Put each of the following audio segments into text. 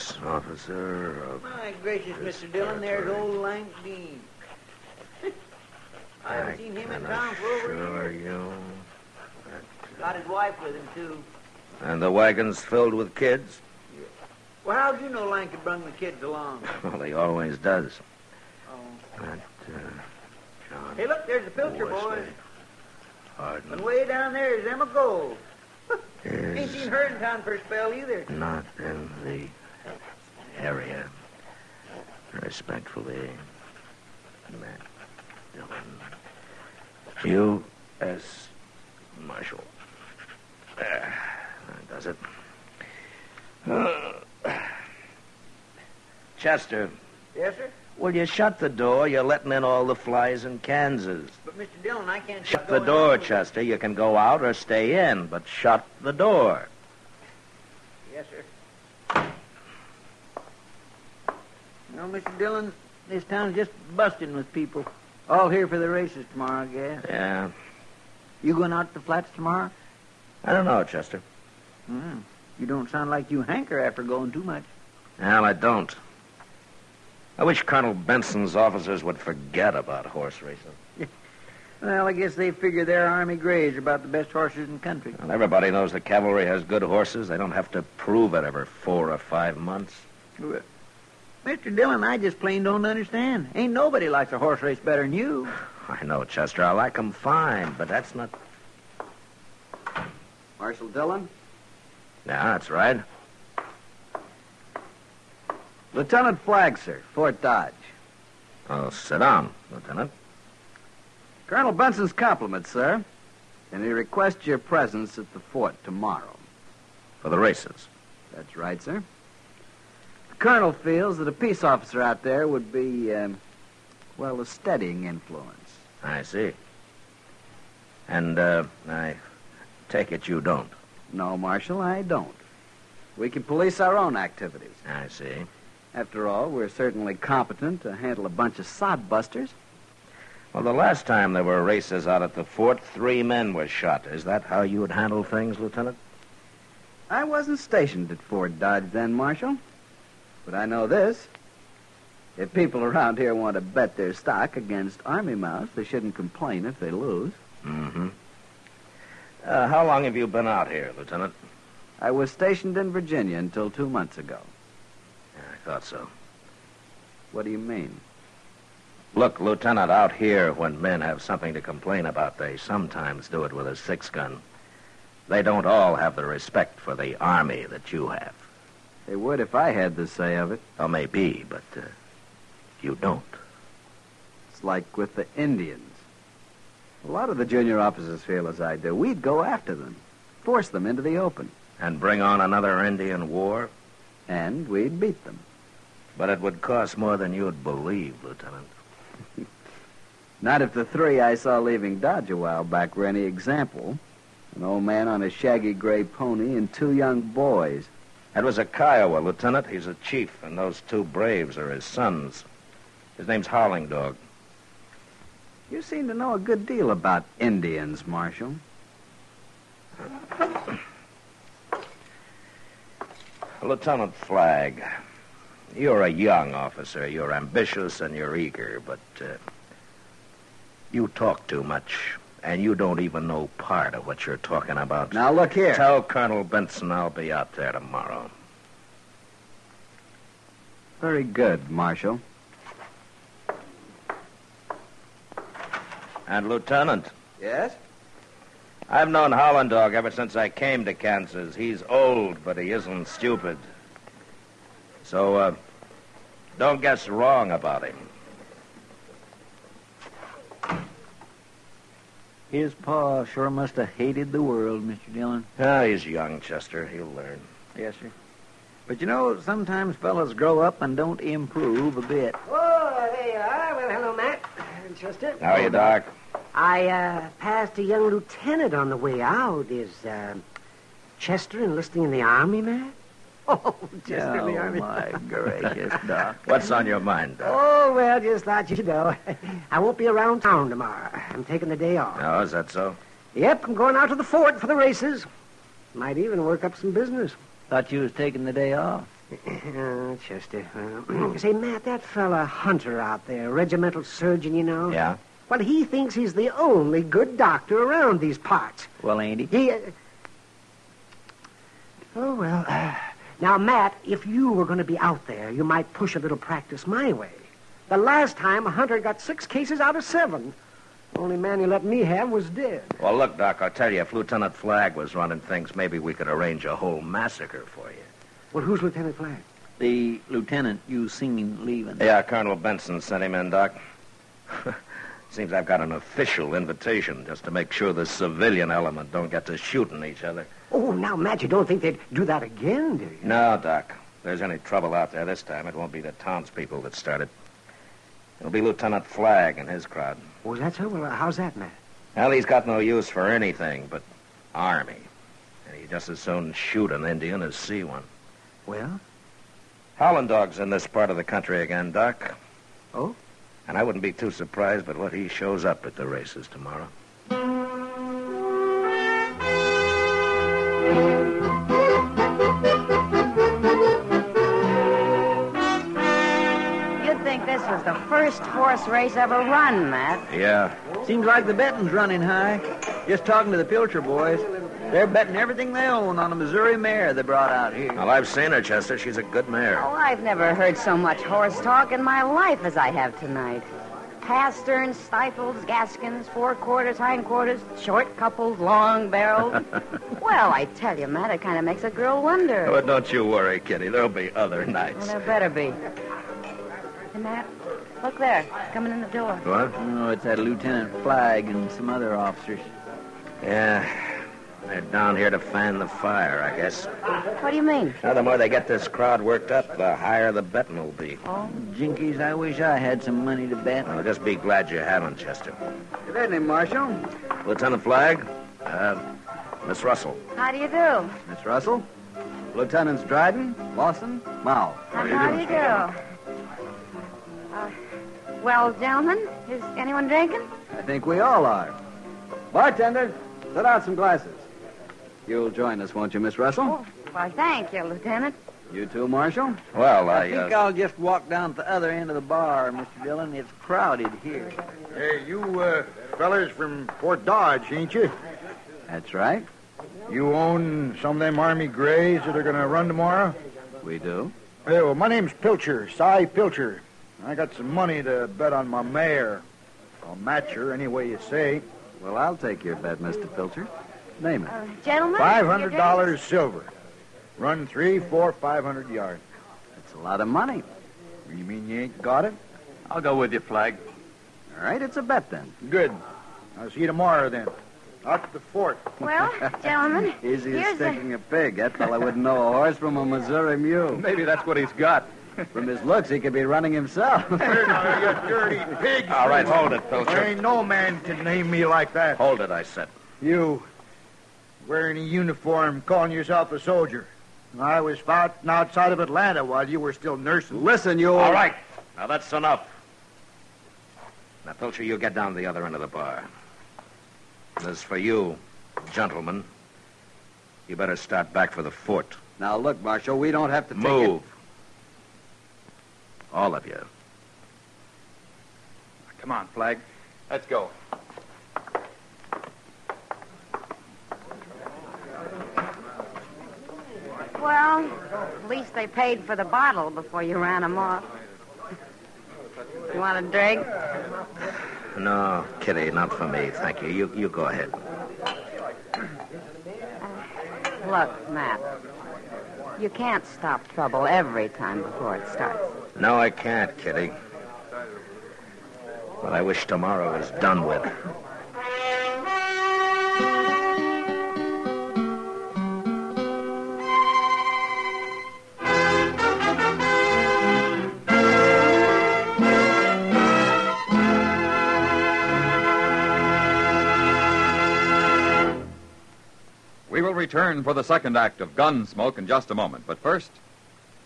Peace officer of. My gracious, Mr. Dillon, there's old Lank Dean. I haven't seen him in town for over a year. you. Got his wife with him, too. And the wagon's filled with kids? Well, how'd you know Lank had brung the kids along? Well, he always does. Oh. But, uh, John. Hey, look, there's the Pilcher boys. Hardin And way down there is Emma Gold. Ain't seen her in town for a spell either. not in the area. Respectfully, Matt Dillon. U.S. Marshal. There. That does it. Uh, Chester, Yes, sir? will you shut the door? You're letting in all the flies in Kansas. But, Mr. Dillon, I can't Shut the door, Chester. You can go out or stay in, but shut the door. Yes, sir. You know, Mr. Dillon, this town's just busting with people. All here for the races tomorrow, I guess. Yeah. You going out to the flats tomorrow? I don't know, Chester. Mm. You don't sound like you hanker after going too much. Well, I don't. I wish Colonel Benson's officers would forget about horse racing. Well, I guess they figure their army grays are about the best horses in the country. Well, everybody knows the cavalry has good horses. They don't have to prove it every four or five months. Mr. Dillon, I just plain don't understand. Ain't nobody likes a horse race better than you. I know, Chester. I like 'em fine, but that's not. Marshal Dillon? Yeah, that's right. Lieutenant Flagg, sir, Fort Dodge. Oh, sit down, Lieutenant. Colonel Benson's compliments, sir. And he requests your presence at the fort tomorrow. For the races. That's right, sir. The colonel feels that a peace officer out there would be, um, well, a steadying influence. I see. And, uh, I take it you don't. No, Marshal, I don't. We can police our own activities. I see. After all, we're certainly competent to handle a bunch of sodbusters. Well, the last time there were races out at the fort, three men were shot. Is that how you would handle things, Lieutenant? I wasn't stationed at Fort Dodge then, Marshal. But I know this. If people around here want to bet their stock against Army Mouse, they shouldn't complain if they lose. Mm-hmm. Uh, how long have you been out here, Lieutenant? I was stationed in Virginia until two months ago. Yeah, I thought so. What do you mean? Look, Lieutenant, out here, when men have something to complain about, they sometimes do it with a six gun. They don't all have the respect for the Army that you have. They would if I had the say of it. Well, maybe, but uh, you don't. It's like with the Indians. A lot of the junior officers feel as I do. We'd go after them, force them into the open, And bring on another Indian war? and we'd beat them. But it would cost more than you'd believe, Lieutenant. Not if the three I saw leaving Dodge a while back were any example. An old man on a shaggy gray pony and two young boys. That was a Kiowa, Lieutenant. He's a chief, and those two braves are his sons. His name's Howling Dog. You seem to know a good deal about Indians, Marshal. Lieutenant Flagg, you're a young officer. You're ambitious and you're eager, but uh, you talk too much. And you don't even know part of what you're talking about. Now, look here. Tell Colonel Benson I'll be out there tomorrow. Very good, Marshal. And, Lieutenant, Yes? I've known Howling Dog ever since I came to Kansas. He's old, but he isn't stupid. So, uh, don't guess wrong about him. His pa sure must have hated the world, Mr. Dillon. Ah, he's young, Chester. He'll learn. Yes, sir. But you know, sometimes fellas grow up and don't improve a bit. Oh, there you are. Well, hello, Matt. Chester. How are you, Doc? I uh, passed a young lieutenant on the way out. Is uh, Chester enlisting in the army, Matt? Oh, Chester in the oh, army. my gracious, Doc. What's on your mind, Doc? Oh, well, just thought you'd know. I won't be around town tomorrow. I'm taking the day off. Oh, is that so? Yep, I'm going out to the fort for the races. Might even work up some business. Thought you was taking the day off. Uh, Chester. Uh, say, Matt, that fella Hunter out there, regimental surgeon, you know. Yeah? Well, he thinks he's the only good doctor around these parts. Well, ain't he? He. Uh... Oh, well. Now, Matt, if you were going to be out there, you might push a little practice my way. The last time, a Hunter got six cases out of seven. The only man he let me have was dead. Well, look, Doc, I'll tell you, if Lieutenant Flagg was running things, maybe we could arrange a whole massacre for you. Well, who's Lieutenant Flagg? The lieutenant you seen leaving. Yeah, Colonel Benson sent him in, Doc. Seems I've got an official invitation just to make sure the civilian element don't get to shooting each other. Oh, now, Matt, you don't think they'd do that again, do you? No, Doc. If there's any trouble out there this time, it won't be the townspeople that started. it. It'll be Lieutenant Flagg and his crowd. Oh, that's so? Well, how's that, Matt? Well, he's got no use for anything but army. And he'd just as soon shoot an Indian as see one. Well? Howling Dog's in this part of the country again, Doc. Oh? And I wouldn't be too surprised but what he shows up at the races tomorrow. You'd think this was the first horse race ever run, Matt. Yeah. Seems like the betting's running high. Just talking to the Pilcher boys. They're betting everything they own on a Missouri mare they brought out here. Well, I've seen her, Chester. She's a good mare. Oh, I've never heard so much horse talk in my life as I have tonight. Pasterns, stifles, gaskins, four quarters, hind quarters, short coupled, long barreled. well, I tell you, Matt, it kind of makes a girl wonder. Oh, don't you worry, Kitty. There'll be other Well, nights. there better be. Hey, Matt, look there, coming in the door. What? Oh, it's that Lieutenant Flagg and some other officers. Yeah. They're down here to fan the fire, I guess. What do you mean? Now, the more they get this crowd worked up, the higher the betting will be. Oh, Jinkies, I wish I had some money to bet. Well, just be glad you haven't, Chester. Good evening, Marshal. Lieutenant Flagg, uh, Miss Russell. how do you do? Miss Russell. Lieutenants Dryden, Lawson, Mao. How, how do you do? Uh, well, gentlemen, is anyone drinking? I think we all are. Bartender, set out some glasses. You'll join us, won't you, Miss Russell? Oh, why, thank you, Lieutenant. You too, Marshal? Well, I I, think uh, I'll just walk down to the other end of the bar, Mr. Dillon. It's crowded here. Hey, you uh, fellers from Fort Dodge, ain't you? That's right. You own some of them Army Grays that are going to run tomorrow? We do. Hey, well, my name's Pilcher, Cy Pilcher. I got some money to bet on my mare. I'll match her any way you say. Well, I'll take your bet, Mr. Pilcher. Name it. Uh, gentlemen? Five your hundred drinks? dollars silver. Run three, four, five hundred yards. That's a lot of money. You mean you ain't got it? I'll go with you, Flagg. All right, it's a bet then. Good. I'll see you tomorrow then. Out at the fort. Well, gentlemen, Easy as here's the... sticking a pig. That fellow wouldn't know a horse from a Missouri mule. Maybe that's what he's got. From his looks, he could be running himself. Here you dirty pig. all right, hold it, There ain't no man can name me like that. Hold it, I said. You, wearing a uniform, calling yourself a soldier. I was fighting outside of Atlanta while you were still nursing. Listen, you All right. Now, that's enough. Now, Pilcher, you get down to the other end of the bar. As for you, gentlemen, you better start back for the fort. Now, look, Marshal, we don't have to take Move. All of you. Come on, Flagg. Let's go. Guess they paid for the bottle before you ran them off. You want a drink? No, Kitty, not for me. Thank you. You, you go ahead. Uh, look, Matt. You can't stop trouble every time before it starts. No, I can't, Kitty. But I wish tomorrow was done with. Return for the second act of Gunsmoke in just a moment. But first,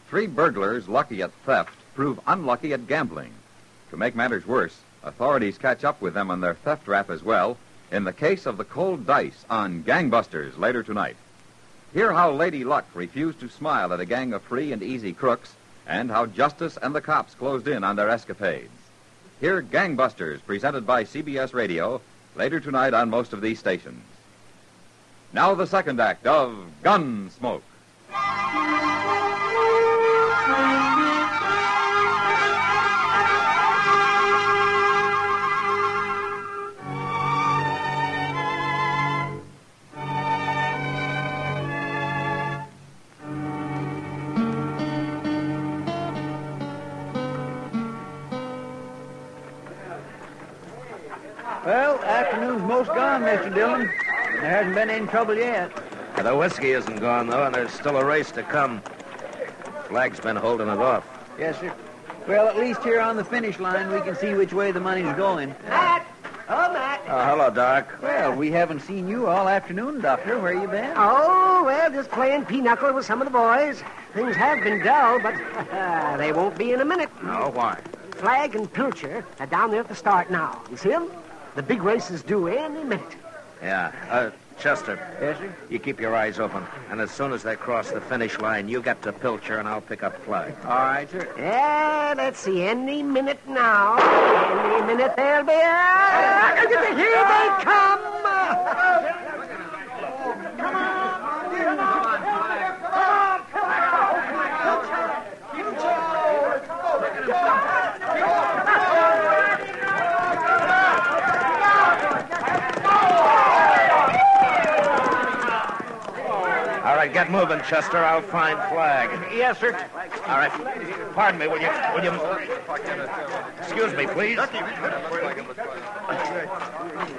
three burglars lucky at theft prove unlucky at gambling. To make matters worse, authorities catch up with them on their theft rap as well in the case of the cold dice on Gangbusters later tonight. Hear how Lady Luck refused to smile at a gang of free and easy crooks and how justice and the cops closed in on their escapades. Hear Gangbusters presented by CBS Radio later tonight on most of these stations. Now the second act of Gunsmoke. Well, afternoon's most gone, Mr. Dillon. There hasn't been any trouble yet. The whiskey isn't gone, though, and there's still a race to come. Flagg's been holding it off. Yes, sir. Well, at least here on the finish line, we can see which way the money's going. Matt! Oh, Matt! Oh, hello, Doc. Well, we haven't seen you all afternoon, Doctor. Where you been? Oh, well, just playing pinochle with some of the boys. Things have been dull, but they won't be in a minute. No, why? Flagg and Pilcher are down there at the start now. You see 'em? The big race is due any minute. Yeah. Uh, Chester, Yes, sir. you keep your eyes open. And as soon as they cross the finish line, you get to Pilcher, and I'll pick up Flagg. All right, sir. Yeah, let's see. Any minute now. Any minute they'll be a... Here they come! All right, get moving, Chester. I'll find Flagg. Yes, sir. All right. Pardon me, will you? Will you? Excuse me, please.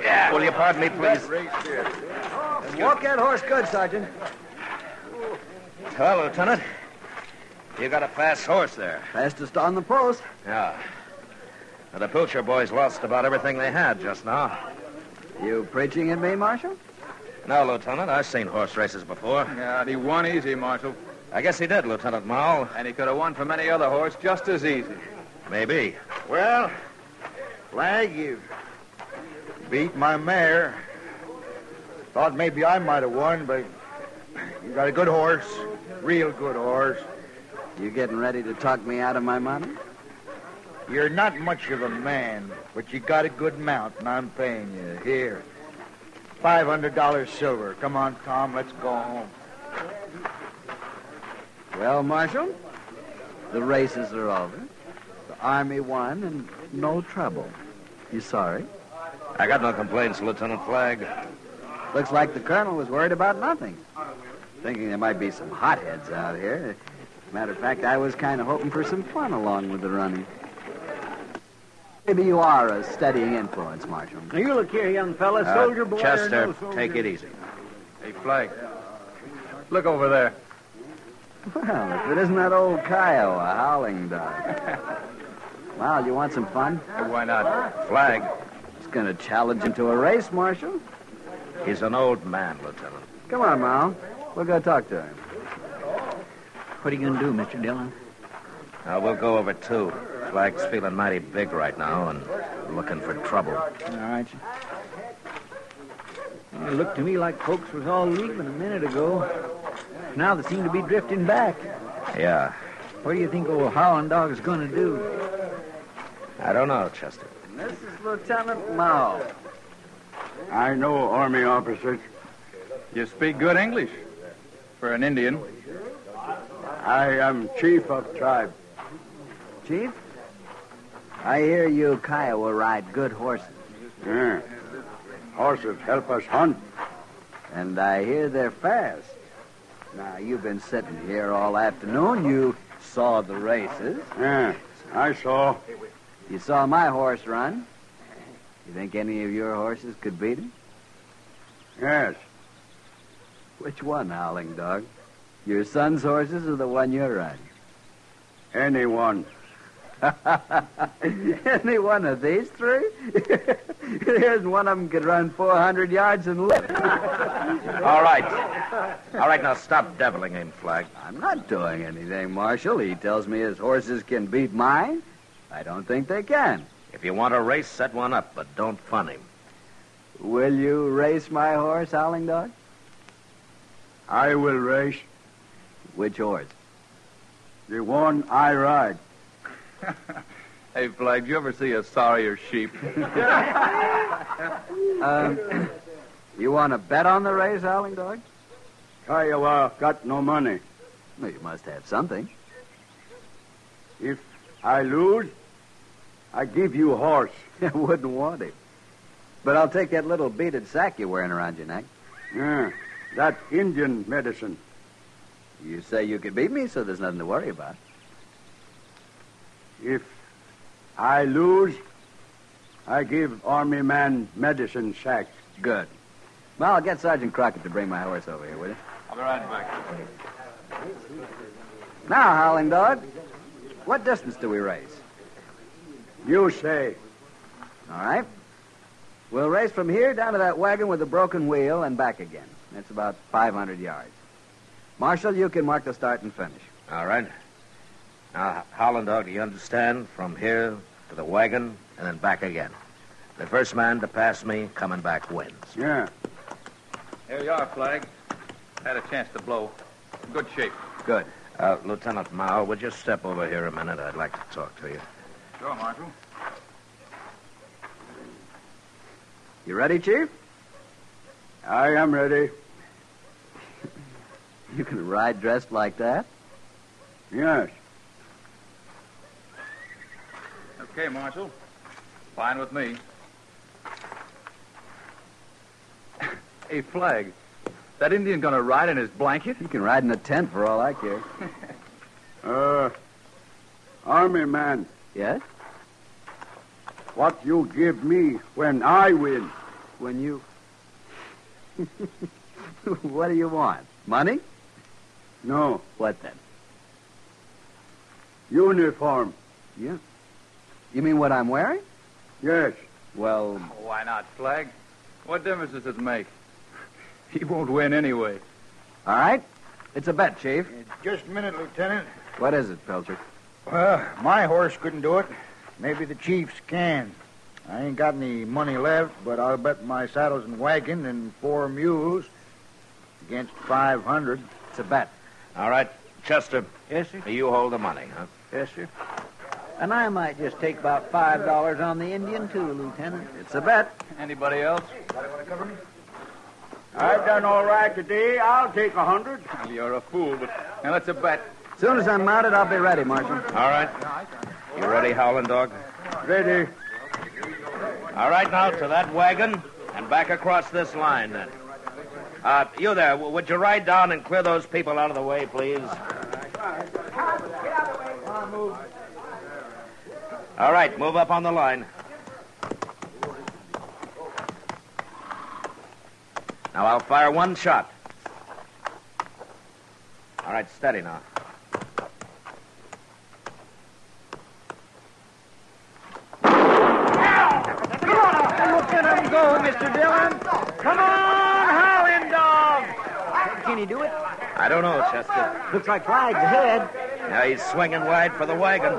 Yeah. Will you pardon me, please? Walk that horse good, Sergeant. Well, Lieutenant, you got a fast horse there. Fastest on the post. Yeah. Now, the Pilcher boys lost about everything they had just now. You preaching at me, Marshal? No, Lieutenant, I've seen horse races before. Yeah, and he won easy, Marshal. I guess he did, Lieutenant Mall. And he could have won from any other horse just as easy. Maybe. Well, Flagg, you beat my mare. Thought maybe I might have won, but you got a good horse. Real good horse. You getting ready to talk me out of my money? You're not much of a man, but you got a good mount, and I'm paying you. Here. Five hundred dollars silver. Come on, Tom, let's go home. Well, Marshal, the races are over. The Army won and no trouble. You sorry? I got no complaints, Lieutenant Flagg. Looks like the colonel was worried about nothing. Thinking there might be some hotheads out here. Matter of fact, I was kind of hoping for some fun along with the running. Maybe you are a steadying influence, Marshal. Now, you look here, young fella. Uh, Soldier boy or Chester, no soldier. take it easy. Hey, Flagg. Look over there. Well, if it isn't that old Kyle, a howling dog. Well, you want some fun? Hey, why not? Flagg, It's going to challenge him to a race, Marshal. he's an old man, Lieutenant. Come on, Mal. We'll go talk to him. What are you going to do, Mr. Dillon? Now, we'll go over, too. Flagg's feeling mighty big right now and looking for trouble. All right, it looked to me like folks was all leaving a minute ago. Now they seem to be drifting back. Yeah. What do you think old Howling Dog's going to do? I don't know, Chester. This is Lieutenant Mao. I know Army officers. You speak good English for an Indian. I am chief of tribe. Chief? I hear you Kiowa ride good horses. Yeah. Horses help us hunt. And I hear they're fast. Now, you've been sitting here all afternoon. You saw the races. Yeah, I saw. You saw my horse run. You think any of your horses could beat him? Yes. Which one, Howling Dog? Your son's horses or the one you're riding? Anyone. Any one of these three? There's one of them could run 400 yards and live. All right. All right, now stop deviling him, Flagg. I'm not doing anything, Marshal. He tells me his horses can beat mine. I don't think they can. If you want a race, set one up, but don't fun him. Will you race my horse, Howling Dog? I will race Which horse? the one I ride. Hey, Flagg, did you ever see a sorrier sheep? Um, you want to bet on the race, Howling Dog? Kiowa got no money. Well, you must have something. If I lose, I give you a horse. I wouldn't want it. But I'll take that little beaded sack you're wearing around your neck. Yeah, that Indian medicine. You say you could beat me, so there's nothing to worry about. If I lose, I give army man medicine sack. Good. Well, I'll get Sergeant Crockett to bring my horse over here, will you? I'll be right back. Now, Howling Dog, what distance do we race? You say. All right. We'll race from here down to that wagon with the broken wheel and back again. That's about 500 yards. Marshal, you can mark the start and finish. All right. Now, Howling Dog, do you understand? From here to the wagon and then back again. The first man to pass me coming back wins. Yeah. Here you are, Flagg. Had a chance to blow. Good shape. Good. Uh, Lieutenant Mao, would you step over here a minute? I'd like to talk to you. Sure, Marshal. You ready, Chief? I am ready. You can ride dressed like that? Yes. Okay, Marshal. Fine with me. hey, Flagg. That Indian gonna ride in his blanket? He can ride in a tent for all I care. Uh, army man, Yes? what you give me when I win? When you. what do you want? Money? No, What then? uniform. Yeah. You mean what I'm wearing? Yes. Well, Why not, Flagg? What difference does it make? He won't win anyway. all right. It's a bet, Chief. Uh, just a minute, Lieutenant. What is it, Pilcher? Well, my horse couldn't do it. Maybe the Chiefs can. I ain't got any money left, but I'll bet my saddles and wagon and four mules against 500. It's a bet. All right, Chester, Yes, sir. you hold the money, huh? Yes, sir. And I might just take about five dollars on the Indian too, Lieutenant. It's a bet. Anybody else? I've done all right today. I'll take a hundred. Well, you're a fool, but now that's a bet. As soon as I'm mounted, I'll be ready, Marshal. All right. You ready, Howling Dog? Ready. All right, now to that wagon and back across this line, then. Uh, you there, would you ride down and clear those people out of the way, please? All right, move up on the line. Now I'll fire one shot. All right, steady now. Look at him go, Mr. Dillon. Come on, Howling Dog. Can he do it? I don't know, Chester. Looks like Flagg's ahead. Now he's swinging wide for the wagon.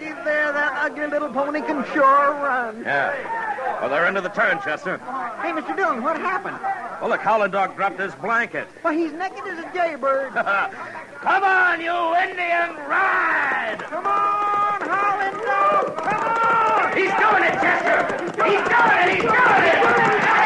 Looky there, that ugly little pony can sure run. Yeah. Well, they're into the turn, Chester. Hey, Mr. Dillon, what happened? Well, look, Howling Dog dropped his blanket. Why, he's naked as a jaybird. Come on, you Indian, ride! Come on, Howling Dog. Come on. He's doing it, Chester! He's doing it! He's doing it!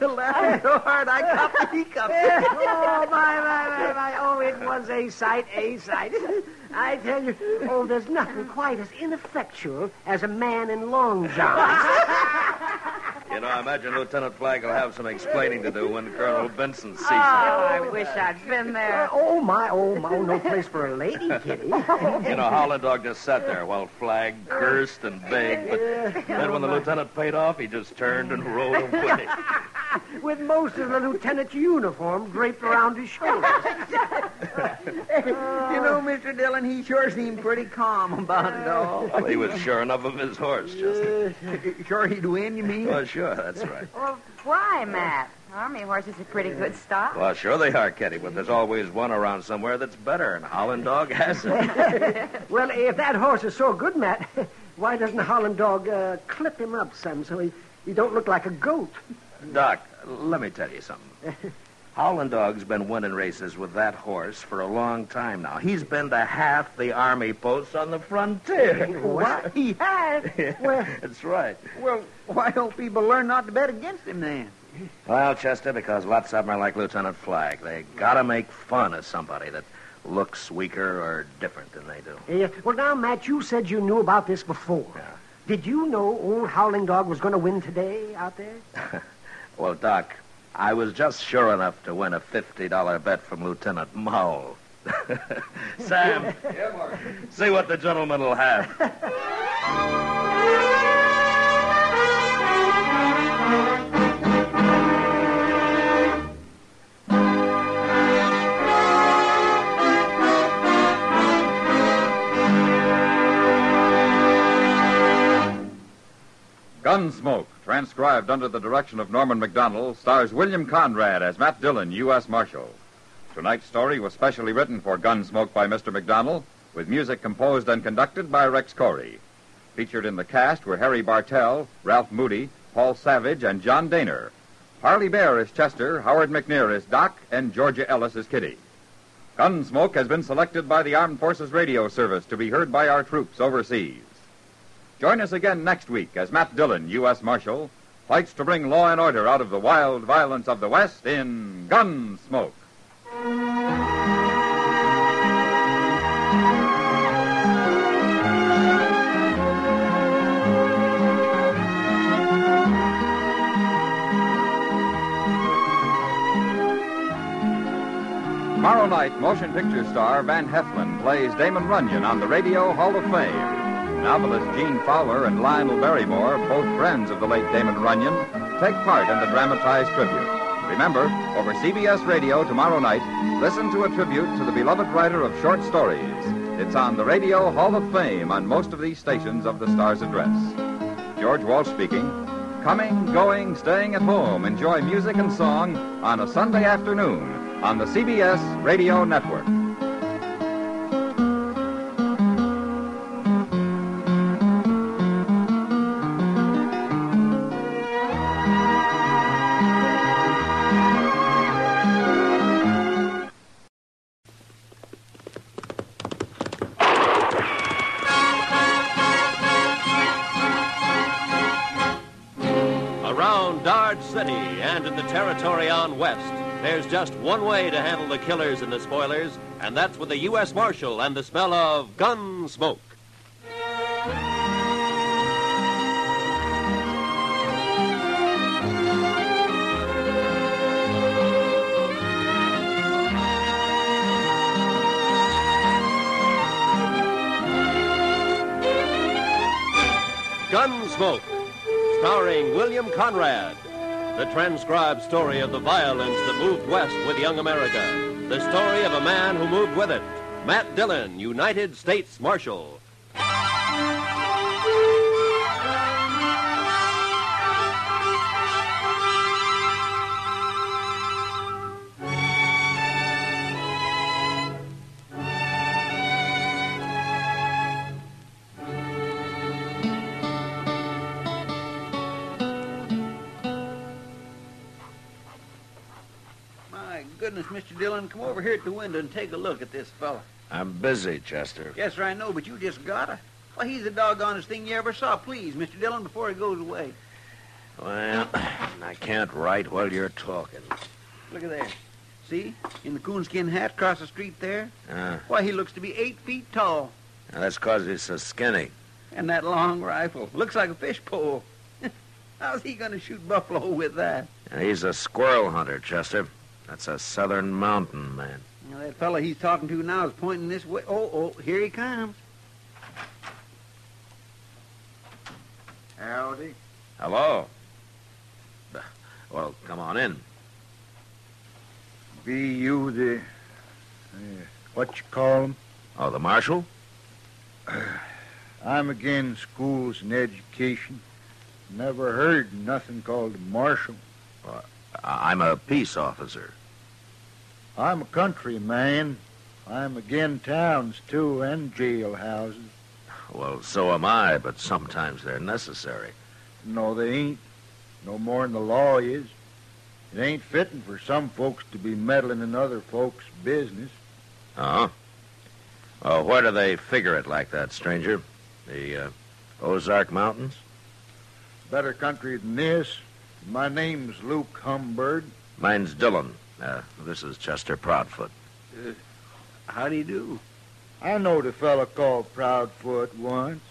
to so hard I got the hiccups. oh, my, my, my, my. Oh, it was a sight, a sight. I tell you, oh, there's nothing quite as ineffectual as a man in long johns. You know, I imagine Lieutenant Flagg will have some explaining to do when Colonel Benson sees Oh, him. I wish I'd been there. oh, my, oh, my. Oh, no place for a lady, Kitty. You know, Howling Dog just sat there while Flagg cursed and begged, but then when the lieutenant paid off, he just turned and rode away. With most of the lieutenant's uniform draped around his shoulders. you know, Mr. Dillon, he sure seemed pretty calm about it all. Well, he was sure enough of his horse, just. Uh, sure he'd win, you mean? Well, sure, that's right. Well, why, Matt? Army horses are pretty good stock. Well, sure they are, Kitty, but there's always one around somewhere that's better, and Howling Dog has it. Well, if that horse is so good, Matt, why doesn't Howling Dog uh, clip him up some so he, he don't look like a goat? Doc, let me tell you something. Howling Dog's been winning races with that horse for a long time now. He's been to half the army posts on the frontier. What? He has? Well, That's right. well, why don't people learn not to bet against him then? Well, Chester, because lots of them are like Lieutenant Flagg. They gotta make fun of somebody that looks weaker or different than they do. Yeah. Well, now, Matt, you said you knew about this before. Yeah. Did you know old Howling Dog was going to win today out there? Well, Doc, I was just sure enough to win a $50 bet from Lieutenant Mull. Sam, see what the gentleman will have. Gunsmoke, transcribed under the direction of Norman Macdonnell, stars William Conrad as Matt Dillon, U.S. Marshal. Tonight's story was specially written for Gunsmoke by Mr. Macdonnell, with music composed and conducted by Rex Koury. Featured in the cast were Harry Bartell, Ralph Moody, Paul Savage, and John Dehner. Parley Baer is Chester, Howard McNear is Doc, and Georgia Ellis is Kitty. Gunsmoke has been selected by the Armed Forces Radio Service to be heard by our troops overseas. Join us again next week as Matt Dillon, U.S. Marshal, fights to bring law and order out of the wild violence of the West in Gunsmoke. Tomorrow night, motion picture star Van Heflin plays Damon Runyon on the Radio Hall of Fame. Novelist Gene Fowler and Lionel Barrymore, both friends of the late Damon Runyon, take part in the dramatized tribute. Remember, over CBS Radio tomorrow night, listen to a tribute to the beloved writer of short stories. It's on the Radio Hall of Fame on most of these stations of the Star's Address. George Walsh speaking. Coming, going, staying at home. Enjoy music and song on a Sunday afternoon on the CBS Radio Network. Killers and the spoilers, and that's with a U.S. Marshal and the smell of gun smoke. Gunsmoke, starring William Conrad. The transcribed story of the violence that moved west with young America. The story of a man who moved with it. Matt Dillon, United States Marshal. Goodness, Mr. Dillon, come over here at the window and take a look at this fella. I'm busy, Chester. Yes, sir, I know, but you just gotta. Why, he's the doggonest thing you ever saw. Please, Mr. Dillon, before he goes away. Well, I can't write while you're talking. Look at there. See? In the coonskin hat across the street there? Uh, Why, he looks to be eight feet tall. that's because he's so skinny. And that long rifle. Looks like a fish pole. How's he going to shoot buffalo with that? He's a squirrel hunter, Chester. That's a southern mountain man. Now, that fellow he's talking to now is pointing this way. Oh, oh, here he comes. Howdy. Hello. Well, come on in. Be you the. Uh, what you call 'em? Oh, the marshal? I'm again schools and education. Never heard nothing called a marshal. I- I'm a peace officer. I'm a country man. I'm again towns, too, and jailhouses. Well, so am I, but sometimes they're necessary. No, they ain't. No more'n the law is. It ain't fitting for some folks to be meddling in other folks' business. Uh-huh. Oh, where do they figure it like that, stranger? The uh, Ozark Mountains? Better country than this. My name's Luke Humbird. Mine's Dillon. Uh, this is Chester Proudfoot. How do you do? I knowed a fella called Proudfoot once.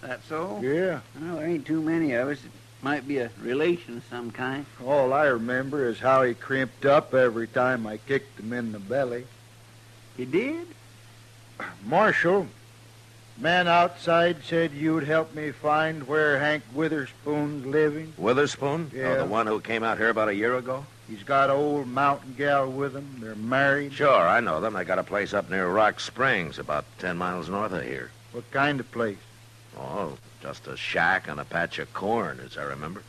That so? Yeah. Well, there ain't too many of us. It might be a relation of some kind. All I remember is how he crimped up every time I kicked him in the belly. He did? Marshal, man outside said you'd help me find where Hank Witherspoon's living. Witherspoon? Yeah. Oh, the one who came out here about a year ago? He's got old mountain gal with him. They're married. Sure, I know them. They got a place up near Rock Springs, about ten miles north of here. What kind of place? Oh, just a shack and a patch of corn, as I remember.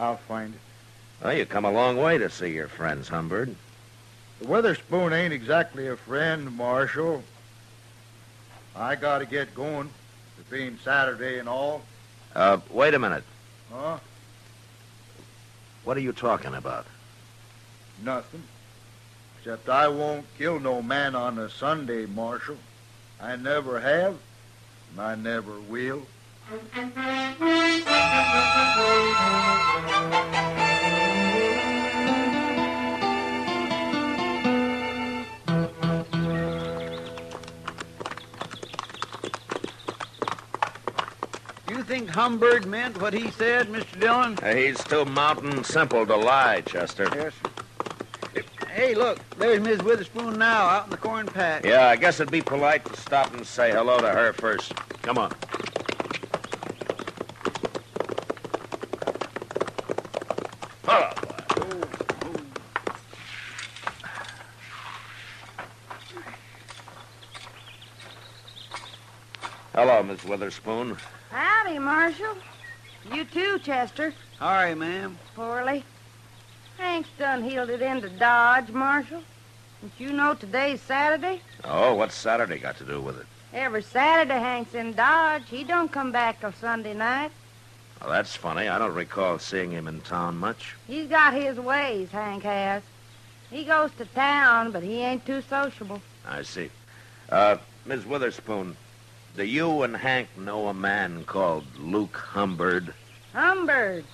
I'll find it. Well, you come a long way to see your friends, Humbird. The Witherspoon ain't exactly a friend, Marshal. I gotta get going. It being Saturday and all. Uh, wait a minute. Huh? What are you talking about? Nothing. Except I won't kill no man on a Sunday, Marshal. I never have, and I never will. You think Humbird meant what he said, Mr. Dillon? Uh, he's too mountain simple to lie, Chester. Yes. Hey, look, there's Miss Witherspoon now out in the corn patch. Yeah, I guess it'd be polite to stop and say hello to her first. Come on. Hello. Hello, Miss Witherspoon. Howdy, Marshal. You too, Chester. Sorry, ma'am. Poorly. Hank's done healed it into Dodge, Marshal. Don't you know today's Saturday? Oh, what's Saturday got to do with it? Every Saturday Hank's in Dodge. He don't come back till Sunday night. Well, that's funny. I don't recall seeing him in town much. He's got his ways, Hank has. He goes to town, but he ain't too sociable. I see. Uh, Miss Witherspoon, do you and Hank know a man called Luke Humbird? Humbird.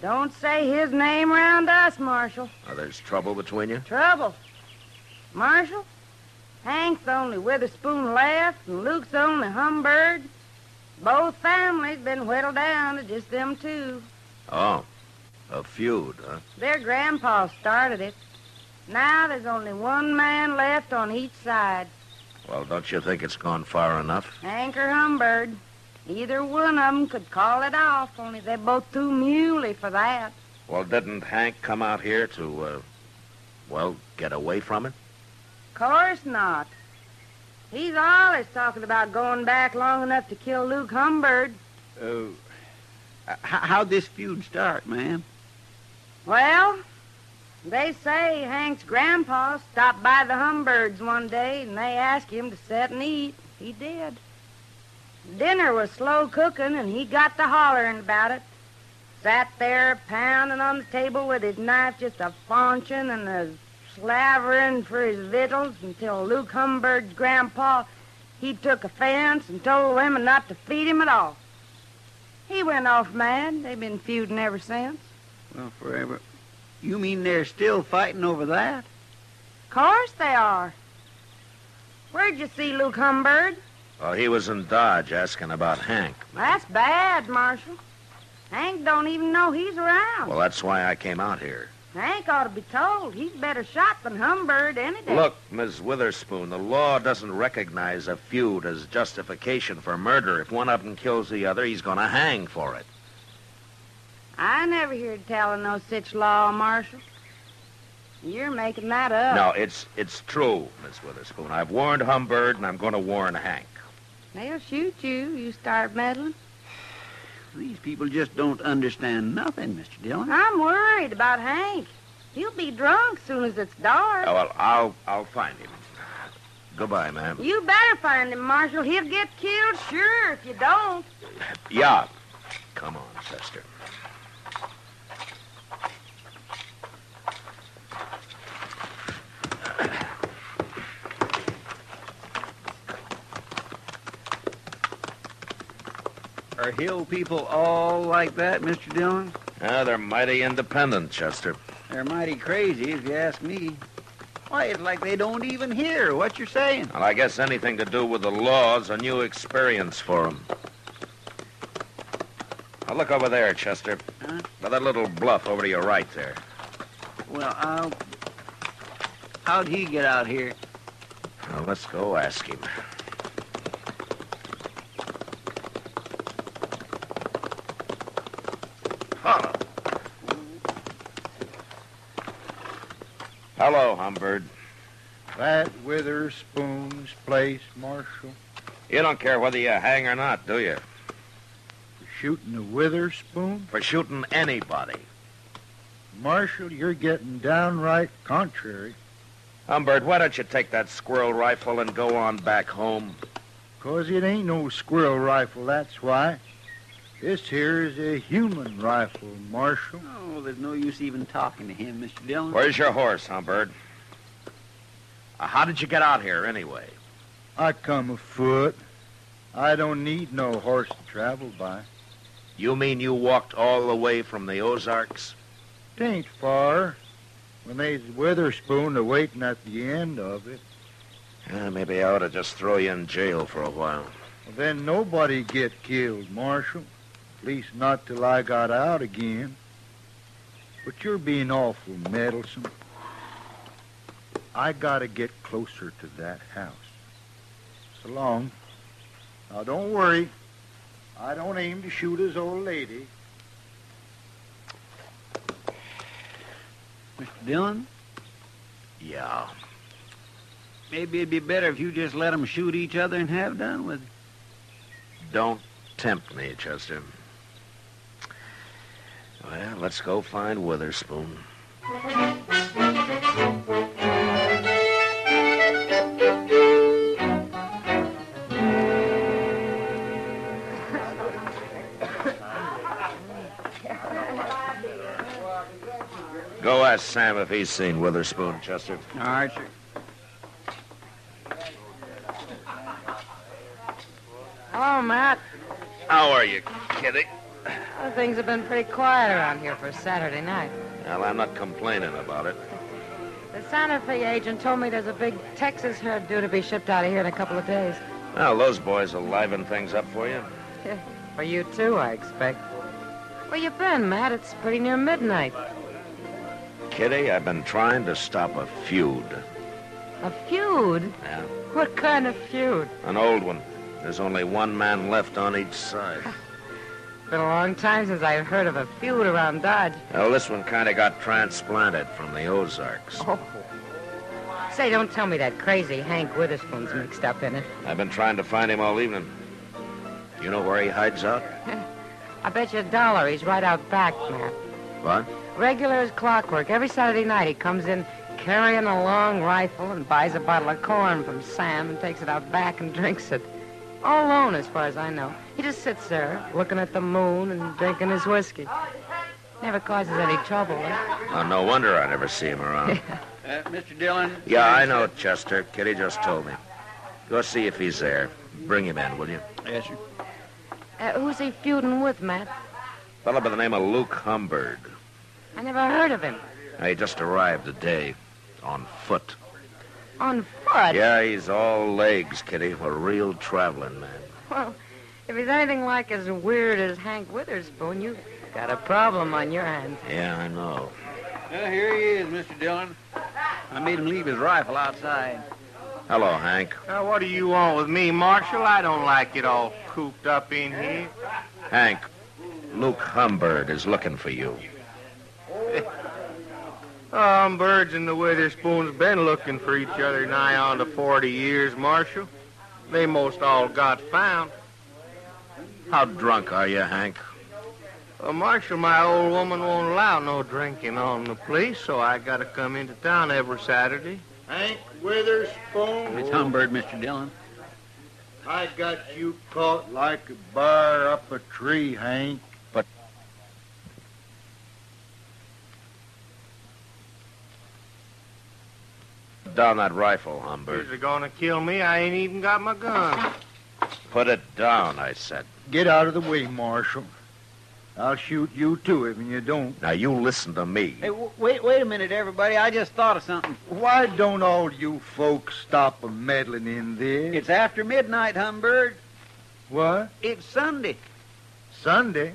Don't say his name round us, Marshal. Oh, there's trouble between you? Trouble. Marshal, Hank's the only Witherspoon left, and Luke's the only Humbird. Both families been whittled down to just them two. Oh, a feud, huh? Their grandpa started it. Now there's only one man left on each side. Well, don't you think it's gone far enough? Hank or Humbird. Either one of 'em could call it off, only they're both too muley for that. Well, didn't Hank come out here to, uh, well, get away from it? Course not. He's always talking about going back long enough to kill Luke Humbird. Uh, h- how'd this feud start, ma'am? Well, they say Hank's grandpa stopped by the Humbirds one day and they asked him to sit and eat. He did. Dinner was slow cooking and he got to hollering about it. Sat there pounding on the table with his knife just a faunching and a slavering for his victuals until Luke Humbird's grandpa, he took offense and told women not to feed him at all. He went off mad. They've been feuding ever since. Well, forever. You mean they're still fighting over that? Of course they are. Where'd you see Luke Humbird? Oh, he was in Dodge asking about Hank. That's bad, Marshal. Hank don't even know he's around. Well, that's why I came out here. Hank ought to be told. He's better shot than Humbird any day. Look, Miss Witherspoon, the law doesn't recognize a feud as justification for murder. If one of them kills the other, he's going to hang for it. I never heard tell of no such law, Marshal. You're making that up. No, it's it's true, Miss Witherspoon. I've warned Humbird, and I'm going to warn Hank. They'll shoot you. You start meddling. These people just don't understand nothing, Mr. Dillon. I'm worried about Hank. He'll be drunk soon as it's dark. Oh, well, I'll I'll find him. Goodbye, ma'am. You better find him, Marshal. He'll get killed, sure, if you don't. Yeah. Come on, Chester. Are hill people all like that, Mr. Dillon? Yeah, they're mighty independent, Chester. They're mighty crazy, if you ask me. Why, it's like they don't even hear what you're saying. Well, I guess anything to do with the law is a new experience for them. Now, look over there, Chester. Huh? By that little bluff over to your right there. Well, I'll... How'd he get out here? Well, let's go ask him. Hello. Hello, Humbird. That Witherspoon's place, Marshal. You don't care whether you hang or not, do you? For shooting the Witherspoon? For shooting anybody. Marshal, you're getting downright contrary. Humbird, why don't you take that squirrel rifle and go on back home? 'Cause it ain't no squirrel rifle, that's why. This here is a human rifle, Marshal. Oh, there's no use even talking to him, Mr. Dillon. Where's your horse, Humbird? Uh, how did you get out here, anyway? I come afoot. I don't need no horse to travel by. You mean you walked all the way from the Ozarks? Tain't far. When they's Witherspoon a waiting at the end of it, Yeah, maybe I ought to just throw you in jail for a while. well, then nobody get killed, Marshal. At least not till I got out again. But you're being awful meddlesome. I gotta get closer to that house. So long. Now don't worry. I don't aim to shoot his old lady. Mr. Dillon, Yeah. maybe it'd be better if you just let them shoot each other and have done with it. Don't tempt me, Chester. Well, let's go find Witherspoon. Go ask Sam if he's seen Witherspoon, Chester. All right, sir. Hello, oh, Matt. How are you, Kitty? Well, things have been pretty quiet around here for a Saturday night. Well, I'm not complaining about it. The Santa Fe agent told me there's a big Texas herd due to be shipped out of here in a couple of days. Well, those boys will liven things up for you. For you, too, I expect. Where you been, Matt? It's pretty near midnight. Kitty, I've been trying to stop a feud. A feud? Yeah. What kind of feud? An old one. There's only one man left on each side. Been a long time since I've heard of a feud around Dodge. Well, this one kind of got transplanted from the Ozarks. Oh. Say, don't tell me that crazy Hank Witherspoon's mixed up in it. I've been trying to find him all evening. You know where he hides out? I bet you a dollar he's right out back, Matt. What? Regular as clockwork. Every Saturday night he comes in carrying a long rifle and buys a bottle of corn from Sam and takes it out back and drinks it. All alone, as far as I know. He just sits there, looking at the moon and drinking his whiskey. Never causes any trouble. Eh? Oh, no wonder I never see him around. Uh, Mr. Dillon? yeah, I know, Chester. Kitty just told me. Go see if he's there. Bring him in, will you? Yes, sir. Uh, who's he feuding with, Matt? Fellow by the name of Luke Humbird. I never heard of him. He just arrived today on foot. On foot? Yeah, he's all legs, Kitty. A real traveling man. Well, if he's anything like as weird as Hank Witherspoon, you've got a problem on your hands. Yeah, I know. Well, here he is, Mr. Dillon. I made him leave his rifle outside. Hello, Hank. Now, what do you want with me, Marshal? I don't like it all cooped up in here. Hank, Luke Humbird is looking for you. Um, Birds and the Witherspoons been looking for each other nigh on to 40 years, Marshal. They most all got found. How drunk are you, Hank? Well, Marshal, my old woman won't allow no drinking on the police, so I gotta come into town every Saturday. Hank Witherspoon. It's Humbird, Mr. Dillon. I got you caught like a bar up a tree, Hank. But down that rifle, Humbird. If you're gonna kill me, I ain't even got my gun. Put it down, I said. Get out of the way, Marshal. I'll shoot you too if you don't. Now you listen to me. Hey, w- wait, wait a minute, everybody. I just thought of something. Why don't all you folks stop meddling in this? It's after midnight, Humbird. What? It's Sunday. Sunday?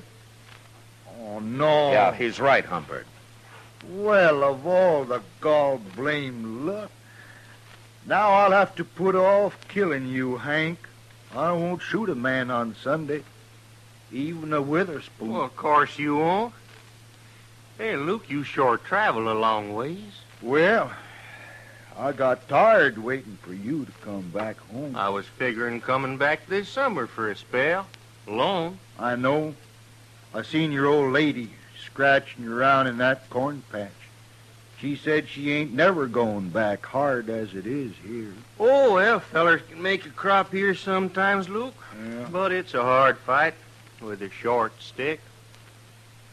Oh, no. Yeah, he's right, Humbird. Well, of all the gall blame luck. Now I'll have to put off killing you, Hank. I won't shoot a man on Sunday. Even a Witherspoon. Well, of course you won't. Hey, Luke, you sure travel a long ways. Well, I got tired waiting for you to come back home. I was figuring coming back this summer for a spell. Alone. I know. I seen your old lady scratching around in that corn patch. She said she ain't never going back hard as it is here. Oh, well, fellers can make a crop here sometimes, Luke. Yeah. But it's a hard fight with a short stick.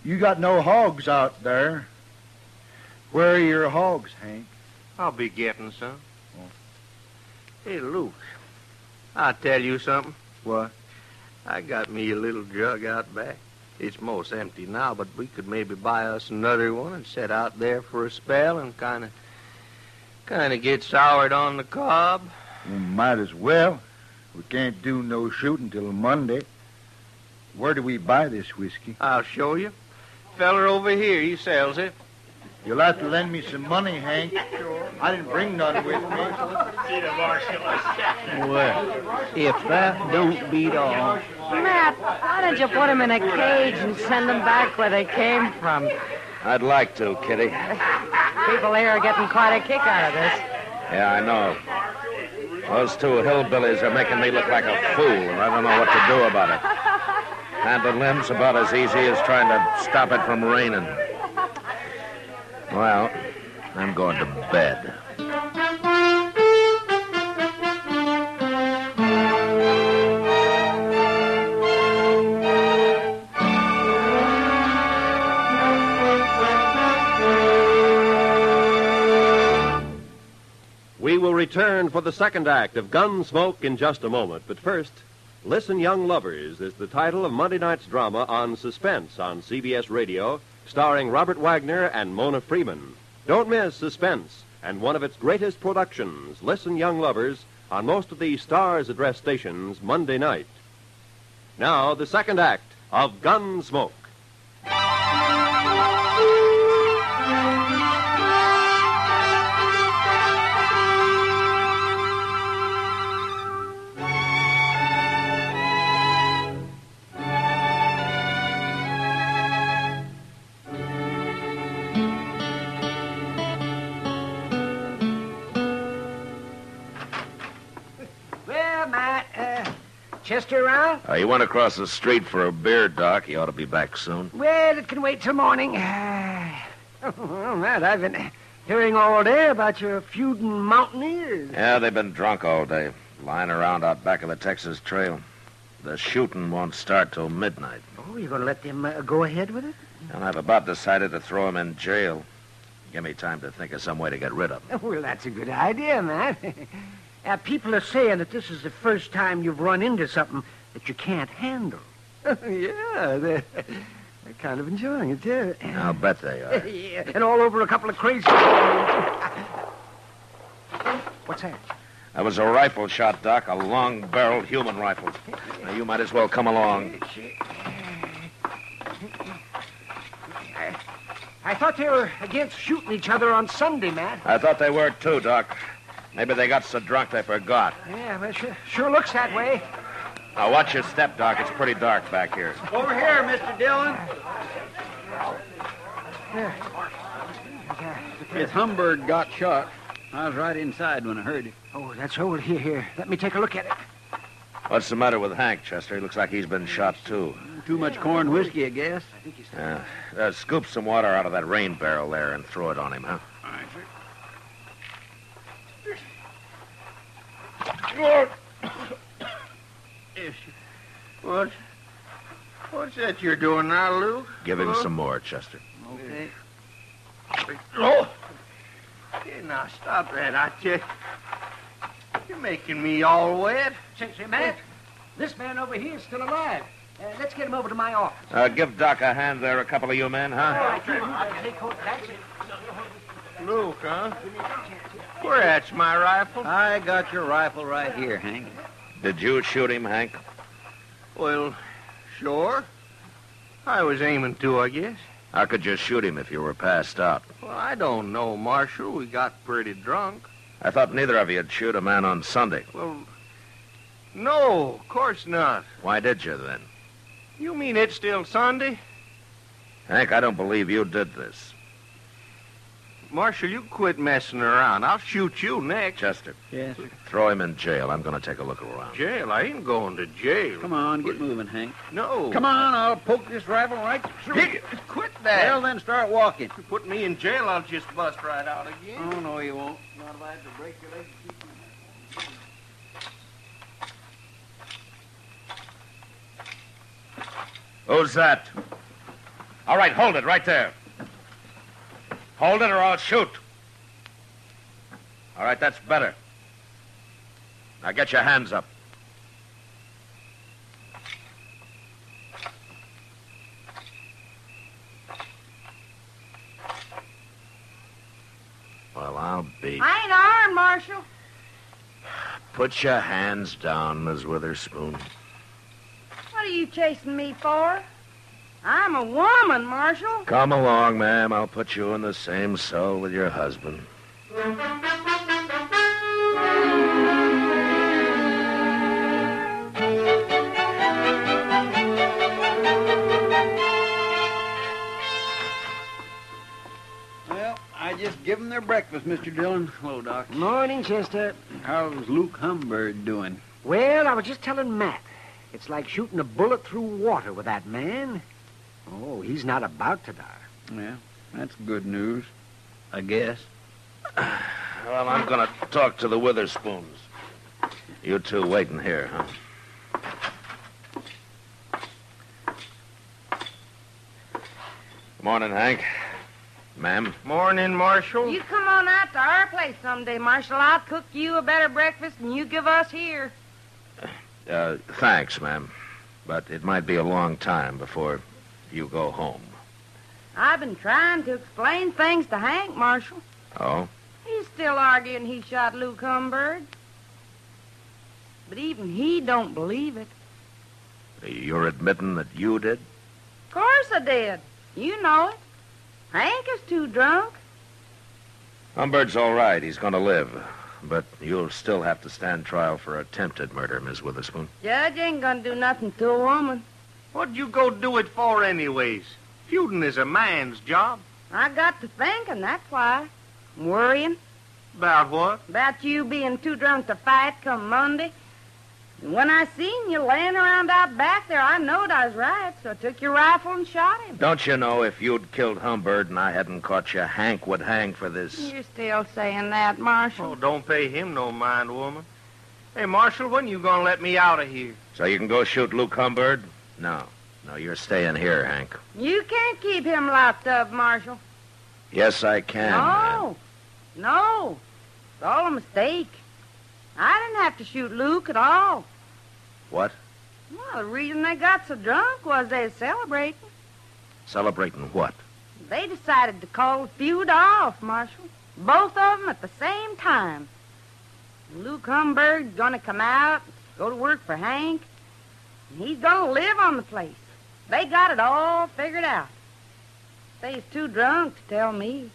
You got no hogs out there. Where are your hogs, Hank? I'll be getting some. Oh. Hey, Luke, I'll tell you something. What? I got me a little jug out back. It's most empty now, but we could maybe buy us another one and set out there for a spell and kind of, kind of get soured on the cob. We might as well. We can't do no shooting till Monday. Where do we buy this whiskey? I'll show you. Feller over here, he sells it. You'll have to lend me some money, Hank. Sure. I didn't bring none with me. Well, if that don't beat all. Matt, why don't you put them in a cage and send them back where they came from? I'd like to, Kitty. People here are getting quite a kick out of this. Yeah, I know. Those two hillbillies are making me look like a fool, and I don't know what to do about it. Handling limbs about as easy as trying to stop it from raining. Well, I'm going to bed. Return for the second act of Gunsmoke in just a moment. But first, Listen Young Lovers is the title of Monday night's drama on Suspense on CBS Radio, starring Robert Wagner and Mona Freeman. Don't miss Suspense and one of its greatest productions, Listen Young Lovers, on most of the Stars Address stations Monday night. Now, the second act of Gunsmoke. Chester around? Uh, you went across the street for a beer, Doc. He ought to be back soon. Well, it can wait till morning. well, Matt, I've been hearing all day about your feuding mountaineers. Yeah, they've been drunk all day, lying around out back of the Texas Trail. The shooting won't start till midnight, Oh, you're going to let them uh, go ahead with it? and I've about decided to throw them in jail. Give me time to think of some way to get rid of him. Well, that's a good idea, Matt. uh, people are saying that this is the first time you've run into something that you can't handle. yeah, they're, they're kind of enjoying it, too. I'll bet they are. yeah, and all over a couple of crazy. What's that? That was a rifle shot, Doc, a long-barreled human rifle. Now, you might as well come along. I thought they were against shooting each other on Sunday, Matt. I thought they were, too, Doc. Maybe they got so drunk they forgot. Yeah, but sure, sure looks that way. Now, watch your step, Doc. It's pretty dark back here. Over here, Mr. Dillon. Miss Humbird got shot. I was right inside when I heard it. Oh, that's over here. Here, let me take a look at it. What's the matter with Hank, Chester? He looks like he's been shot, too. Too much corn whiskey, I guess. Yeah. Uh, scoop some water out of that rain barrel there and throw it on him, huh? All right, sir. What? What's that you're doing now, Luke? Give him Huh? some more, Chester. Okay. Oh! Hey, now stop that. I tell you. You're making me all wet. Say, say, Matt, this man over here is still alive. Uh, let's get him over to my office. Uh, give Doc a hand there, a couple of you men, huh? right, here, uh, take hold of that. Say, Luke, huh? Where at's my rifle? I got your rifle right here, Hank. Did you shoot him, Hank? Well, sure. I was aiming to, I guess. How could you shoot him if you were passed out? Well, I don't know, Marshal. We got pretty drunk. I thought neither of you'd shoot a man on Sunday. Well, no, of course not. Why did you then? You mean it's still Sunday? Hank, I don't believe you did this. Marshal, you quit messing around. I'll shoot you next. Chester, Yes, sir. throw him in jail. I'm going to take a look around. Jail? I ain't going to jail. Come on, get moving, Hank. No. Come on, I'll poke this rifle right through Hey, you. quit that. Well, then start walking. you put me in jail, I'll just bust right out again. Oh, no, you won't. Not if I have to break your leg to keep you. Who's that? All right, hold it right there. Hold it or I'll shoot. All right, that's better. Now get your hands up. Well, I'll be. I ain't armed, Marshal. Put your hands down, Miss Witherspoon. What are you chasing me for? I'm a woman, Marshal. Come along, ma'am. I'll put you in the same cell with your husband. Well, I just give 'em their breakfast, Mr. Dillon. Hello, Doc. Morning, Chester. How's Luke Humbird doing? Well, I was just telling Matt. It's like shooting a bullet through water with that man. Oh, he's not about to die. Yeah, that's good news, I guess. Well, I'm going to talk to the Witherspoons. You two waiting here, huh? Morning, Hank. Ma'am. Morning, Marshal. You come on out to our place someday, Marshal. I'll cook you a better breakfast than you give us here. Uh, thanks, ma'am. But it might be a long time before you go home. I've been trying to explain things to Hank, Marshal. Oh? He's still arguing he shot Luke Humbird. But even he don't believe it. You're admitting that you did? Of course I did. You know it. Hank is too drunk. Humbird's all right. He's going to live. But you'll still have to stand trial for attempted murder, Miss Witherspoon. Judge ain't gonna do nothing to a woman. What'd you go do it for, anyways? Feuding is a man's job. I got to thinking, that's why. I'm Worrying About what? about you being too drunk to fight come Monday. And when I seen you laying around out back there, I knowed I was right, so I took your rifle and shot him. Don't you know if you'd killed Humbird and I hadn't caught you, Hank would hang for this? You're still saying that, Marshal. Oh, don't pay him no mind, woman. Hey, Marshal, when you gonna let me out of here? So you can go shoot Luke Humbird? No. No, you're staying here, Hank. You can't keep him locked up, Marshal. Yes, I can. no. No. It's all a mistake. I didn't have to shoot Luke at all. What? Well, the reason they got so drunk was they was celebrating. Celebrating what? They decided to call the feud off, Marshal. Both of them at the same time. Luke Humbird's gonna come out, go to work for Hank, he's gonna live on the place. They got it all figured out. Say he's too drunk to tell me.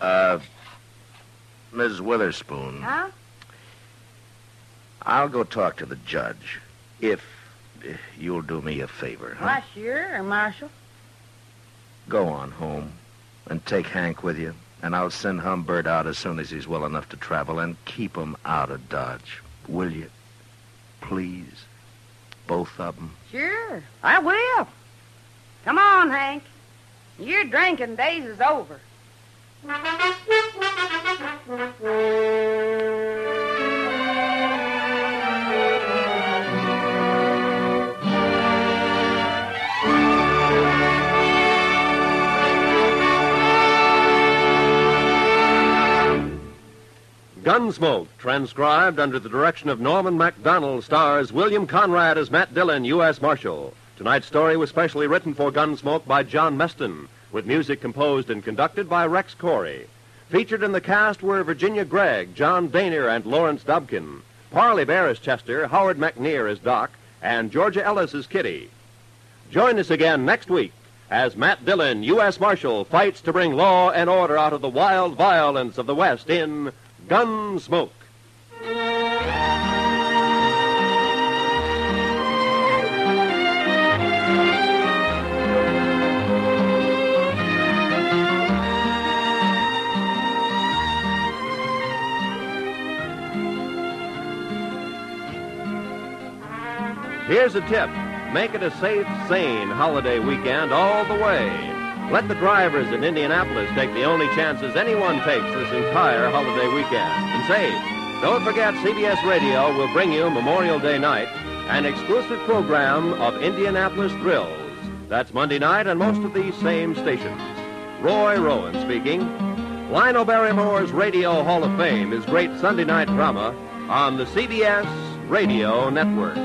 Uh, Ms. Witherspoon, Huh? I'll go talk to the judge. If you'll do me a favor. huh? Why, sure, Marshal. Go on home and take Hank with you, and I'll send Humbird out as soon as he's well enough to travel, and keep him out of Dodge. Will you? Please. Both of them. Sure, I will. Come on, Hank. Your drinking days is over. Gunsmoke, transcribed under the direction of Norman Macdonnell, stars William Conrad as Matt Dillon, U.S. Marshal. Tonight's story was specially written for Gunsmoke by John Meston, with music composed and conducted by Rex Koury. Featured in the cast were Virginia Gregg, John Dehner, and Lawrence Dobkin. Parley Baer Chester, Howard McNear as Doc, and Georgia Ellis as Kitty. Join us again next week as Matt Dillon, U.S. Marshal, fights to bring law and order out of the wild violence of the West in Gunsmoke. Here's a tip. Make it a safe, sane holiday weekend all the way. Let the drivers in Indianapolis take the only chances anyone takes this entire holiday weekend. And say, don't forget CBS Radio will bring you Memorial Day night an exclusive program of Indianapolis thrills. That's Monday night on most of these same stations. Roy Rowan speaking. Lionel Barrymore's Radio Hall of Fame is great Sunday night drama on the CBS Radio Network.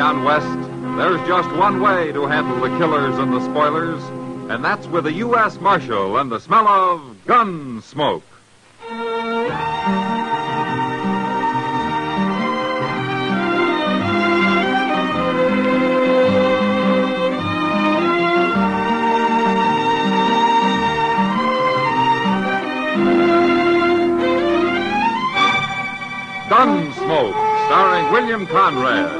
On West, there's just one way to handle the killers and the spoilers, and that's with a U.S. Marshal and the smell of gun smoke. Gunsmoke, starring William Conrad.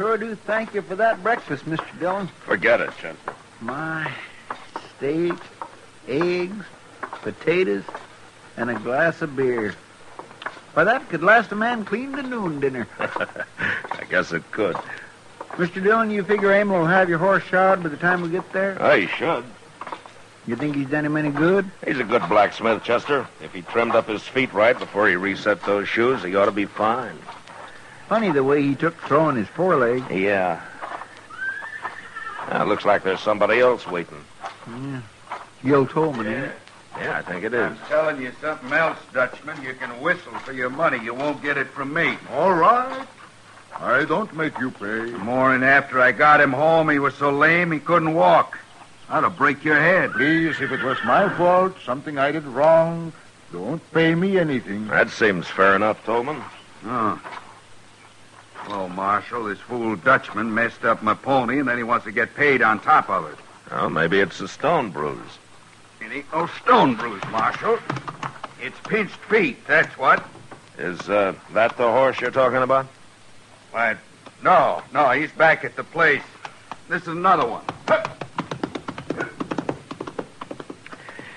Sure do thank you for that breakfast, Mr. Dillon. Forget it, Chester. My steak, eggs, potatoes, and a glass of beer. Why, that could last a man clean to noon dinner. I guess it could. Mr. Dillon, you figure Emil will have your horse shod by the time we get there? I should. You think he's done him any good? He's a good blacksmith, Chester. If he trimmed up his feet right before he reset those shoes, he ought to be fine. Funny the way he took throwing his foreleg. Yeah. Now, it looks like there's somebody else waiting. Yeah. Gil Tolman, ain't it? Yeah, I think it is. I'm telling you something else, Dutchman. You can whistle for your money. You won't get it from me. All right. I don't make you pay. Morning after I got him home, he was so lame he couldn't walk. I'd have break your head. Please, if it was my fault, something I did wrong, don't pay me anything. That seems fair enough, Tolman. Oh. Well, Marshal, this fool Dutchman messed up my pony, and then he wants to get paid on top of it. Well, maybe it's a stone bruise. It ain't no stone bruise, Marshal. It's pinched feet, that's what. Is uh, that the horse you're talking about? Why, no, no, he's back at the place. This is another one.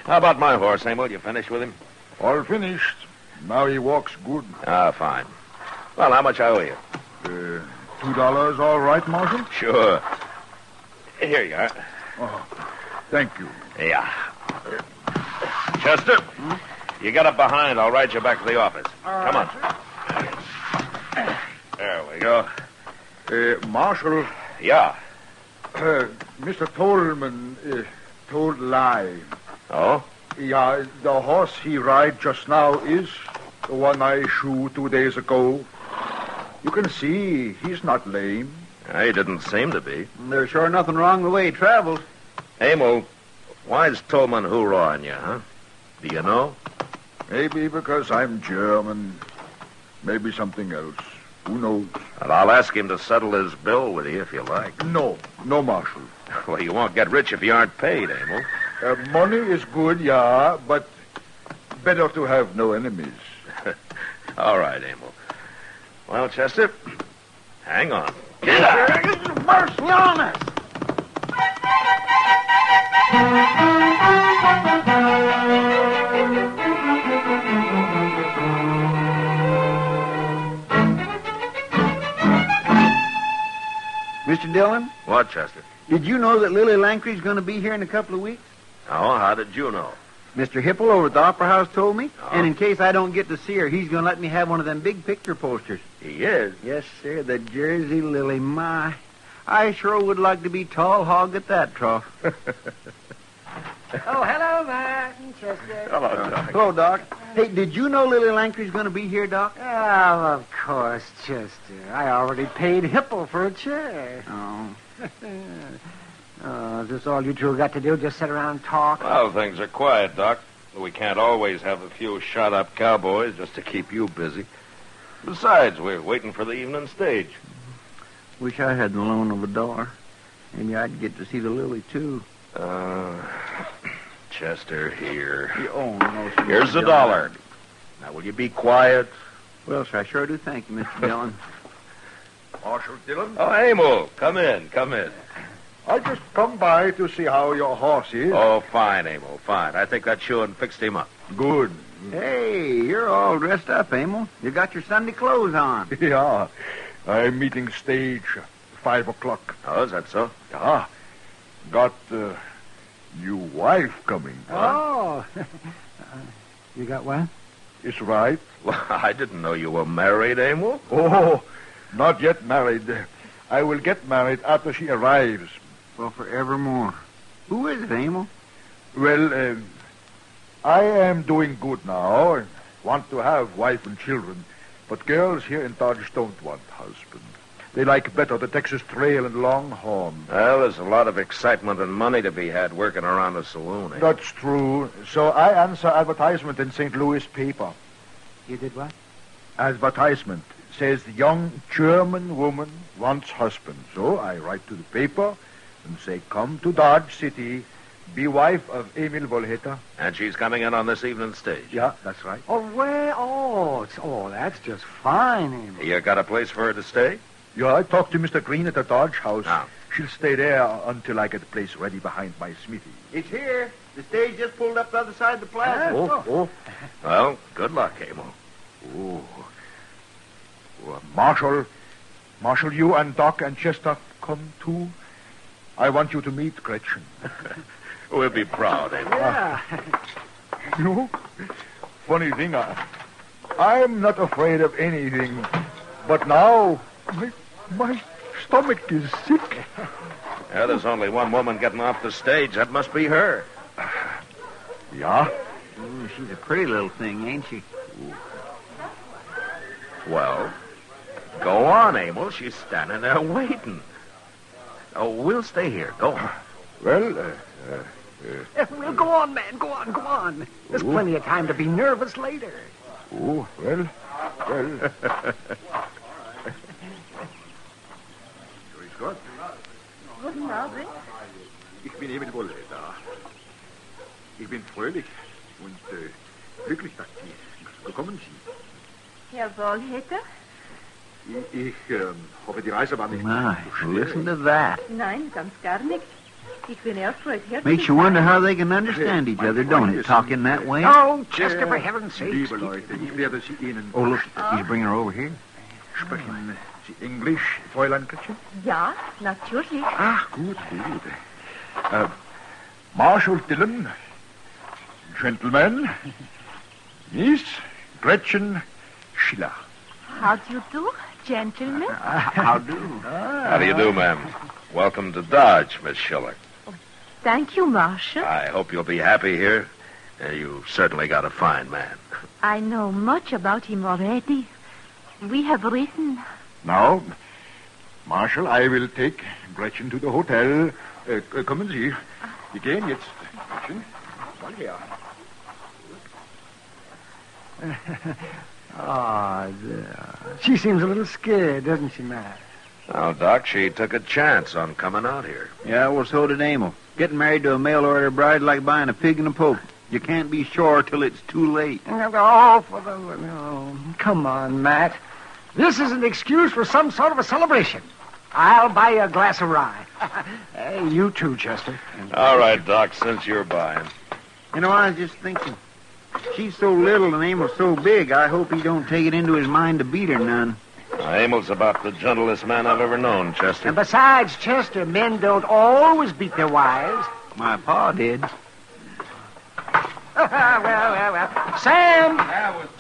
How about my horse, Emil? You finished with him? All finished. Now he walks good. Ah, fine. Well, how much I owe you? Uh, two dollars, all right, Marshal? Sure. Here you are. Oh, thank you. Yeah. Chester, you get up behind. I'll ride you back to the office. Come on. There we go. Uh, Marshal. Yeah. Uh, Mr. Tolman uh, told lie. Oh? Yeah, the horse he ride just now is the one I shoot two days ago. You can see he's not lame. He didn't seem to be. There's sure nothing wrong the way he travels. Emil, why's Tolman hoorahing you, huh? Do you know? Maybe because I'm German. Maybe something else. Who knows? Well, I'll ask him to settle his bill with you if you like. No, no, Marshal. Well, you won't get rich if you aren't paid, Emil. Uh, money is good, yeah, but better to have no enemies. All right, Emil. Well, Chester, hang on. get Mercy on us! Mr. Dillon, What, Chester? did you know that Lily Langtry's going to be here in a couple of weeks? Oh, how did you know? Mr. Hipple over at the Opera House told me. Oh. And in case I don't get to see her, he's going to let me have one of them big picture posters. He is? Yes, sir. The Jersey Lily. My. I sure would like to be tall hog at that trough. Oh, hello, Martin Chester. Hello, Doc. Hello, Doc. Hey, did you know Lily Langtry's going to be here, Doc? Oh, of course, Chester. I already paid Hipple for a chair. Oh. oh, is this all you two got to do? Just sit around and talk? Well, things are quiet, Doc. We can't always have a few shot-up cowboys just to keep you busy. Besides, we're waiting for the evening stage. Wish I had the loan of a dollar. Maybe I'd get to see the Lily, too. Uh, Chester, here. Oh, no, sir. Here's the dollar. Now, will you be quiet? Well, sir, I sure do thank you, Mr. Dillon. Marshal Dillon? Oh, Emil, come in, come in. I just come by to see how your horse is. Oh, fine, Emil, fine. I think that shoeing fixed him up. Good. hey, you're all dressed up, Emil. You got your Sunday clothes on. Yeah. I'm meeting stage five o'clock. Oh, is that so? Yeah. Got uh, new wife coming. Oh. Uh, you got one? It's right. Well, I didn't know you were married, Emil. Oh, not yet married. I will get married after she arrives. Well, forevermore. Who is it, Emil? Well, uh, I am doing good now and want to have wife and children. But girls here in Dodge don't want husband. They like better the Texas Trail and Longhorn. Well, there's a lot of excitement and money to be had working around a saloon. Eh? That's true. So I answer advertisement in St. Louis paper. You did what? Advertisement says the young German woman wants husband. So I write to the paper and say, come to Dodge City, be wife of Emil Wolhaupter. And she's coming in on this evening stage. Yeah, that's right. Oh, well, oh, it's, oh, that's just fine, Emil. You got a place for her to stay? Yeah, I talked to Mr. Green at the Dodge House. Ah. She'll stay there until I get a place ready behind my smithy. It's here. The stage just pulled up the other side of the plaza. Oh, oh. Well, good luck, Emil. Oh. Oh, Marshal, Marshal, you and Doc and Chester come too. I want you to meet Gretchen. We'll be proud, eh? Abel. Yeah. No. Funny thing, I, I'm not afraid of anything. But now, my, my stomach is sick. Yeah, there's only one woman getting off the stage. That must be her. Yeah? Ooh, she's a pretty little thing, ain't she? Well, go on, Emil. She's standing there waiting. Oh, we'll stay here. Go on. Well, uh, uh, Well, go on, man. Go on, go on. There's Ooh. plenty of time to be nervous later. oh, well, well. Grüß Gott. Guten Abend. Ich bin Emil Wolhaupter. Ich bin fröhlich und äh, glücklich, dass Sie gekommen sind. Herr Wolhaupter? Ich, ich ähm, hoffe, die Reise war nicht My, zu listen to that. Nein, ganz gar nicht. Ich bin erfreut. Herzlich Makes you wonder how they can understand each other, don't it? Talking that way. Oh, Chester, for äh, heaven's sake. Liebe Leute, ich werde Sie Ihnen Oh, look, he's bringing her over here. sprechen Sie Englisch, Fräulein Gretchen? Ja, natürlich. Ach, gut, gut. Äh, Marshall Dillon, Gentlemen, Miss Gretchen Schiller. How do you do, gentlemen? How do? How do you do, ma'am? Welcome to Dodge, Miss Schiller. Thank you, Marshal. I hope you'll be happy here. Uh, you certainly got a fine man. I know much about him already. We have written. Now, Marshall, I will take Gretchen to the hotel. Äh, kommen Sie. Wir gehen jetzt. Gretchen, mal her. Oh, yeah. she seems a little scared, doesn't she, Matt? Now, Doc, she took a chance on coming out here. Yeah, well, so did Emil. Getting married to a mail order bride like buying a pig in a poke. You can't be sure till it's too late. Oh, for the... Oh, come on, Matt. This is an excuse for some sort of a celebration. I'll buy you a glass of rye. hey, you too, Chester. All right, Doc, since you're buying. You know, I was just thinking. She's so little and Emil's so big, I hope he don't take it into his mind to beat her none. Now, Emil's about the gentlest man I've ever known, Chester. And besides, Chester, men don't always beat their wives. My pa did. well, well, well. Sam,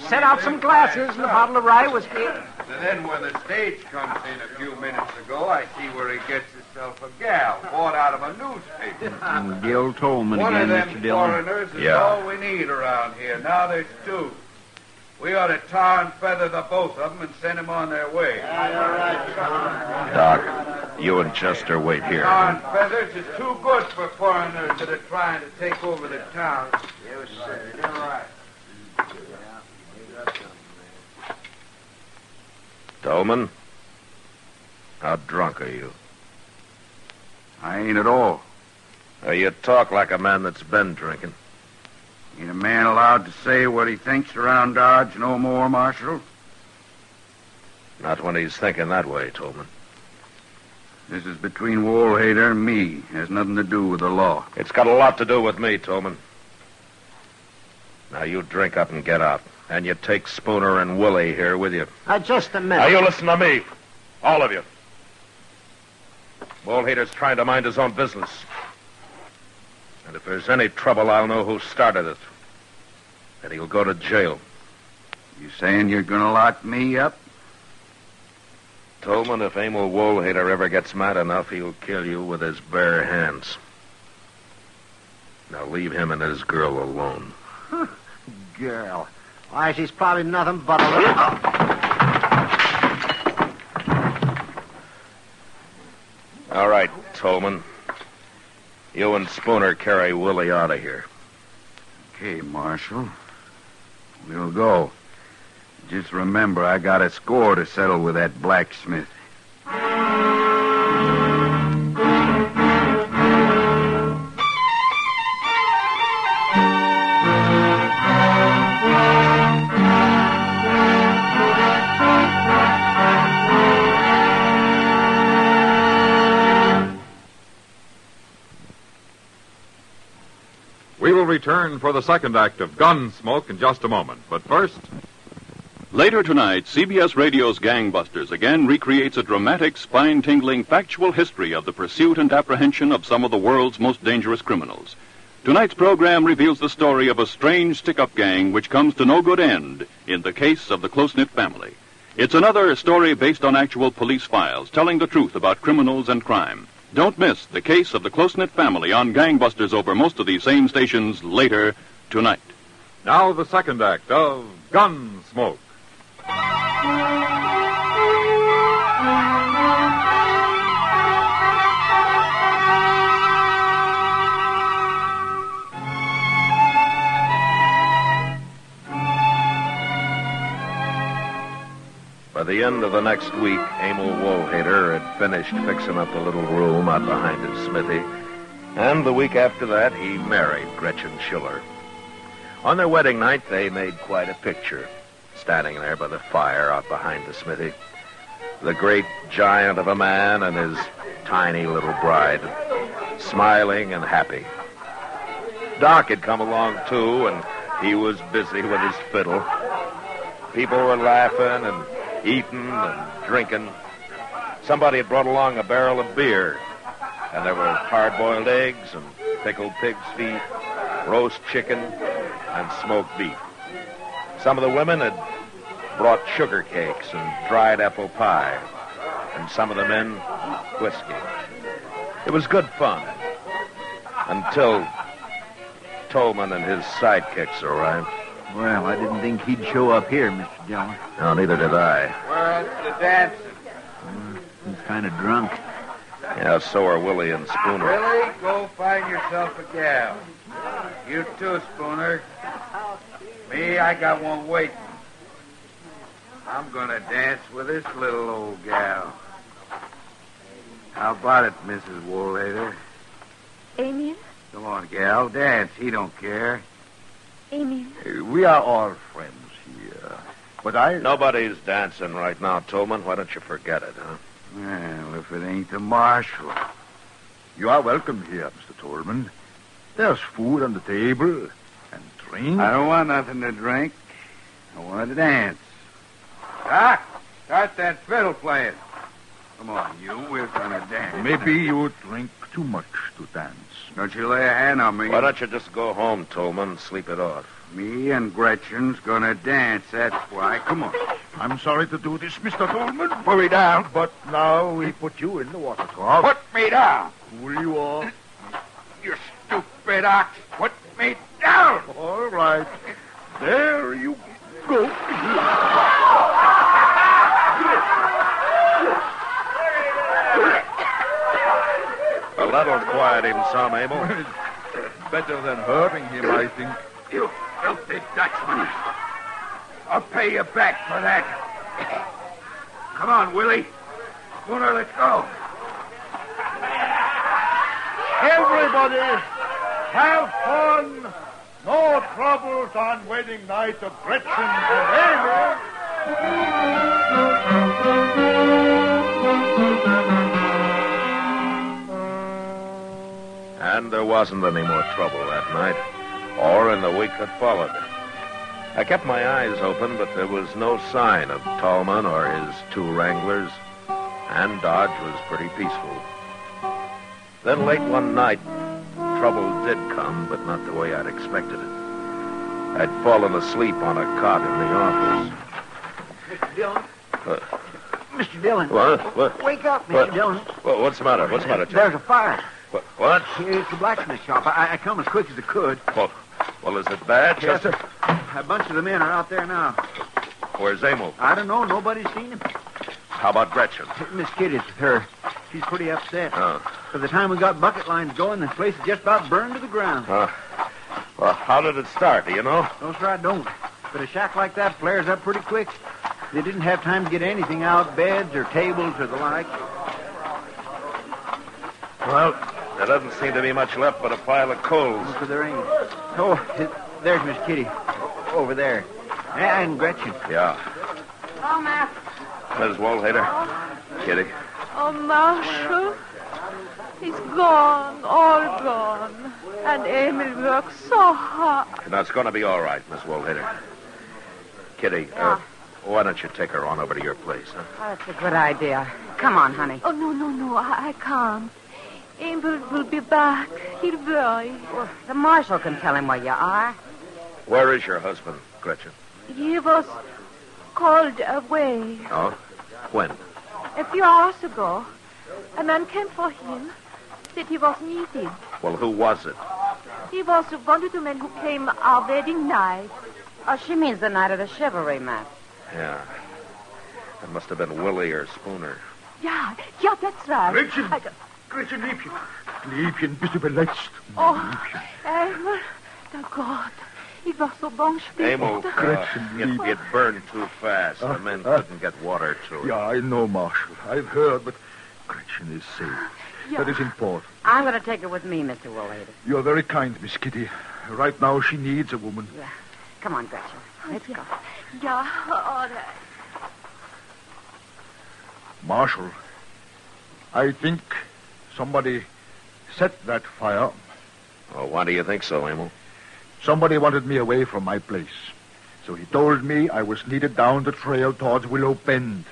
set out some glasses and a bottle of rye whiskey. And then when the stage comes in a few minutes ago, I see where he gets himself a gal bought out of a newspaper. And mm, Gil Tolman One again, of them Mr. Dillon. foreigners is Yeah. all we need around here. Now there's two. We ought to tar and feather the both of them and send them on their way. Doc, you and Chester wait here. Tar and feathers is too good for foreigners that are trying to take over the town. Yes, sir. You're right. Tolman, how drunk are you? I ain't at all. Uh, you talk like a man that's been drinking. Ain't a man allowed to say what he thinks around Dodge no more, Marshal? Not when he's thinking that way, Tolman. This is between Wolhaupter and me. Has nothing to do with the law. It's got a lot to do with me, Tolman. Now you drink up and get out. And you take Spooner and Willie here with you. Uh, just a minute. Now you listen to me. All of you. Wolhaupter's trying to mind his own business. And if there's any trouble, I'll know who started it. And he'll go to jail. You saying you're going to lock me up? Tolman, if Emil Wolhaupter ever gets mad enough, he'll kill you with his bare hands. Now leave him and his girl alone. Girl. Why, she's probably nothing but a little... All right, Tolman. You and Spooner carry Willie out of here. Okay, Marshal. We'll go. Just remember, I got a score to settle with that blacksmith. Will return for the second act of Gunsmoke in just a moment. But first, Later tonight, CBS Radio's Gangbusters again recreates a dramatic, spine tingling factual history of the pursuit and apprehension of some of the world's most dangerous criminals. Tonight's program reveals the story of a strange stick-up gang which comes to no good end in the case of the close-knit family. It's another story based on actual police files, telling the truth about criminals and crime. Don't miss the case of the close-knit family on Gangbusters over most of these same stations later tonight. Now the second act of Gunsmoke. By the end of the next week, Emil Wolhaupter had finished fixing up the little room out behind his smithy. And the week after that, he married Gretchen Schiller. On their wedding night, they made quite a picture, standing there by the fire out behind the smithy. The great giant of a man and his tiny little bride, smiling and happy. Doc had come along, too, and he was busy with his fiddle. People were laughing and eating and drinking. Somebody had brought along a barrel of beer, and there were hard-boiled eggs and pickled pig's feet, roast chicken, and smoked beef. Some of the women had brought sugar cakes and dried apple pie, and some of the men whiskey. It was good fun until Tolman and his sidekicks arrived. Well, I didn't think he'd show up here, Mr. Dillon. No, neither did I. Where's the dancing? Hmm, he's kind of drunk. Yeah, so are Willie and Spooner. Willie, go find yourself a gal. You too, Spooner. Me, I got one waiting. I'm gonna dance with this little old gal. How about it, Mrs. Wolhaupter? Emil? Come on, gal, dance. He don't care. Emil? We are all friends here. But I... Nobody's dancing right now, Tolman. Why don't you forget it, huh? Well, if it ain't the marshal. You are welcome here, Mr. Tolman. There's food on the table and drink. I don't want nothing to drink. I want to dance. Doc, start that fiddle playing. Come on, you. We're gonna dance. Maybe you drink too much to dance. Don't you lay a hand on me. Why don't you just go home, Tolman, and sleep it off? Me and Gretchen's gonna dance. That's why. Come on. I'm sorry to do this, Mr. Tolman. Put me down, but now we put you in the water trough. Put me down. Cool you off. You stupid ox. Put me down. All right. There you go. Well, that'll quiet him some, eh, Abel. Better than hurting him, I think. You filthy Dutchman. I'll pay you back for that. Come on, Willie. Spooner, let's go. Everybody, have fun. No troubles on wedding night of Gretchen and Abel. And there wasn't any more trouble that night, or in the week that followed. I kept my eyes open, but there was no sign of Tolman or his two wranglers, and Dodge was pretty peaceful. Then late one night, trouble did come, but not the way I'd expected it. I'd fallen asleep on a cot in the office. Mr. Dillon. Uh, Mr. Dillon. what? What? Wake up, Mr. What? Dillon. What- What's the matter? What's the matter, There's a fire. What? What? It's the blacksmith shop. I, I come as quick as I could. Well, well, is it bad, Yes, Chester? A bunch of the men are out there now. Where's Emil? I don't know. Nobody's seen him. How about Gretchen? Miss Kitty's with her. She's pretty upset. Oh. By the time we got bucket lines going, the place is just about burned to the ground. Uh, well, how did it start? Do you know? No, sir, I don't. But a shack like that flares up pretty quick. They didn't have time to get anything out, beds or tables or the like. Well, there doesn't seem to be much left but a pile of coals. So there ain't. Oh, there's Miss Kitty. Over there. And Gretchen. Yeah. Oh, Matt. Ms. Wolhaupter. Kitty. Oh, Marshall. He's gone, all gone. And Emil works so hard. Now, it's going to be all right, Miss Wolhaupter. Kitty, uh, why don't you take her on over to your place, huh? Oh, that's a good idea. Come on, honey. Oh, no, no, no, I, I can't. Emil will be back. He'll worry. The marshal can tell him where you are. Where is your husband, Gretchen? He was called away Oh? When? a few hours ago. A man came for him, said he was needed. Well, who was it? He was one of the men who came our wedding night. Oh, she means the night of the shivaree, Matt. Yeah. It must have been Willie or Spooner. Yeah, yeah, that's right. Gretchen. I- Gretchen, Liebchen. Liebchen, bist du verletzt? Oh, Emil, der Gott. Ich war so bang Emil, uh, Gretchen, it, it burned too fast. The men couldn't get water to it. Yeah, I know, Marshal. I've heard, but Gretchen is safe. Yeah. That is important. I'm going to take her with me, Mr. Wolhaupter. You're very kind, Miss Kitty. Right now, she needs a woman. Yeah. Come on, Gretchen. Let's go. Ja, all right. Marshal, I think somebody set that fire. Oh, why do you think so, Emil? Somebody wanted me away from my place. So he told me I was needed down the trail towards Willow Bend.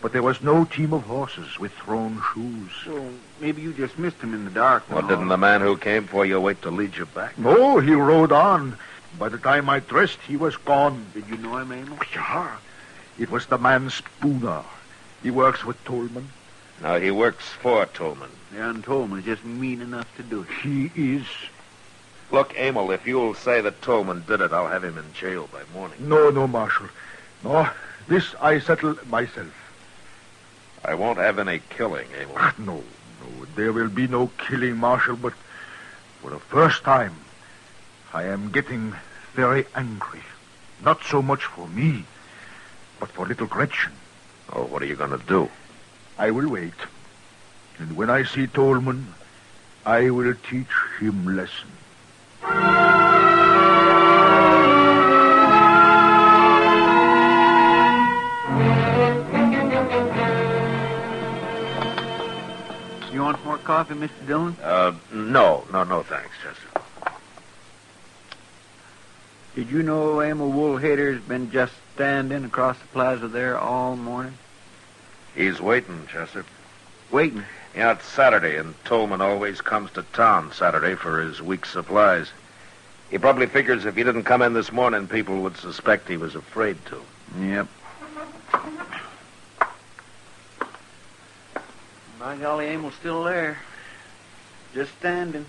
But there was no team of horses with thrown shoes. Well, maybe you just missed him in the dark. Well, didn't the man who came for you wait to lead you back? No, he rode on. By the time I dressed, he was gone. Did you know him, Emil? Oh, yeah. It was the man Spooner. He works with Tolman. No, he works for Tolman. Jan Tolman's just mean enough to do it. He is. Look, Emil, if you'll say that Tolman did it, I'll have him in jail by morning. No, no, Marshal. No, this I settle myself. I won't have any killing, Emil. Ah, No, no, there will be no killing, Marshal, but for the first time, I am getting very angry. Not so much for me, but for little Gretchen. Oh, what are you going to do? I will wait. And when I see Tolman, I will teach him lesson. You want more coffee, Mr. Dillon? Uh, no, no, no, thanks, Chester. Did you know Emil Wolhaupter's been just standing across the plaza there all morning? He's waiting, Chester. Waiting? Yeah, it's Saturday, and Tolman always comes to town Saturday for his week's supplies. He probably figures if he didn't come in this morning, people would suspect he was afraid to. Yep. By golly, Emil's still there. Just standing.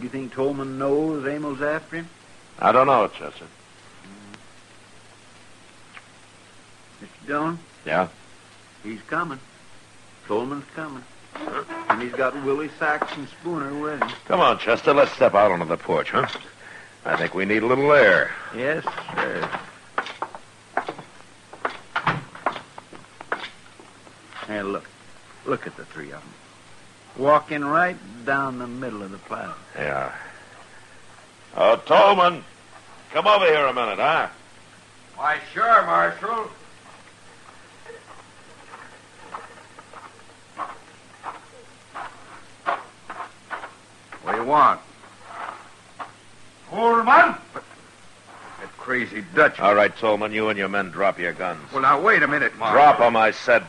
You think Tolman knows Emil's after him? I don't know, Chester. Mr. Dillon, Yeah? he's coming. Tolman's coming. And he's got Willie Saxon Spooner with him. Come on, Chester. Let's step out onto the porch, huh? I think we need a little air. Yes, sir. Hey, look. Look at the three of them. Walking right down the middle of the plaza. Yeah. Oh, Tolman, come over here a minute, huh? Why, sure, Marshal. What do you want? Coleman? That crazy Dutch. All right, Tolman, you and your men drop your guns. Well, now, wait a minute, Mark. Drop them, I said.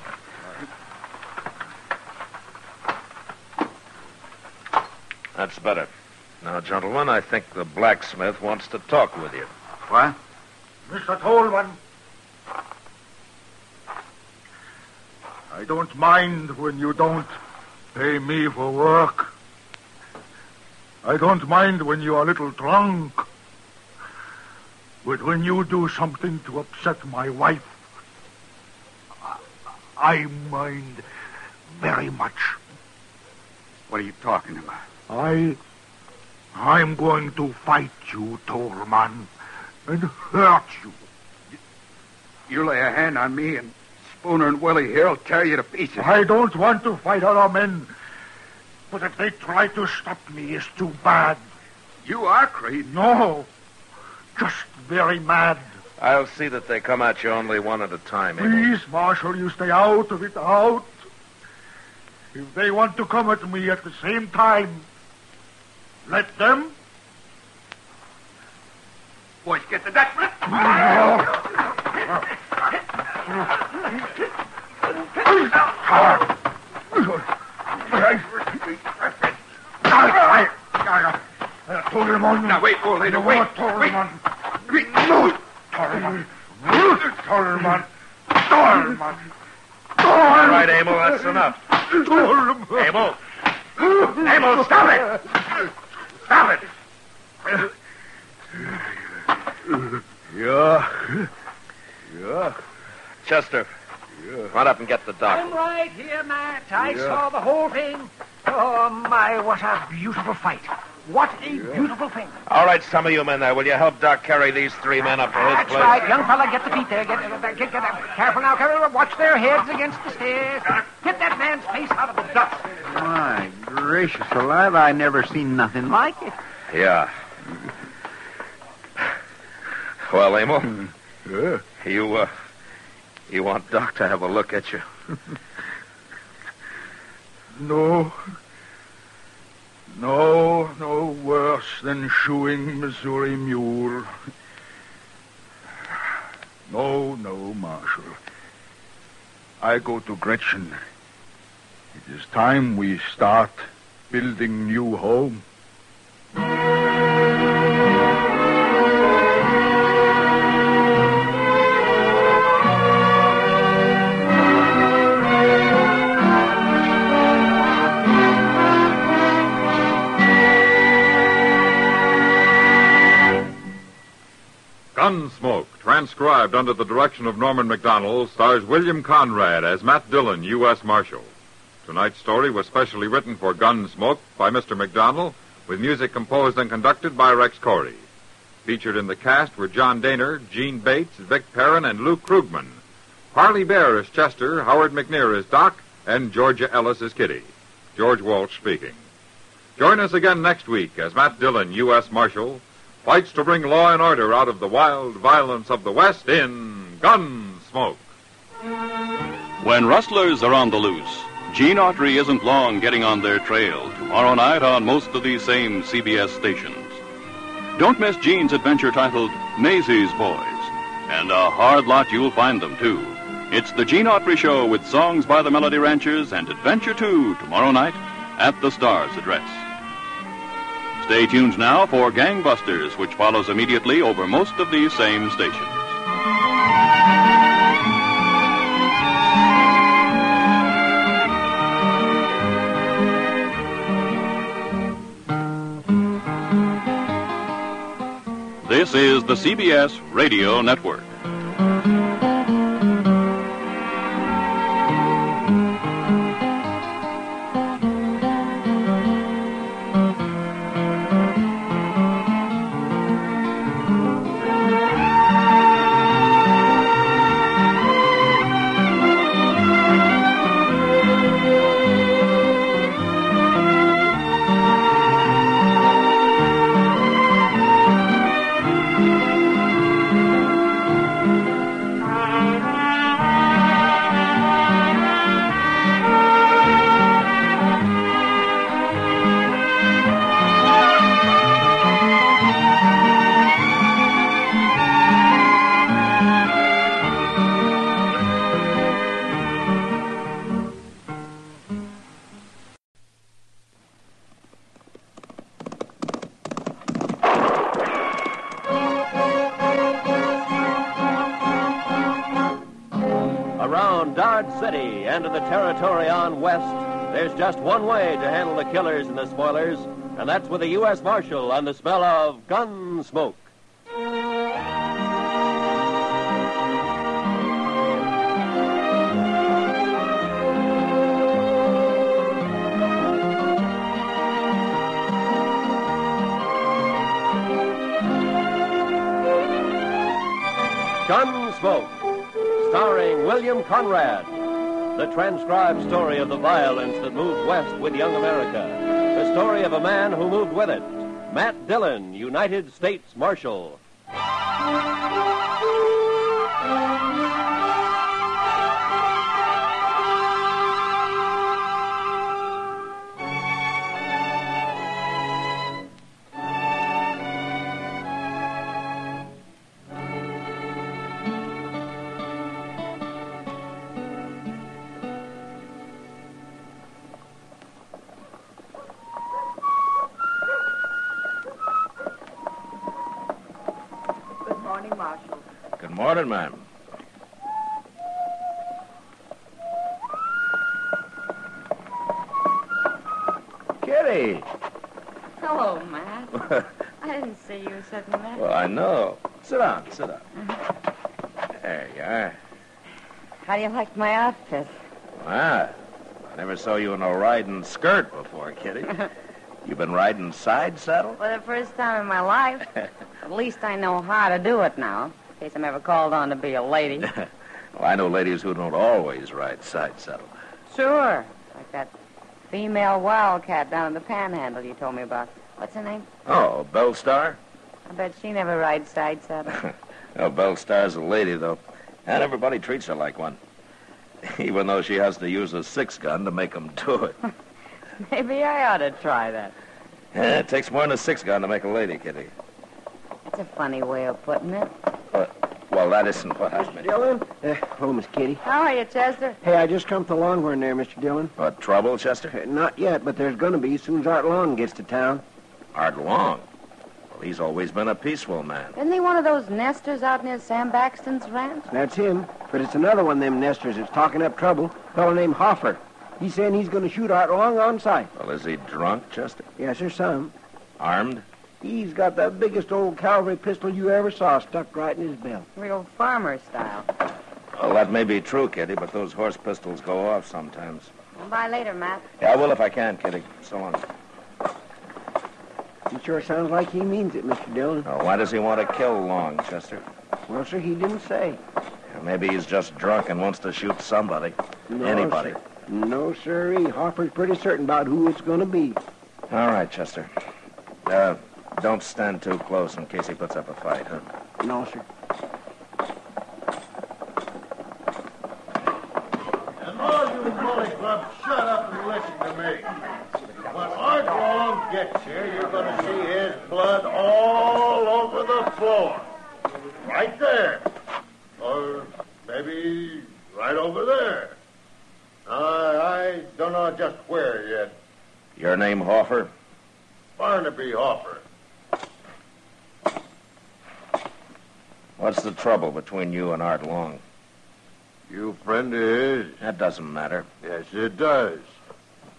That's better. Now, gentlemen, I think the blacksmith wants to talk with you. What? Mr. Tolman. I don't mind when you don't pay me for work. I don't mind when you are a little drunk. But when you do something to upset my wife, I- mind very much. What are you talking about? I. I'm going to fight you, Tolman, and hurt you. You lay a hand on me, and Spooner and Willie here will tear you to pieces. I don't want to fight other men. But if they try to stop me, it's too bad. You are crazy. No. Just very mad. I'll see that they come at you only one at a time, Emil. Please, Marshal, you stay out of it, out. If they want to come at me at the same time, let them. Boys, get the Dutchman. Tormund. Now, wait, old lady, wait. Tormund. No, Tormund. Tormund. Tormund. All right, Abel, that's enough. Abel. Abel, stop it! Stop it! Yeah. Yeah. Chester, run up and get the I'm right here, Matt. I Yeah. saw the whole thing. Oh, my, what a beautiful fight. What a beautiful thing. All right, some of you men there, will you help Doc carry these three men up to his That's place? right, young fella. Get the feet there. Get, get, get, get, careful now, careful. Watch their heads against the stairs. Get that man's face out of the dust. My gracious alive, I never seen nothing like it. Yeah. Well, Emil, Yeah. you, uh, you want Doc to have a look at you? No. No, no worse than shoeing Missouri mule. No, no, Marshal. I go to Gretchen. It is time we start building new home. Gunsmoke, transcribed under the direction of Norman Macdonnell, stars William Conrad as Matt Dillon, U.S. Marshal. Tonight's story was specially written for Gunsmoke by Mr. Macdonnell, with music composed and conducted by Rex Koury. Featured in the cast were John Dehner, Gene Bates, Vic Perrin, and Lou Krugman. Parley Baer is Chester, Howard McNear is Doc, and Georgia Ellis is Kitty. George Walsh speaking. Join us again next week as Matt Dillon, U.S. Marshal, fights to bring law and order out of the wild violence of the West in Gunsmoke. When rustlers are on the loose, Gene Autry isn't long getting on their trail tomorrow night on most of these same CBS stations. Don't miss Gene's adventure titled Maisie's Boys, and a hard lot you'll find them, too. It's the Gene Autry Show with songs by the Melody Ranchers and Adventure 2 tomorrow night at the Star's address. Stay tuned now for Gangbusters, which follows immediately over most of these same stations. This is the CBS Radio Network. And that's with a U.S. Marshal and the smell of gun smoke. Gunsmoke, starring William Conrad. The transcribed story of the violence that moved west with young America. Story of a man who moved with it. Matt Dillon, United States Marshal. My outfit? Ah, I never saw you in a riding skirt before, Kitty. You've been riding side saddle? For the first time in my life. At least I know how to do it now, in case I'm ever called on to be a lady. well, I know ladies who don't always ride side saddle. Sure. Like that female wildcat down in the panhandle you told me about. What's her name? Oh, Belle Starr? I bet she never rides side saddle. Oh, Belle Starr's a lady, though. And everybody treats her like one. Even though she has to use a six gun to make 'em do it. Maybe I ought to try that. Yeah, it takes more than a six gun to make a lady, Kitty. That's a funny way of putting it. Well, that isn't what I meant. Dillon? Uh, hello, Miss Kitty. How are you, Chester? Hey, I just come to Longhorn there, Mr. Dillon. What, trouble, Chester? Uh, not yet, but there's going to be as soon as Art Long gets to town. Art Long? Well, he's always been a peaceful man. Isn't he one of those nesters out near Sam Baxton's ranch? That's him. But it's another one of them nesters that's talking up trouble. fellow named Hoffer. He's saying he's going to shoot out Long on sight. Well, is he drunk, Chester? Yes, sir, some. Armed? He's got the biggest old cavalry pistol you ever saw stuck right in his belt. Real farmer style. Well, that may be true, Kitty, but those horse pistols go off sometimes. Well, bye later, Matt. Yeah, I will if I can, Kitty. So long. It sure sounds like he means it, Mr. Dillon. Now, why does he want to kill Long, Chester? Well, sir, he didn't say. Yeah, maybe he's just drunk and wants to shoot somebody. Anybody. No, Anybody. Sir. No, sirree. Hoffer's pretty certain about who it's going to be. All right, Chester. Uh, don't stand too close in case he puts up a fight, huh? No, sir. And all you bully clubs, shut up and listen to me. Gets here, you're going to see his blood all over the floor. Right there. Or maybe right over there. I, I don't know just where yet. Your name, Hoffer? Barnaby Hoffer. What's the trouble between you and Art Long? You friend of his? That doesn't matter. Yes, it does.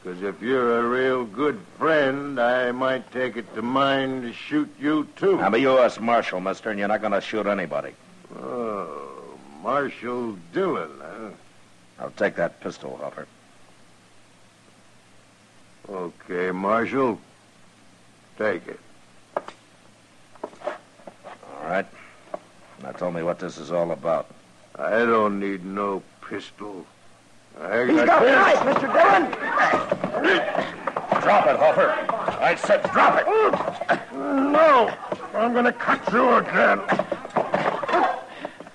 Because if you're a real good friend, I might take it to mind to shoot you, too. I'm a U.S. Marshal, mister, and you're not going to shoot anybody. Oh, Marshal Dillon, huh? I'll take that pistol, Hoffer. Okay, Marshal. Take it. All right. Now tell me what this is all about. I don't need no pistol. I He's got a knife, Mr. Dillon. Drop it, Hoffer. I said drop it. No! I'm going to cut you again.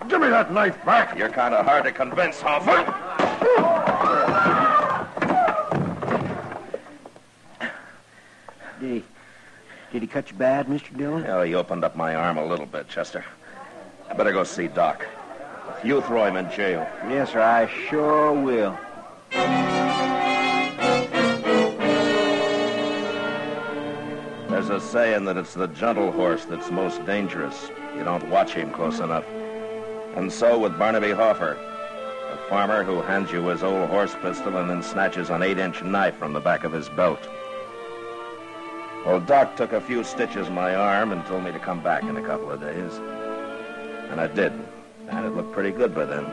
Give me that knife back. You're kind of hard to convince, Hoffer. Did he, did he cut you bad, Mr. Dillon? Oh, he opened up my arm a little bit, Chester. I better go see Doc. You throw him in jail. Yes, sir, I sure will. There's a saying that it's the gentle horse that's most dangerous. You don't watch him close enough. And so with Barnaby Hoffer, a farmer who hands you his old horse pistol and then snatches an eight-inch knife from the back of his belt. Well, Doc took a few stitches in my arm and told me to come back in a couple of days. And I did. And it looked pretty good by then.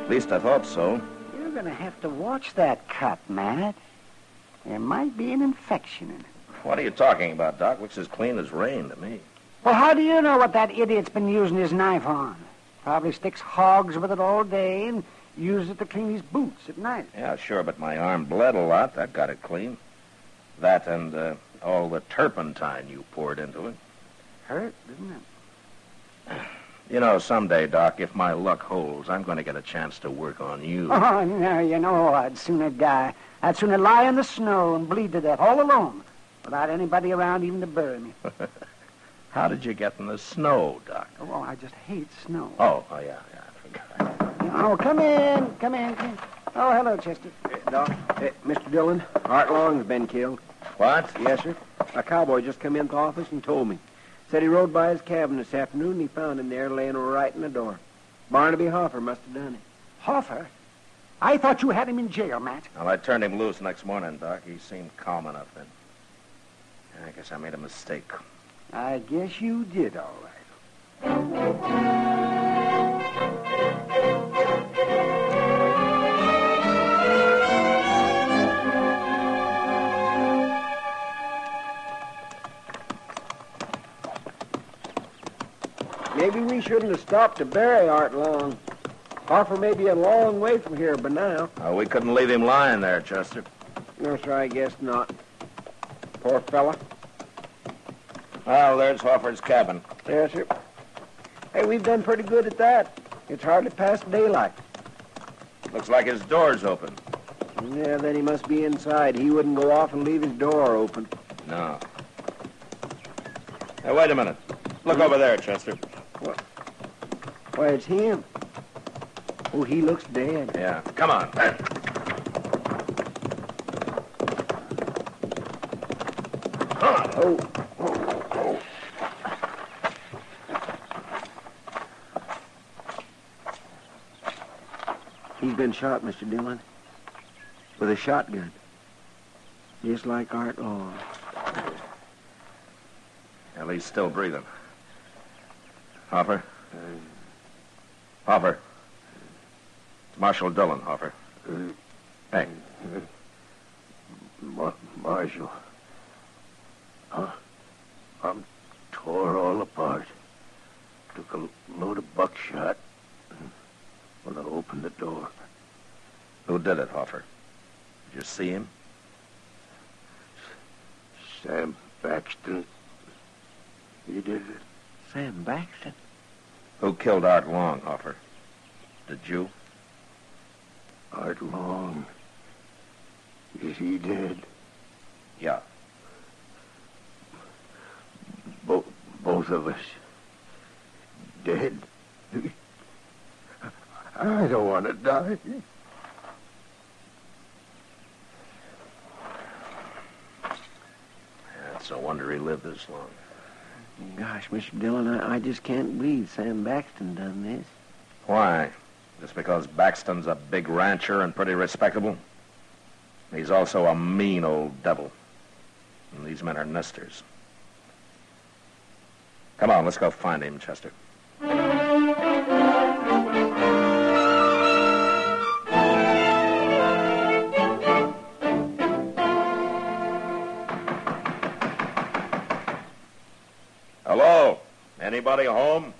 At least I thought so. You're going to have to watch that cut, Matt. There might be an infection in it. What are you talking about, Doc? Looks as clean as rain to me. Well, how do you know what that idiot's been using his knife on? Probably sticks hogs with it all day and uses it to clean his boots at night. Yeah, sure, but my arm bled a lot. That got it clean. That and uh, all the turpentine you poured into it. Hurt, didn't it? You know, someday, Doc, if my luck holds, I'm going to get a chance to work on you. Oh, no, you know, I'd sooner die. I'd sooner lie in the snow and bleed to death all alone without anybody around even to bury me. How did you get in the snow, Doc? Oh, I just hate snow. Oh, oh yeah, yeah, I forgot. Oh, come in, come in, come in. Oh, hello, Chester. Doc, eh, Mr. Dillon, Art Long's been killed. What? Yes, sir. A cowboy just come into office and told me. Said he rode by his cabin this afternoon and he found him there laying right in the door. Barnaby Hoffer must have done it. Hoffer? I thought you had him in jail, Matt. Well, I turned him loose next morning, Doc. He seemed calm enough then. I guess I made a mistake. I guess you did all right. Maybe we shouldn't have stopped to bury Art Long. Hoffer may be a long way from here by now. Oh, we couldn't leave him lying there, Chester. No, sir, I guess not. Poor fella. Well, there's Hoffer's cabin. Yes, sir. Hey, we've done pretty good at that. It's hardly past daylight. Looks like his door's open. Yeah, then he must be inside. He wouldn't go off and leave his door open. No. Hey, wait a minute. Look over there, Chester. Why, it's him. Oh, he looks dead. Yeah. Come on. Oh, oh, oh. He's been shot, Mr. Dillon. With a shotgun. Just like Art Long. Well, he's still breathing. Hoffer? Hoffer. Uh, it's Marshal Dillon, Hoffer. Uh, hey. Mar- Marshal. Huh? I'm tore all apart. Took a load of buckshot when I opened the door. Who did it, Hoffer? Did you see him? Sam Baxton. He did it. Sam Baxton? Who killed Art Long, Hoffer? Did you? Art Long. Is he dead? Yeah. Bo- both of us. Dead. I don't want to die. It's a wonder he lived this long. Gosh, Mr. Dillon, I, I just can't believe Sam Baxton done this. Why? Just because Baxton's a big rancher and pretty respectable? He's also a mean old devil. And these men are nesters. Come on, let's go find him, Chester. Anybody home?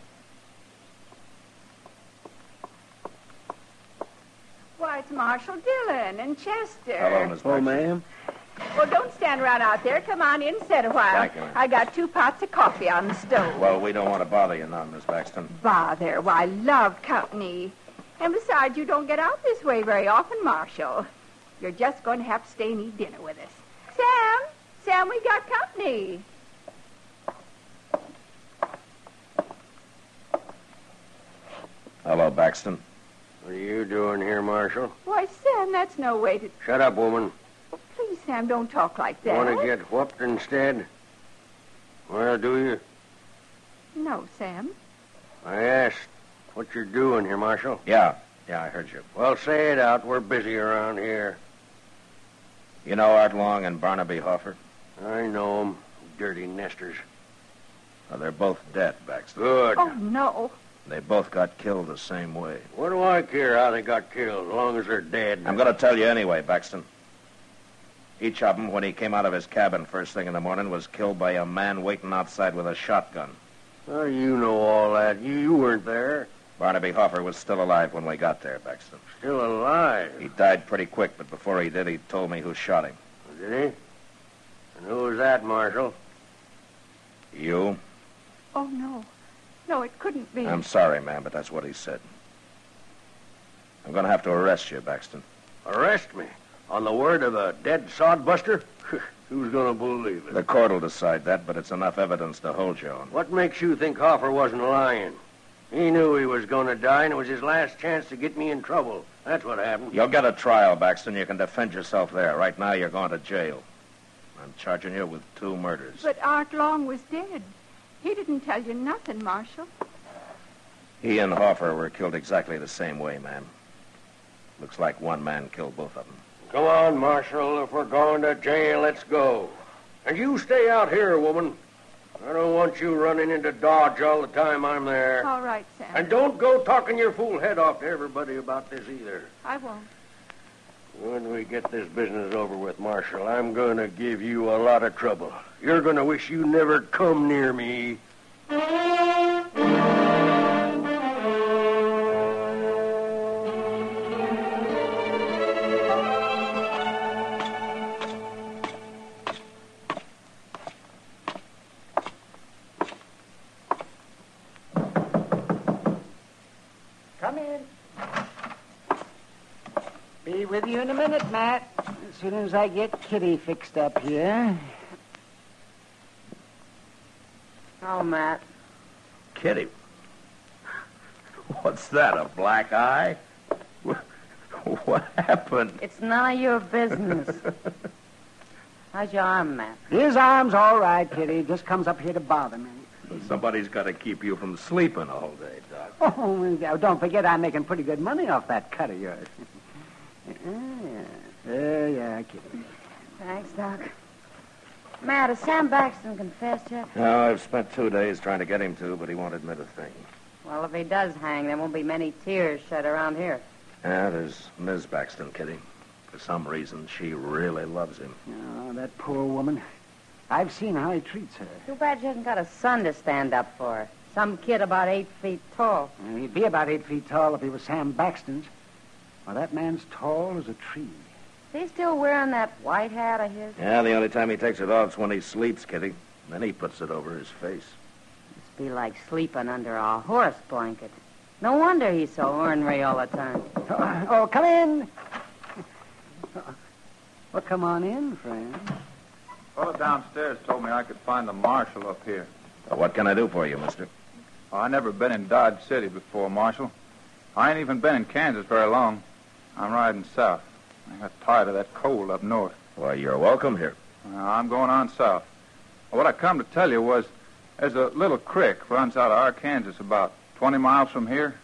Why, it's Marshal Dillon and Chester. Hello, Miss Oh, ma'am. Well, don't stand around out there. Come on in and sit a while. Thank you. I got two pots of coffee on the stove. Well, we don't want to bother you now, Miss Baxton. Bother. Why, I love company. And besides, you don't get out this way very often, Marshal. You're just going to have to stay and eat dinner with us. Sam, Sam, we got company. Hello, Baxton. What are you doing here, Marshal? Why, Sam, that's no way to. Shut up, woman. Oh, please, Sam, don't talk like that. Want to get whooped instead? Well, do you? No, Sam. I asked what you're doing here, Marshal. Yeah, yeah, I heard you. Well, say it out. We're busy around here. You know Art Long and Barnaby Hoffer? I know 'em. Dirty nesters. Well, they're both dead, Baxton. Good. Oh, no. They both got killed the same way. What do I care how they got killed, as long as they're dead? I'm going to tell you anyway, Baxton. Each of them, when he came out of his cabin first thing in the morning, was killed by a man waiting outside with a shotgun. How do you know all that? You, you weren't there. Barnaby Hoffer was still alive when we got there, Baxton. Still alive? He died pretty quick, but before he did, he told me who shot him. Did he? And who was that, Marshal? You? Oh, no. No, it couldn't be. I'm sorry, ma'am, but that's what he said. I'm going to have to arrest you, Baxton. Arrest me? On the word of a dead sodbuster? Who's going to believe it? The court will decide that, but it's enough evidence to hold you on. What makes you think Hoffer wasn't lying? He knew he was going to die, and it was his last chance to get me in trouble. That's what happened. You'll get a trial, Baxton. You can defend yourself there. Right now, you're going to jail. I'm charging you with two murders. But Art Long was dead. He didn't tell you nothing, Marshal. He and Hoffer were killed exactly the same way, ma'am. Looks like one man killed both of them. Come on, Marshal. If we're going to jail, let's go. And you stay out here, woman. I don't want you running into Dodge all the time I'm there. All right, Sam. And don't go talking your fool head off to everybody about this either. I won't. When we get this business over with, Marshal, I'm going to give you a lot of trouble. You're going to wish you never come near me. Minute, Matt. As soon as I get Kitty fixed up here. Oh, Matt. Kitty. What's that, a black eye? What happened? It's none of your business. How's your arm, Matt? His arm's all right, Kitty. Just comes up here to bother me. Somebody's got to keep you from sleeping all day, Doc. Oh, don't forget I'm making pretty good money off that cut of yours. Yeah. There you are, Kitty. Thanks, Doc. Matt, has Sam Baxton confessed yet? No, I've spent two days trying to get him to, but he won't admit a thing. Well, if he does hang, there won't be many tears shed around here. Yeah, there's Ms. Baxton, Kitty. For some reason, she really loves him. Oh, that poor woman. I've seen how he treats her. Too bad she hasn't got a son to stand up for her. Some kid about eight feet tall. He'd be about eight feet tall if he was Sam Baxton's. Well, that man's tall as a tree. Is he still wearing that white hat of his? Yeah, the only time he takes it off is when he sleeps, Kitty. Then he puts it over his face. Must be like sleeping under a horse blanket. No wonder he's so ornery all the time. Oh, oh, come in. Well, come on in, friend. Fellow downstairs told me I could find the marshal up here. Uh, what can I do for you, mister? Oh, I never been in Dodge City before, Marshal. I ain't even been in Kansas very long. I'm riding south. I got tired of that cold up north. Why, you're welcome here. Uh, I'm going on south. What I come to tell you was there's a little creek runs out of Arkansas about 20 miles from here.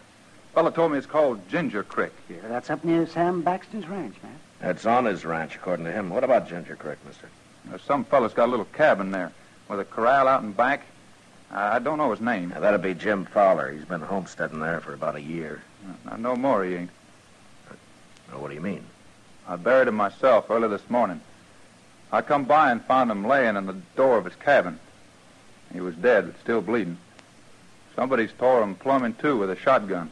Fellow told me it's called Ginger Creek. Yeah, that's up near Sam Baxton's ranch, man. That's on his ranch, according to him. What about Ginger Creek, mister? There's some fellow's got a little cabin there with a corral out in back. I don't know his name. Now, that'd be Jim Fowler. He's been homesteading there for about a year. No, know more he ain't. Now, what do you mean? I buried him myself early this morning. I come by and found him laying in the door of his cabin. He was dead, but still bleeding. Somebody's tore him plumb in two with a shotgun.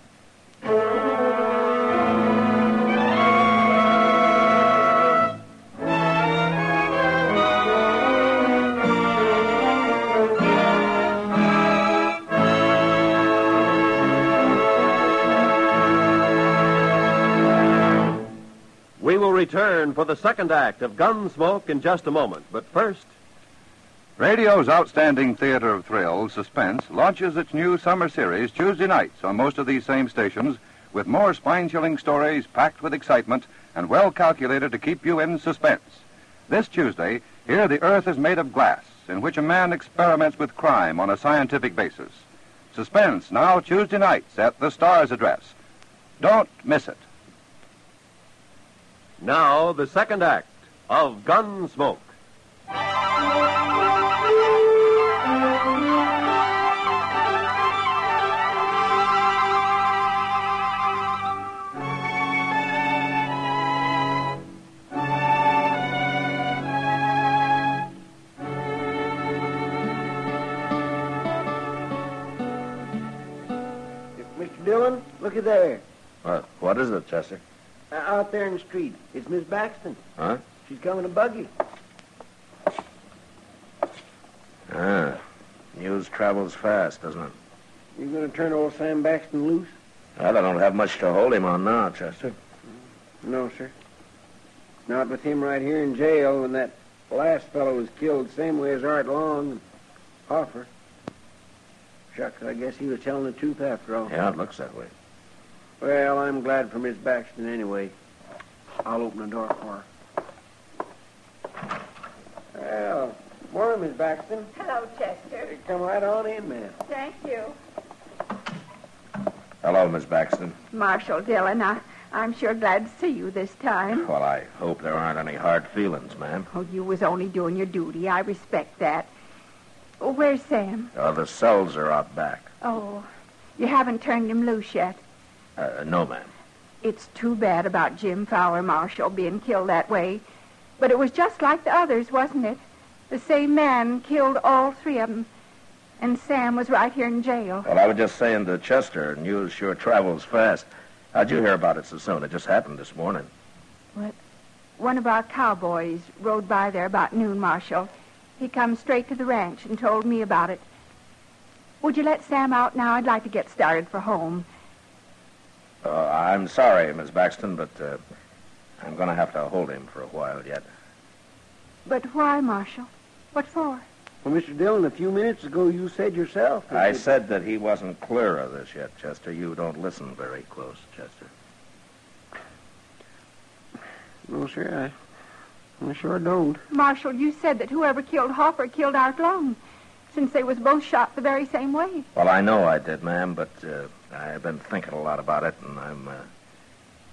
Return for the second act of Gunsmoke in just a moment. But first, Radio's outstanding theater of thrills, Suspense, launches its new summer series Tuesday nights on most of these same stations with more spine chilling stories packed with excitement and well calculated to keep you in suspense. This Tuesday, hear the Earth is made of glass, in which a man experiments with crime on a scientific basis. Suspense now Tuesday nights at the Star's address. Don't miss it. Now the second act of Gunsmoke. Mr. Dillon, look at there. What, what is it, Chester? Uh, out there in the street. It's Miss Baxton. Huh? She's coming to buggy. Ah, news travels fast, doesn't it? You going to turn old Sam Baxton loose? Well, I don't have much to hold him on now, Chester. No, sir. Not with him right here in jail when that last fellow was killed the same way as Art Long and Hoffer. Shucks, I guess he was telling the truth after all. Yeah, it looks that way. Well, I'm glad for Miss Baxton anyway. I'll open the door for her. Well, Morning, Miss Baxton. Hello, Chester. Come right on in, ma'am. Thank you. Hello, Miss Baxton. Marshal Dillon, I, I'm sure glad to see you this time. Well, I hope there aren't any hard feelings, ma'am. Oh, you was only doing your duty. I respect that. Oh, where's Sam? Uh, the cells are out back. Oh, you haven't turned him loose yet. Uh, no, ma'am. It's too bad about Jim Fowler, Marshall being killed that way. But it was just like the others, wasn't it? The same man killed all three of them. And Sam was right here in jail. Well, I was just saying to Chester, news sure travels fast. How'd you hear about it so soon? It just happened this morning. What? One of our cowboys rode by there about noon, Marshal. He come straight to the ranch and told me about it. Would you let Sam out now? I'd like to get started for home. Uh, I'm sorry, Miss Baxton, but uh, I'm going to have to hold him for a while yet. But why, Marshal? What for? Well, Mr. Dillon, a few minutes ago you said yourself. that I you- said that he wasn't clear of this yet, Chester. You don't listen very close, Chester. No, sir, I, I sure don't. Marshal, you said that whoever killed Hoffer killed Art Long, since they was both shot the very same way. Well, I know I did, ma'am, but uh, I've been thinking a lot about it, and I'm uh,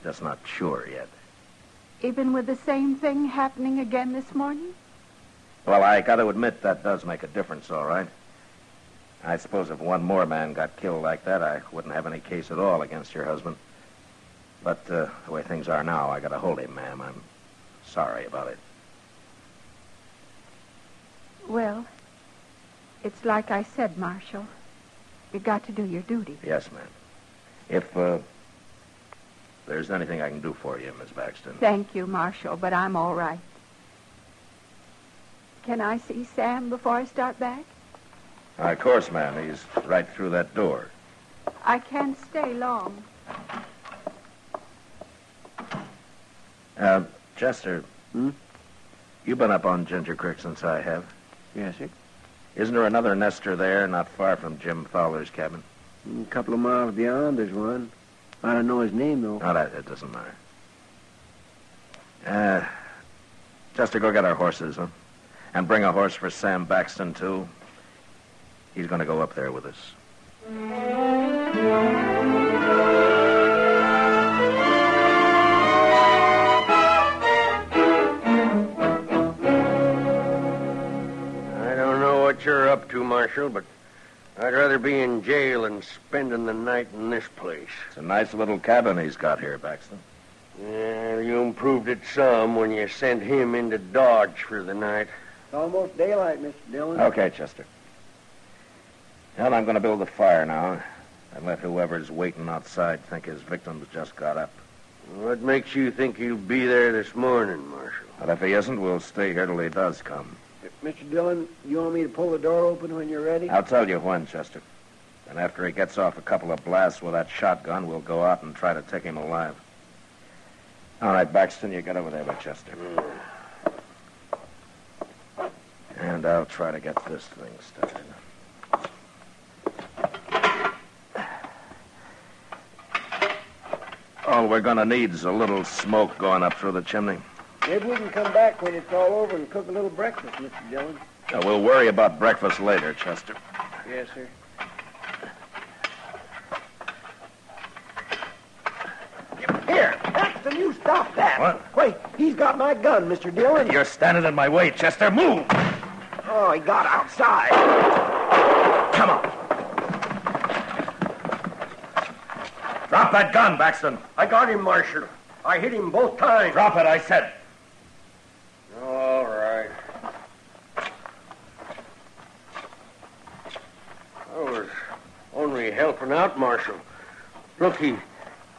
just not sure yet. Even with the same thing happening again this morning? Well, I got to admit that does make a difference, all right. I suppose if one more man got killed like that, I wouldn't have any case at all against your husband. But uh, the way things are now, I got to hold him, ma'am. I'm sorry about it. Well, it's like I said, Marshal. You got to do your duty. Yes, ma'am. If uh, there's anything I can do for you, Miss Baxton. Thank you, Marshal, but I'm all right. Can I see Sam before I start back? of course, ma'am. He's right through that door. I can't stay long. Uh, Chester. Hmm? You've been up on Ginger Creek since I have. Yes, sir. Isn't there another nester there, not far from Jim Fowler's cabin? A couple of miles beyond, there's one. I don't know his name, though. No, that it doesn't matter. Uh, Chester, go get our horses, huh? And bring a horse for Sam Baxton, too. He's going to go up there with us. Up to, Marshal, but I'd rather be in jail than spending the night in this place. It's a nice little cabin he's got here, Baxton. Yeah, you improved it some when you sent him into Dodge for the night. It's almost daylight, Mr. Dillon. Okay, Chester. Well, I'm going to build a fire now and let whoever's waiting outside think his victim's just got up. What makes you think he'll be there this morning, Marshal? But if he isn't, we'll stay here till he does come. Mr. Dillon, you want me to pull the door open when you're ready? I'll tell you when, Chester. And after he gets off a couple of blasts with that shotgun, we'll go out and try to take him alive. All right, Baxton, you get over there with Chester. And I'll try to get this thing started. All we're gonna need is a little smoke going up through the chimney. Maybe we can come back when it's all over and cook a little breakfast, Mr. Dillon. Now, we'll worry about breakfast later, Chester. Yes, sir. Here, Baxton, you stop that. What? Wait, he's got my gun, Mr. Dillon. You're standing in my way, Chester. Move! Oh, he got outside. Come on. Drop that gun, Baxton. I got him, Marshal. I hit him both times. Drop it, I said. All right. I was only helping out, Marshal. Look, he,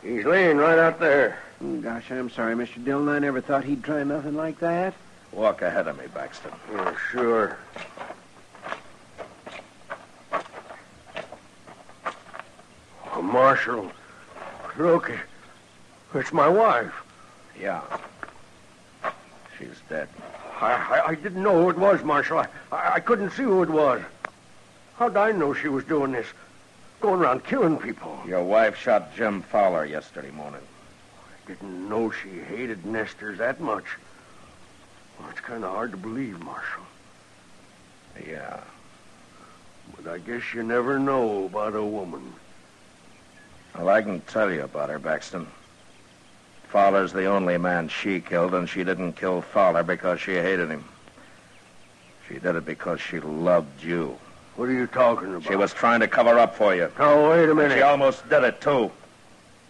he's laying right out there. Oh, gosh, I'm sorry, Mr. Dillon. I never thought he'd try nothing like that. Walk ahead of me, Baxton. Oh, sure. Oh, Marshal, look, it's my wife. Yeah. She's dead. I, I, I didn't know who it was, Marshal. I, I, I couldn't see who it was. How'd I know she was doing this? Going around killing people. Your wife shot Jim Fowler yesterday morning. I didn't know she hated nesters that much. Well, it's kind of hard to believe, Marshal. Yeah. But I guess you never know about a woman. Well, I can tell you about her, Baxton. Fowler's the only man she killed, and she didn't kill Fowler because she hated him. She did it because she loved you. What are you talking about? She was trying to cover up for you. Oh, wait a minute. She almost did it, too.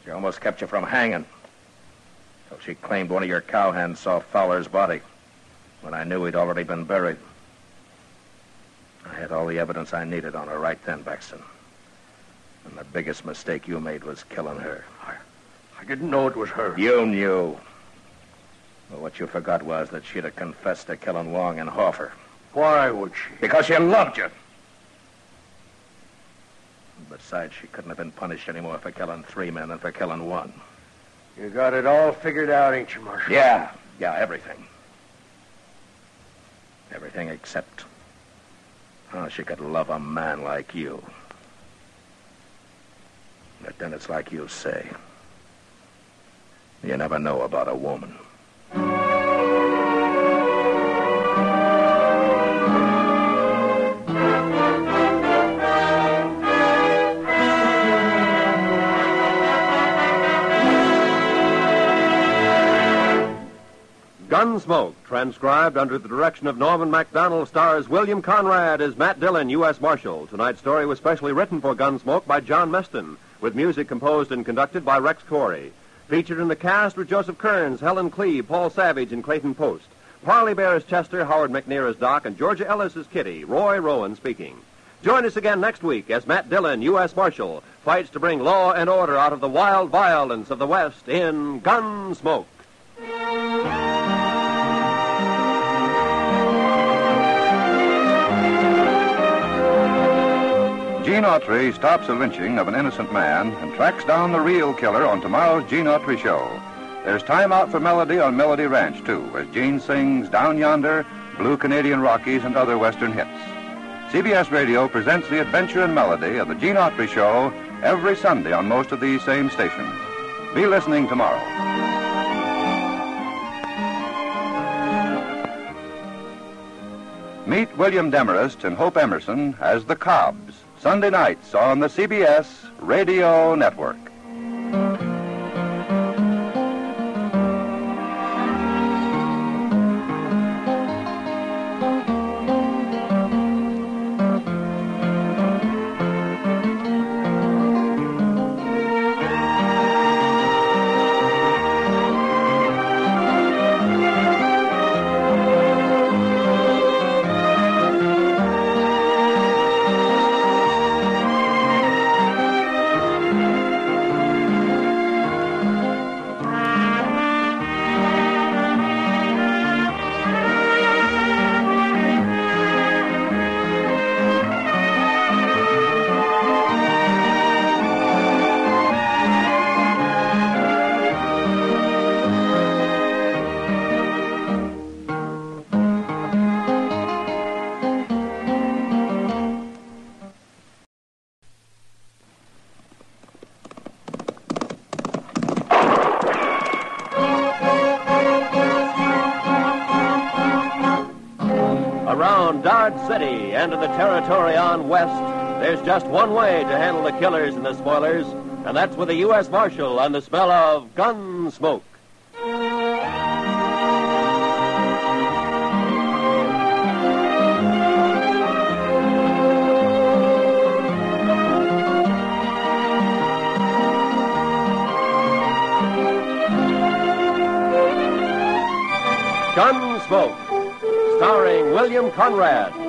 She almost kept you from hanging. So she claimed one of your cowhands saw Fowler's body when I knew he'd already been buried. I had all the evidence I needed on her right then, Baxton. And the biggest mistake you made was killing her. I didn't know it was her. You knew. But what you forgot was that she'd have confessed to killing Long and Hoffer. Why would she? Because she loved you. Besides, she couldn't have been punished any more for killing three men than for killing one. You got it all figured out, ain't you, Marshal? Yeah, yeah, everything. Everything except how she could love a man like you. But then it's like you say. You never know about a woman. Gunsmoke, transcribed under the direction of Norman Macdonnell, stars William Conrad as Matt Dillon, U.S. Marshal. Tonight's story was specially written for Gunsmoke by John Meston, with music composed and conducted by Rex Koury. Featured in the cast were Joseph Kearns, Helen Kleeb, Paul Savage, and Clayton Post. Parley Baer as Chester, Howard McNear as Doc, and Georgia Ellis as Kitty. Roy Rowan speaking. Join us again next week as Matt Dillon, U.S. Marshal, fights to bring law and order out of the wild violence of the West in Gunsmoke. Gene Autry stops a lynching of an innocent man and tracks down the real killer on tomorrow's Gene Autry Show. There's time out for Melody on Melody Ranch, too, as Gene sings Down Yonder, Blue Canadian Rockies, and other Western hits. CBS Radio presents the adventure and melody of the Gene Autry Show every Sunday on most of these same stations. Be listening tomorrow. Meet William Demarest and Hope Emerson as the Cobbs, Sunday nights on the CBS Radio Network. Just one way to handle the killers and the spoilers, and that's with a U.S. Marshal on the smell of gun smoke. Gunsmoke, starring William Conrad.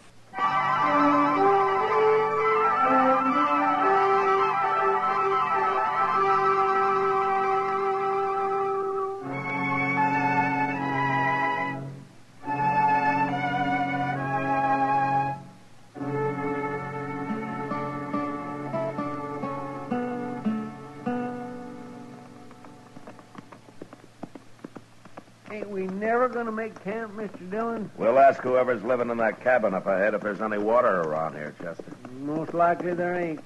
Ask whoever's living in that cabin up ahead if there's any water around here, Chester. Most likely there ain't.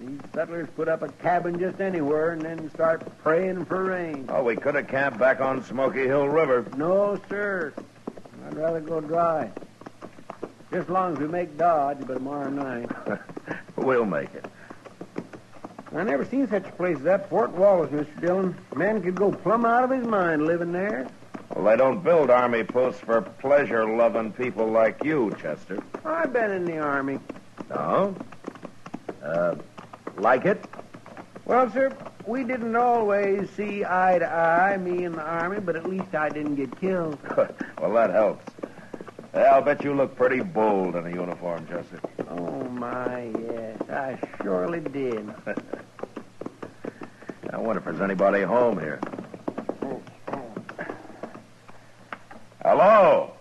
These settlers put up a cabin just anywhere and then start praying for rain. Oh, we could have camped back on Smoky Hill River. No, sir. I'd rather go dry. Just as long as we make Dodge by tomorrow night. we'll make it. I never seen such a place as that Fort Wallace, Mr. Dillon. Man could go plumb out of his mind living there. Well, they don't build army posts for pleasure-loving people like you, Chester. I've been in the army. No? Uh, like it? Well, sir, we didn't always see eye to eye, me and the army, but at least I didn't get killed. well, that helps. I'll bet you look pretty bold in a uniform, Chester. Oh, my, yes. I surely did. I wonder if there's anybody home here. Hello?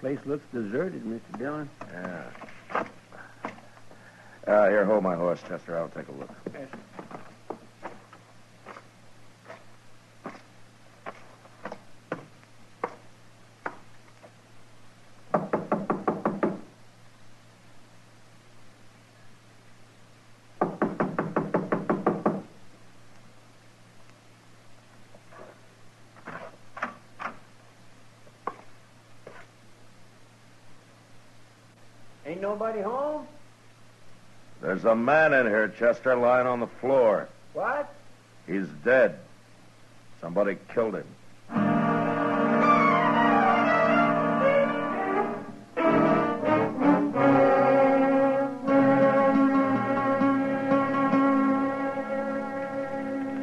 Place looks deserted, Mr. Dillon. Yeah. Uh, here, hold my horse, Chester. I'll take a look. Yes. Nobody home? There's a man in here, Chester, lying on the floor. What? He's dead. Somebody killed him.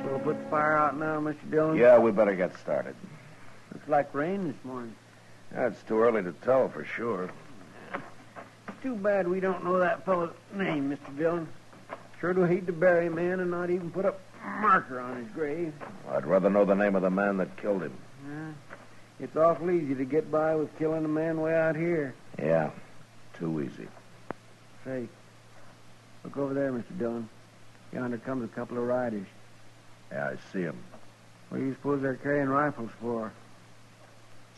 We'll put the fire out now, Mr. Dillon. Yeah, we better get started. Looks like rain this morning. Yeah, it's too early to tell for sure. Too bad we don't know that fellow's name, Mr. Dillon. Sure do hate to bury a man and not even put a marker on his grave. I'd rather know the name of the man that killed him. Yeah. It's awful easy to get by with killing a man way out here. Yeah, too easy. Say, look over there, Mr. Dillon. Yonder comes a couple of riders. Yeah, I see him. What do you suppose they're carrying rifles for?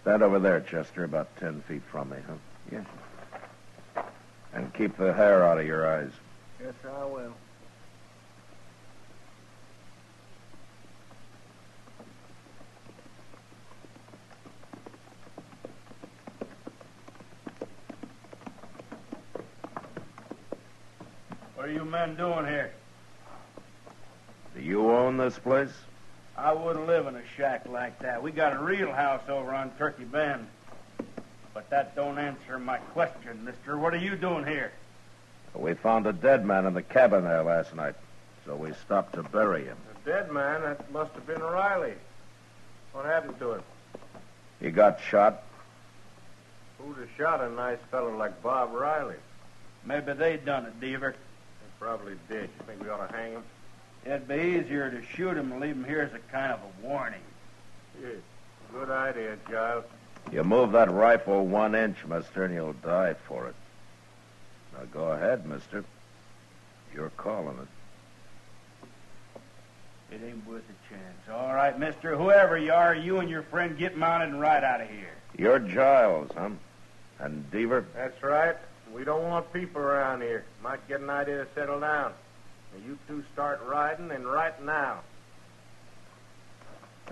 Stand over there, Chester, about ten feet from me, huh? Yes, And keep the hair out of your eyes. Yes, sir, I will. What are you men doing here? Do you own this place? I wouldn't live in a shack like that. We got a real house over on Turkey Bend. But that don't answer my question, mister. What are you doing here? We found a dead man in the cabin there last night, so we stopped to bury him. The dead man, that must have been Riley. What happened to him? He got shot. Who'd have shot a nice fellow like Bob Riley? Maybe they done it, Deaver. They probably did. You think we ought to hang him? It'd be easier to shoot him and leave him here as a kind of a warning. Yeah. Good idea, Giles. You move that rifle one inch, mister, and you'll die for it. Now go ahead, mister. You're calling it. It ain't worth a chance. All right, mister. Whoever you are, you and your friend get mounted and ride out of here. You're Giles, huh? And Deaver? That's right. We don't want people around here. Might get an idea to settle down. Now, you two start riding, and right now.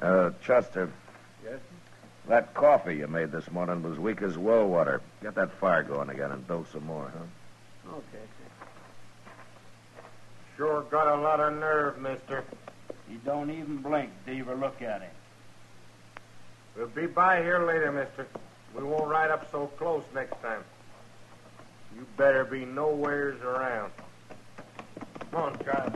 Uh, Chester, Yes? That coffee you made this morning was weak as well water. Get that fire going again and build some more, huh? Okay, sir. Sure got a lot of nerve, mister. He don't even blink, Deaver. Look at him. We'll be by here later, mister. We won't ride up so close next time. You better be nowheres around. Come on, Giles.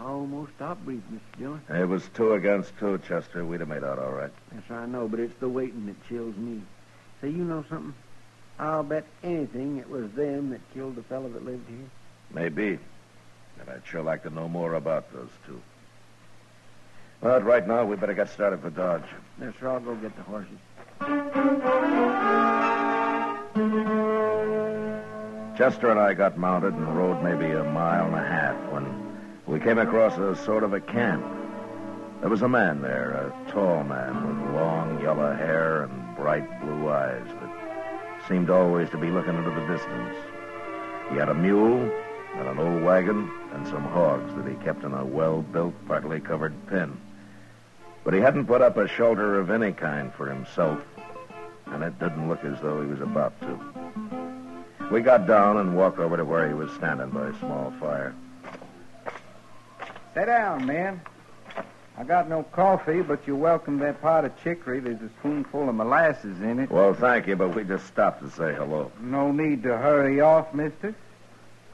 I almost stopped breathing, Mr. Dillon. It was two against two, Chester. We'd have made out all right. Yes, I know, but it's the waiting that chills me. Say, you know something? I'll bet anything it was them that killed the fellow that lived here. Maybe. And I'd sure like to know more about those two. But right now, we better get started for Dodge. Yes, sir, I'll go get the horses. Chester and I got mounted and rode maybe a mile and a half we came across a sort of a camp. There was a man there, a tall man with long yellow hair and bright blue eyes that seemed always to be looking into the distance. He had a mule and an old wagon and some hogs that he kept in a well-built, partly covered pen. But he hadn't put up a shelter of any kind for himself, and it didn't look as though he was about to. We got down and walked over to where he was standing by a small fire. Sit down, man. I got no coffee, but you're welcome to that pot of chicory. There's a spoonful of molasses in it. Well, thank you, but we just stopped to say hello. No need to hurry off, mister.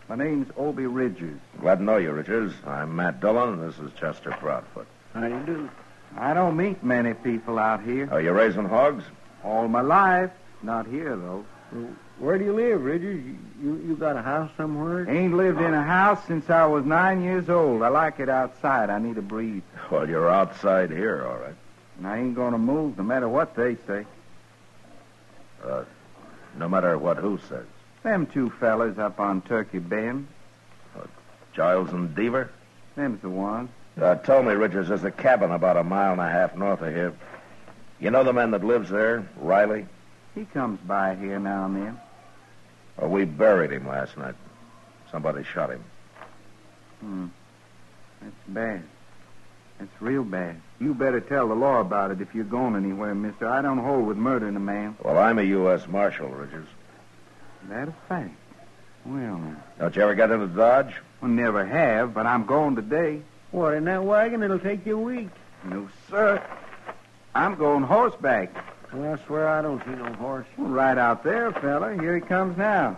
My name's Obie Ridgers. Glad to know you, Ridgers. I'm Matt Dillon, and this is Chester Proudfoot. How do you do? I don't meet many people out here. Are you raising hogs? All my life. Not here, though. Where do you live, Ridgers? You, you, you got a house somewhere? Ain't lived in a house since I was nine years old. I like it outside. I need to breathe. Well, you're outside here, all right. And I ain't going to move no matter what they say. Uh, no matter what who says. Them two fellas up on Turkey Bend. Giles and Deaver? Them's the ones. Uh, tell me, Ridgers, there's a cabin about a mile and a half north of here. You know the man that lives there, Riley? He comes by here now and then. Well, we buried him last night. Somebody shot him. Hmm. That's bad. That's real bad. You better tell the law about it if you're going anywhere, mister. I don't hold with murdering a man. Well, I'm a U.S. Marshal, Ridgers. That a fact. Well, now. Don't you ever get into Dodge? Well, never have, but I'm going today. What, in that wagon? It'll take you a week. No, sir. I'm going horseback. Well, I swear I don't see no horse. Well, right out there, fella. Here he comes now.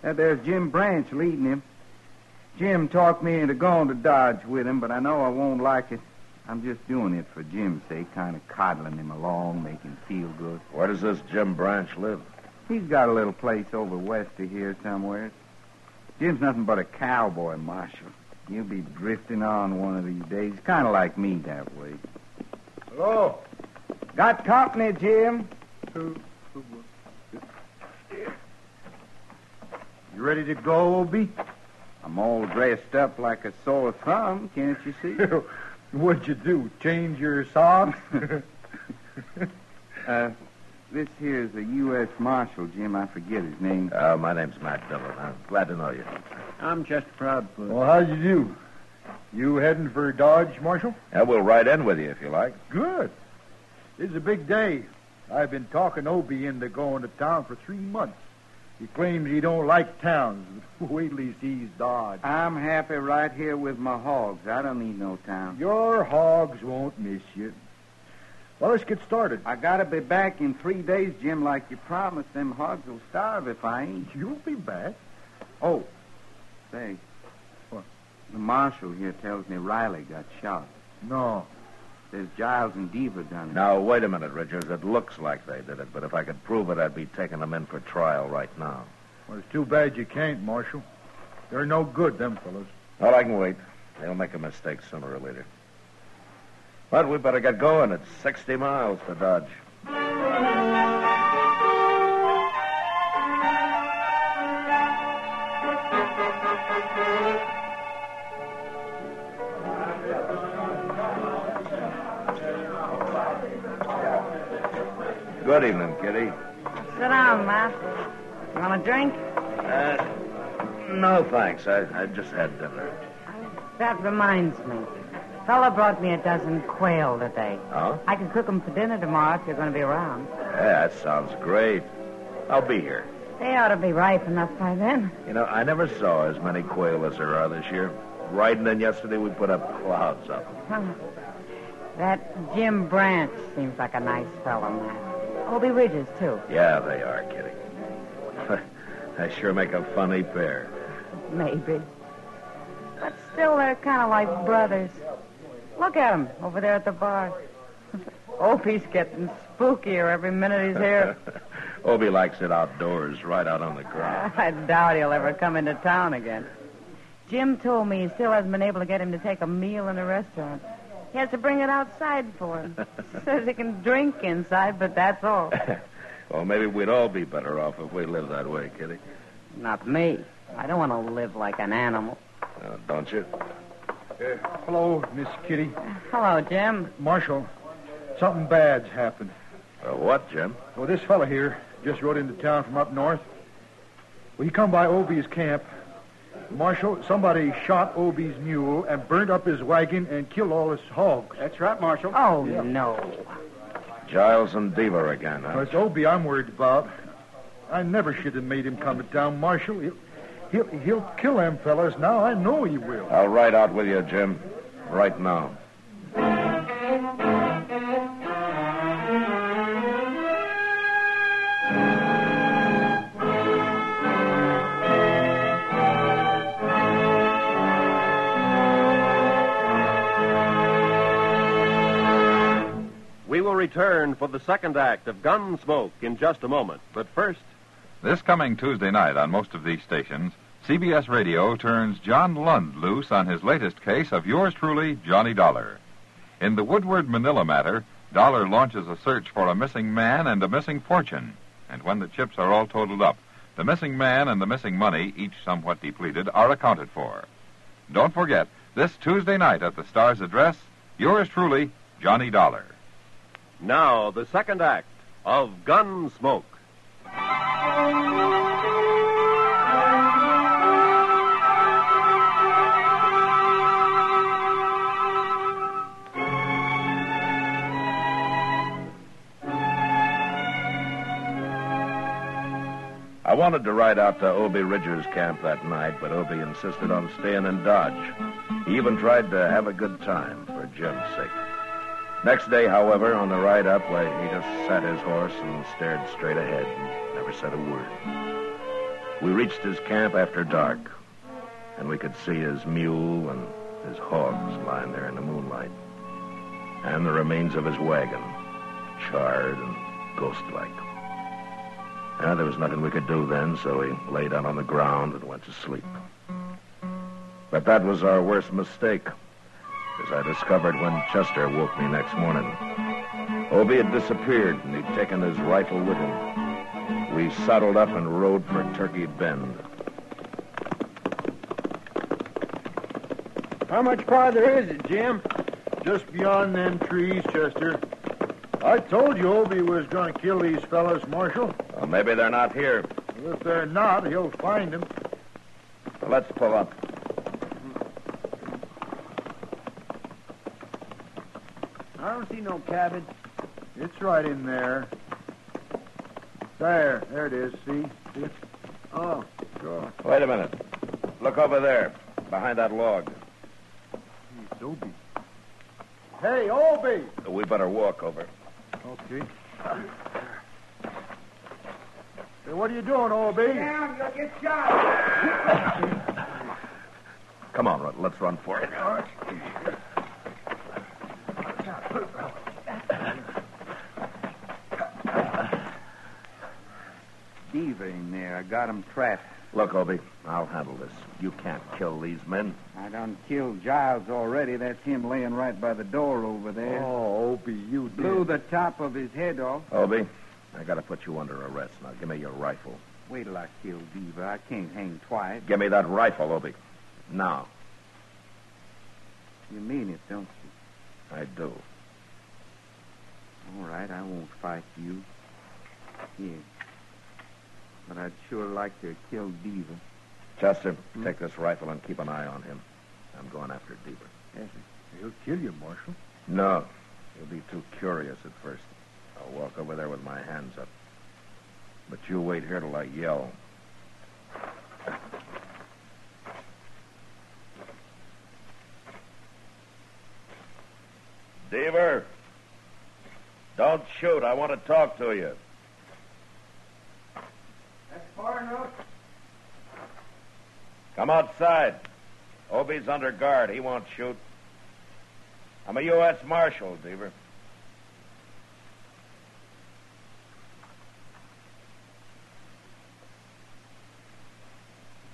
That there's Jim Branch leading him. Jim talked me into going to Dodge with him, but I know I won't like it. I'm just doing it for Jim's sake, kind of coddling him along, making him feel good. Where does this Jim Branch live? He's got a little place over west of here somewhere. Jim's nothing but a cowboy, Marshal. He'll be drifting on one of these days, kind of like me that way. Hello. Got company, Jim. You ready to go, Obie? I'm all dressed up like a sore thumb, can't you see? What'd you do? Change your socks? uh, this here's a U.S. Marshal, Jim. I forget his name. Uh, my name's Matt Dillon. I'm glad to know you. I'm Chester Proudfoot. well, how you do? You heading for Dodge, Marshal? Yeah, we'll ride in with you if you like. Good. This is a big day. I've been talking Obie into going to town for three months. He claims he don't like towns. Wait till he sees Dodge. I'm happy right here with my hogs. I don't need no town. Your hogs won't miss you. Well, let's get started. I gotta be back in three days, Jim, like you promised. Them hogs will starve if I ain't. You'll be back. Oh, say. What? The marshal here tells me Riley got shot. No. Says Giles and Deaver done it. Now, wait a minute, Ridgers. It looks like they did it, but if I could prove it, I'd be taking them in for trial right now. Well, it's too bad you can't, Marshal. They're no good, them fellows. Well, I can wait. They'll make a mistake sooner or later. But we better get going. It's 60 miles to Dodge. Good evening, Kitty. Sit down, Matt. You want a drink? Uh, no, thanks. I, I just had dinner. That reminds me. Fella brought me a dozen quail today. Oh? I can cook 'em for dinner tomorrow if you're going to be around. Yeah, that sounds great. I'll be here. They ought to be ripe enough by then. You know, I never saw as many quail as there are this year. Riding in yesterday, we put up clouds of them. Huh. That Jim Branch seems like a nice fellow, Matt. Obie Ridgers, too. Yeah, they are, Kitty. they sure make a funny pair. Maybe. But still, they're kind of like brothers. Look at 'em over there at the bar. Obie's getting spookier every minute he's here. Obie likes it outdoors, right out on the ground. I doubt he'll ever come into town again. Jim told me he still hasn't been able to get him to take a meal in a restaurant. He has to bring it outside for him. Says he can drink inside, but that's all. well, maybe we'd all be better off if we lived that way, Kitty. Not me. I don't want to live like an animal. Uh, don't you? hello, Miss Kitty. Hello, Jim. Marshal, something bad's happened. Uh, what, Jim? Well, this fella here just rode into town from up north. Well, he come by Obie's camp. Marshal, somebody shot Obie's mule and burned up his wagon and killed all his hogs. That's right, Marshal. Oh, no. Giles and Deaver again, huh? Well, it's Obie I'm worried about. I never should have made him come down, town, Marshal. He'll, he'll, he'll kill them fellas now. I know he will. I'll ride out with you, Jim. Right now. Return for the second act of Gunsmoke in just a moment. But first, This coming Tuesday night on most of these stations, CBS Radio turns John Lund loose on his latest case of yours truly, Johnny Dollar. In the Woodward Manila matter, Dollar launches a search for a missing man and a missing fortune. And when the chips are all totaled up, the missing man and the missing money, each somewhat depleted, are accounted for. Don't forget, this Tuesday night at the Star's address, yours truly, Johnny Dollar. Now the second act of Gunsmoke. I wanted to ride out to Obie Ridger's camp that night, but Obie insisted on staying in Dodge. He even tried to have a good time for Jim's sake. Next day, however, on the ride up, why, he just sat his horse and stared straight ahead and never said a word. We reached his camp after dark, and we could see his mule and his hogs lying there in the moonlight, and the remains of his wagon, charred and ghost-like. Ah, there was nothing we could do then, so we lay down on the ground and went to sleep. But that was our worst mistake, as I discovered when Chester woke me next morning. Obie had disappeared, and he'd taken his rifle with him. We saddled up and rode for Turkey Bend. How much farther is it, Jim? Just beyond them trees, Chester. I told you Obie was going to kill these fellas, Marshal. Well, maybe they're not here. Well, if they're not, he'll find them. Well, let's pull up. I don't see no cabin. It's right in there. There, there it is. See? See it? Oh. Sure. Wait a minute. Look over there, behind that log. It's Obie. Hey, Obie! We better walk over. Okay. Hey, what are you doing, Obie? Down, you'll get shot. Come on, Rutt, let's run for it. Deaver in there. I got him trapped. Look, Obie, I'll handle this. You can't kill these men. I done killed Giles already. That's him laying right by the door over there. Oh, Obie, you Blew the top of his head off. Obie, I gotta put you under arrest. Now, give me your rifle. Wait till I kill Deaver. I can't hang twice. Give me that rifle, Obie. Now. You mean it, don't you? I do. All right, I won't fight you. Here. But I'd sure like to kill Deaver. Chester, hmm? take this rifle and keep an eye on him. I'm going after Deaver. Yes, sir. He'll kill you, Marshal. No, he'll be too curious at first. I'll walk over there with my hands up. But you wait here till I yell. Deaver, don't shoot. I want to talk to you. That's far enough. Come outside. Obie's under guard. He won't shoot. I'm a U.S. Marshal, Deaver.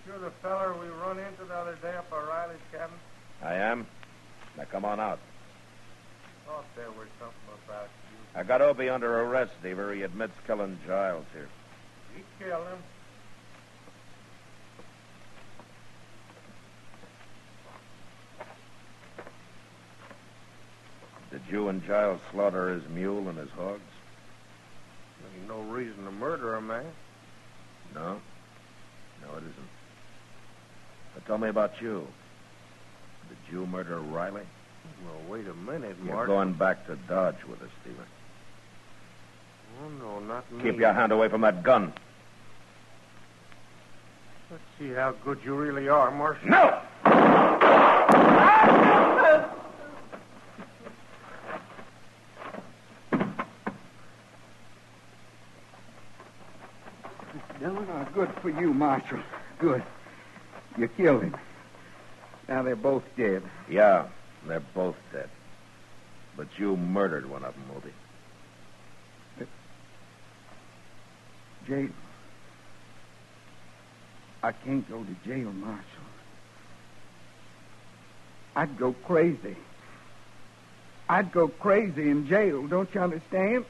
You're the feller we run into the other day up by Riley's cabin? I am. Now come on out. Thought there was something about you. I got Obie under arrest, Deaver. He admits killing Giles here. You killed him. you and Giles slaughter his mule and his hogs? Ain't no reason to murder a man. No? No, it isn't. But tell me about you. Did you murder Riley? Well, wait a minute, Mark. You're going back to Dodge with us, Stephen. Oh, no, not me. Keep your hand away from that gun. Let's see how good you really are, Marshal. No! Dillon, uh, good for you, Marshal. Good. You killed him. Now they're both dead. Yeah, they're both dead. But you murdered one of them, Moby. Jail. I can't go to jail, Marshal. I'd go crazy. I'd go crazy in jail, don't you understand?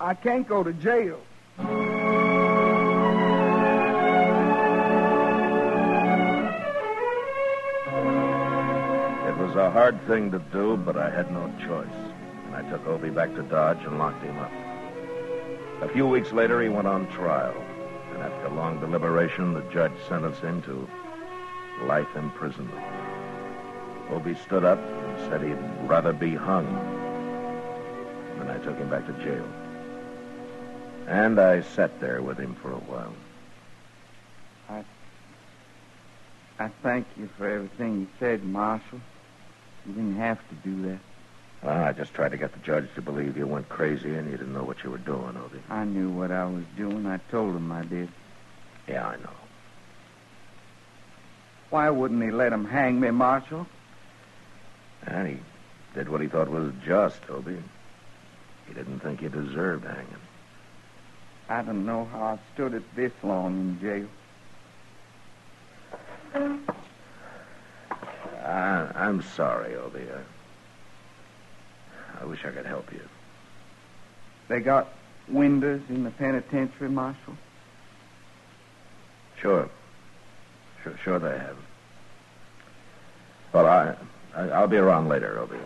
I can't go to jail. It was a hard thing to do, but I had no choice. And I took Obie back to Dodge and locked him up. A few weeks later, he went on trial. And after long deliberation, the judge sentenced him to life imprisonment. Obie stood up and said he'd rather be hung. Then I took him back to jail. And I sat there with him for a while. I, I thank you for everything you said, Marshal. You didn't have to do that. Well, I just tried to get the judge to believe you went crazy and you didn't know what you were doing, Obie. I knew what I was doing. I told him I did. Yeah, I know. Why wouldn't he let him hang me, Marshal? And he did what he thought was just, Obie. He didn't think you deserved hanging. I don't know how I stood it this long in jail. I, I'm sorry, Obie. I, wish I could help you. They got windows in the penitentiary, Marshal? Sure. Sure, sure they have. Well, I, I, I'll be around later, Obie.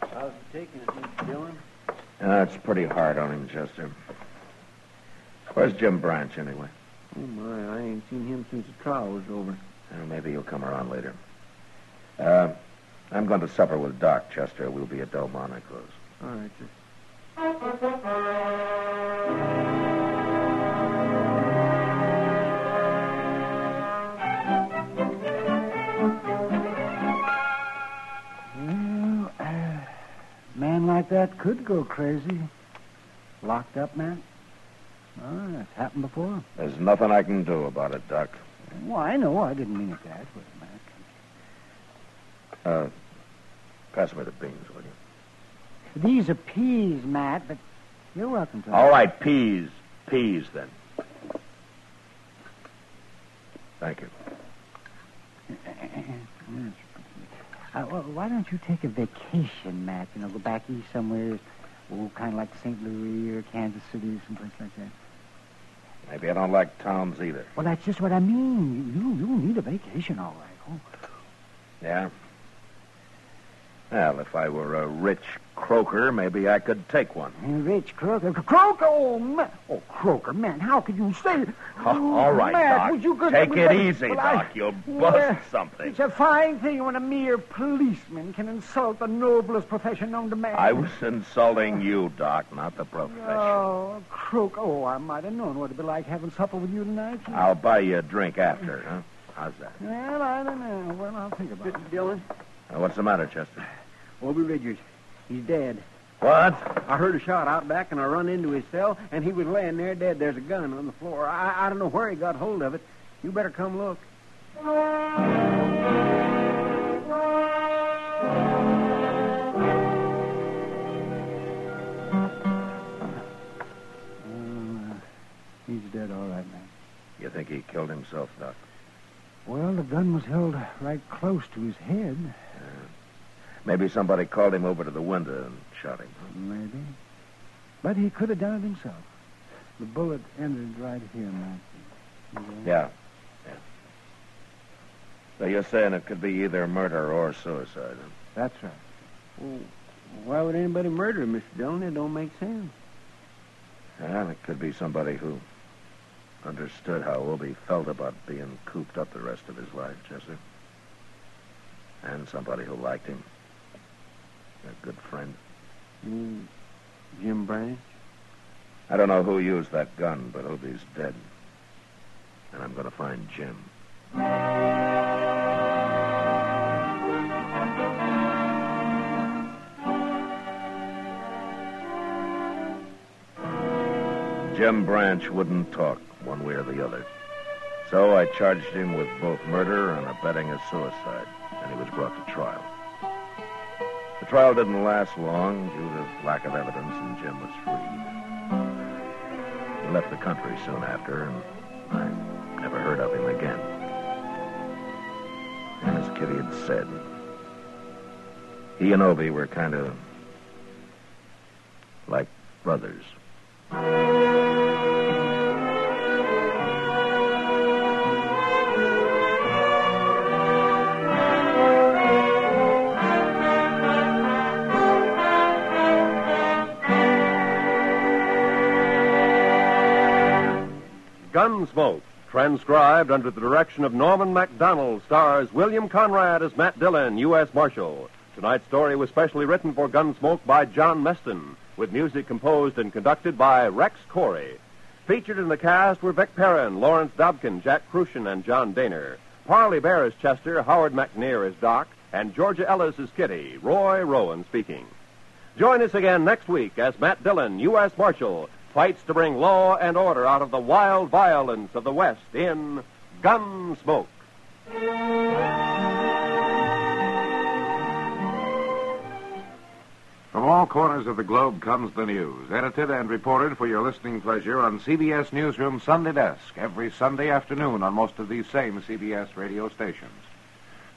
How's it taking it, Mr. Dillon? Uh, it's pretty hard on him, Chester. Where's Jim Branch, anyway? Oh, my, I ain't seen him since the trial was over. Well, maybe he'll come around later. Uh, I'm going to supper with Doc, Chester. We'll be at Delmonico's. All right, sir. Well, a man like that could go crazy. Locked up, man? Oh, that's happened before. There's nothing I can do about it, Doc. Well, I know. I didn't mean it that way, Mac. Uh, pass me the beans, will you? These are peas, Matt, but you're welcome to them. All right, peas. Peas, then. Thank you. Uh, well, why don't you take a vacation, Matt? You know, go back east somewhere, oh, kind of like St. Louis or Kansas City, or someplace like that. Maybe I don't like towns either. Well, that's just what I mean. You you need a vacation, all right. Oh, Yeah? Well, if I were a rich croaker, maybe I could take one. Hey, Rich Croker. Croker, oh, man. Oh, Croker, man, how could you say... Oh, all right, Matt, Doc. would you go- Take it easy, well, I- Doc. You'll bust Well, something. It's a fine thing when a mere policeman can insult the noblest profession known to man. I was insulting you, Doc, not the profession. Oh, Croak. Oh, I might have known what it'd be like having supper with you tonight. I'll buy you a drink after, huh? How's that? Well, I don't know. Well, I'll think about it. Dillon? Uh, what's the matter, Chester? Obie Ridgers. He's dead. What? I heard a shot out back, and I run into his cell, and he was laying there dead. There's a gun on the floor. I, I don't know where he got hold of it. You better come look. Uh, he's dead, all right, man. You think he killed himself, Doc? Well, the gun was held right close to his head. Maybe somebody called him over to the window and shot him. Maybe. But he could have done it himself. The bullet entered right here, Matt. Yeah. yeah. So you're saying it could be either murder or suicide, huh? That's right. Well, why would anybody murder him, Mr. Dillon? It don't make sense. Well, it could be somebody who understood how Obie felt about being cooped up the rest of his life, Chester. And somebody who liked him. A good friend. Mm, Jim Branch? I don't know who used that gun, but Obie's dead. And I'm going to find Jim. Jim Branch wouldn't talk one way or the other. So I charged him with both murder and abetting a suicide, and he was brought to trial. The trial didn't last long due to lack of evidence, and Jim was freed. He left the country soon after, and I never heard of him again. And as Kitty had said, he and Obie were kind of like brothers. Gunsmoke, transcribed under the direction of Norman Macdonnell, stars William Conrad as Matt Dillon, U.S. Marshal. Tonight's story was specially written for Gunsmoke by John Meston, with music composed and conducted by Rex Koury. Featured in the cast were Vic Perrin, Lawrence Dobkin, Jack Kruschen, and John Dehner. Parley Baer as Chester, Howard McNear is Doc, and Georgia Ellis is Kitty. Roy Rowan speaking. Join us again next week as Matt Dillon, U.S. Marshal, fights to bring law and order out of the wild violence of the West in Gunsmoke. From all corners of the globe comes the news, edited and reported for your listening pleasure on CBS Newsroom Sunday Desk every Sunday afternoon on most of these same CBS radio stations.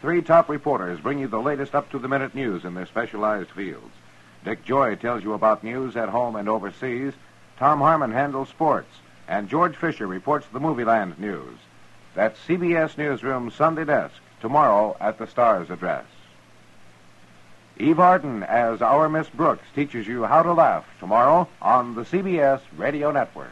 Three top reporters bring you the latest up to the minute news in their specialized fields. Dick Joy tells you about news at home and overseas. Tom Harmon handles sports. And George Fisher reports the Movieland news. That's CBS Newsroom Sunday Desk, tomorrow at the Star's address. Eve Arden as Our Miss Brooks teaches you how to laugh tomorrow on the CBS Radio Network.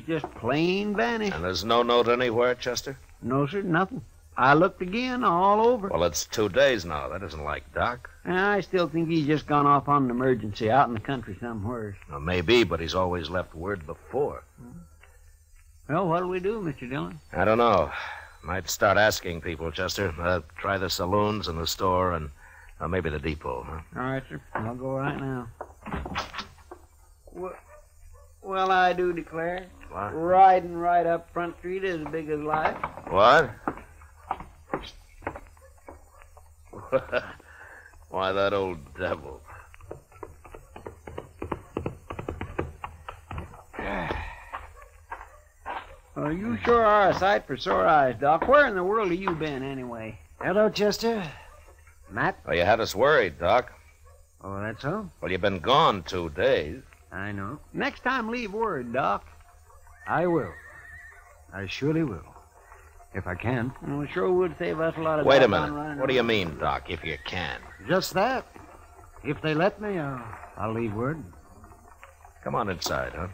He's just plain vanished. And there's no note anywhere, Chester? No, sir, nothing. I looked again, all over. Well, it's two days now. That isn't like Doc. I still think he's just gone off on an emergency out in the country somewhere. Well, maybe, but he's always left word before. Well, what'll we do, Mr. Dillon? I don't know. Might start asking people, Chester. Uh, try the saloons and the store and uh, maybe the depot, huh? All right, sir. I'll go right now. Well, well I do declare. What? Riding right up Front Street is as big as life. What? Why, that old devil. Well, oh, you sure are a sight for sore eyes, Doc. Where in the world have you been, anyway? Hello, Chester. Matt? Well, you had us worried, Doc. Oh, that's so? Well, you've been gone two days. I know. Next time, leave word, Doc. I will. I surely will. If I can. Well, it sure would save us a lot of Wait a minute. running What do you mean, Doc, if you can? Just that. If they let me, I'll, I'll leave word. Come on inside, huh?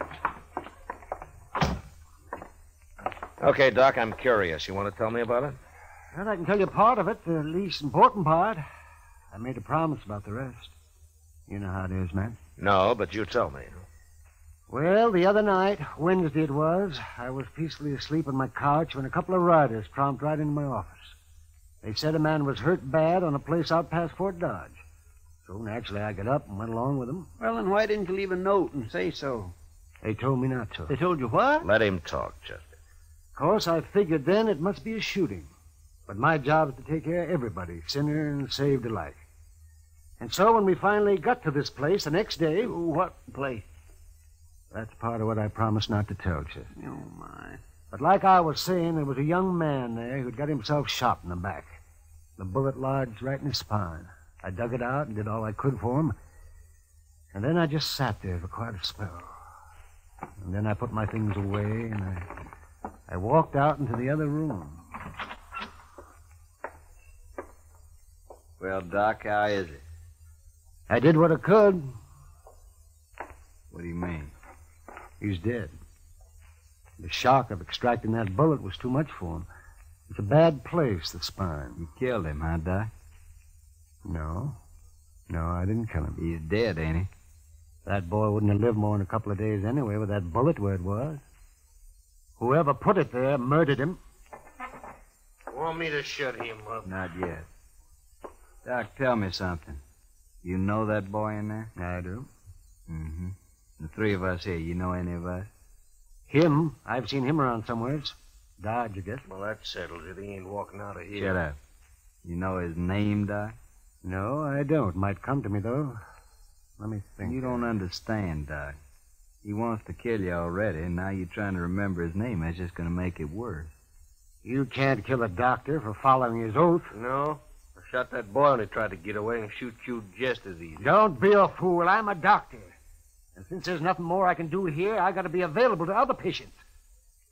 Okay, Doc, I'm curious. You want to tell me about it? Well, I can tell you part of it, the least important part. I made a promise about the rest. You know how it is, man. No, but you tell me. Well, the other night, Wednesday it was, I was peacefully asleep on my couch when a couple of riders tromped right into my office. They said a man was hurt bad on a place out past Fort Dodge. So naturally, I got up and went along with them. Well, then why didn't you leave a note and say so? They told me not to. They told you what? Let him talk, Chester. Of course, I figured then it must be a shooting. But my job is to take care of everybody, sinner and saved alike. And so when we finally got to this place the next day, What place? That's part of what I promised not to tell, Chester. Oh, my. But like I was saying, there was a young man there who'd got himself shot in the back. The bullet lodged right in his spine. I dug it out and did all I could for him. And then I just sat there for quite a spell. And then I put my things away and I, I walked out into the other room. Well, Doc, how is it? I did what I could. What do you mean? He's dead. The shock of extracting that bullet was too much for him. It's a bad place, the spine. You killed him, huh, Doc? No. No, I didn't kill him. He's dead, ain't he? That boy wouldn't have lived more than a couple of days anyway with that bullet where it was. Whoever put it there murdered him. Want me to shut him up? Not yet. Doc, tell me something. You know that boy in there? I do. Mm-hmm. The three of us here, you know any of us? Him, I've seen him around somewheres. Dodge, I guess. Well, that settles it. He ain't walking out of here. Shut up. You know his name, Doc? No, I don't. Might come to me, though. Let me think. You don't understand, Doc. He wants to kill you already, and now you're trying to remember his name. That's just going to make it worse. You can't kill a doctor for following his oath. No? I shot that boy when he tried to get away and shoot you just as easy. Don't be a fool. I'm a doctor. And since there's nothing more I can do here, I gotta be available to other patients.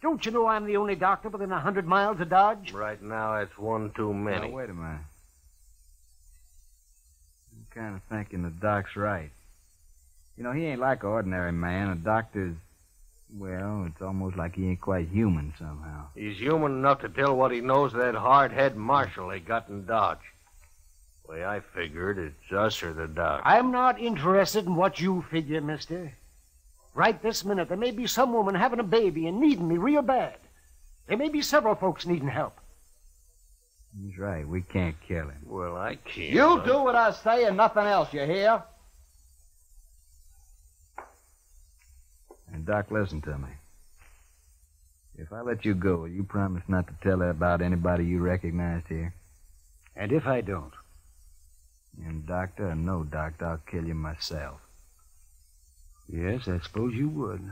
Don't you know I'm the only doctor within a hundred miles of Dodge? Right now, that's one too many. Now, wait a minute. I'm kind of thinking the doc's right. You know, he ain't like an ordinary man. A doctor's, well, it's almost like he ain't quite human somehow. He's human enough to tell what he knows to that hard head marshal they got in Dodge. Way I figured, it's us or the doc. I'm not interested in what you figure, mister. Right this minute, there may be some woman having a baby and needing me real bad. There may be several folks needing help. He's right. We can't kill him. Well, I can't. You do what I say and nothing else, you hear? And, Doc, listen to me. If I let you go, will you promise not to tell about anybody you recognized here? And if I don't? And, Doctor, or no doctor, I'll kill you myself. Yes, I suppose you would.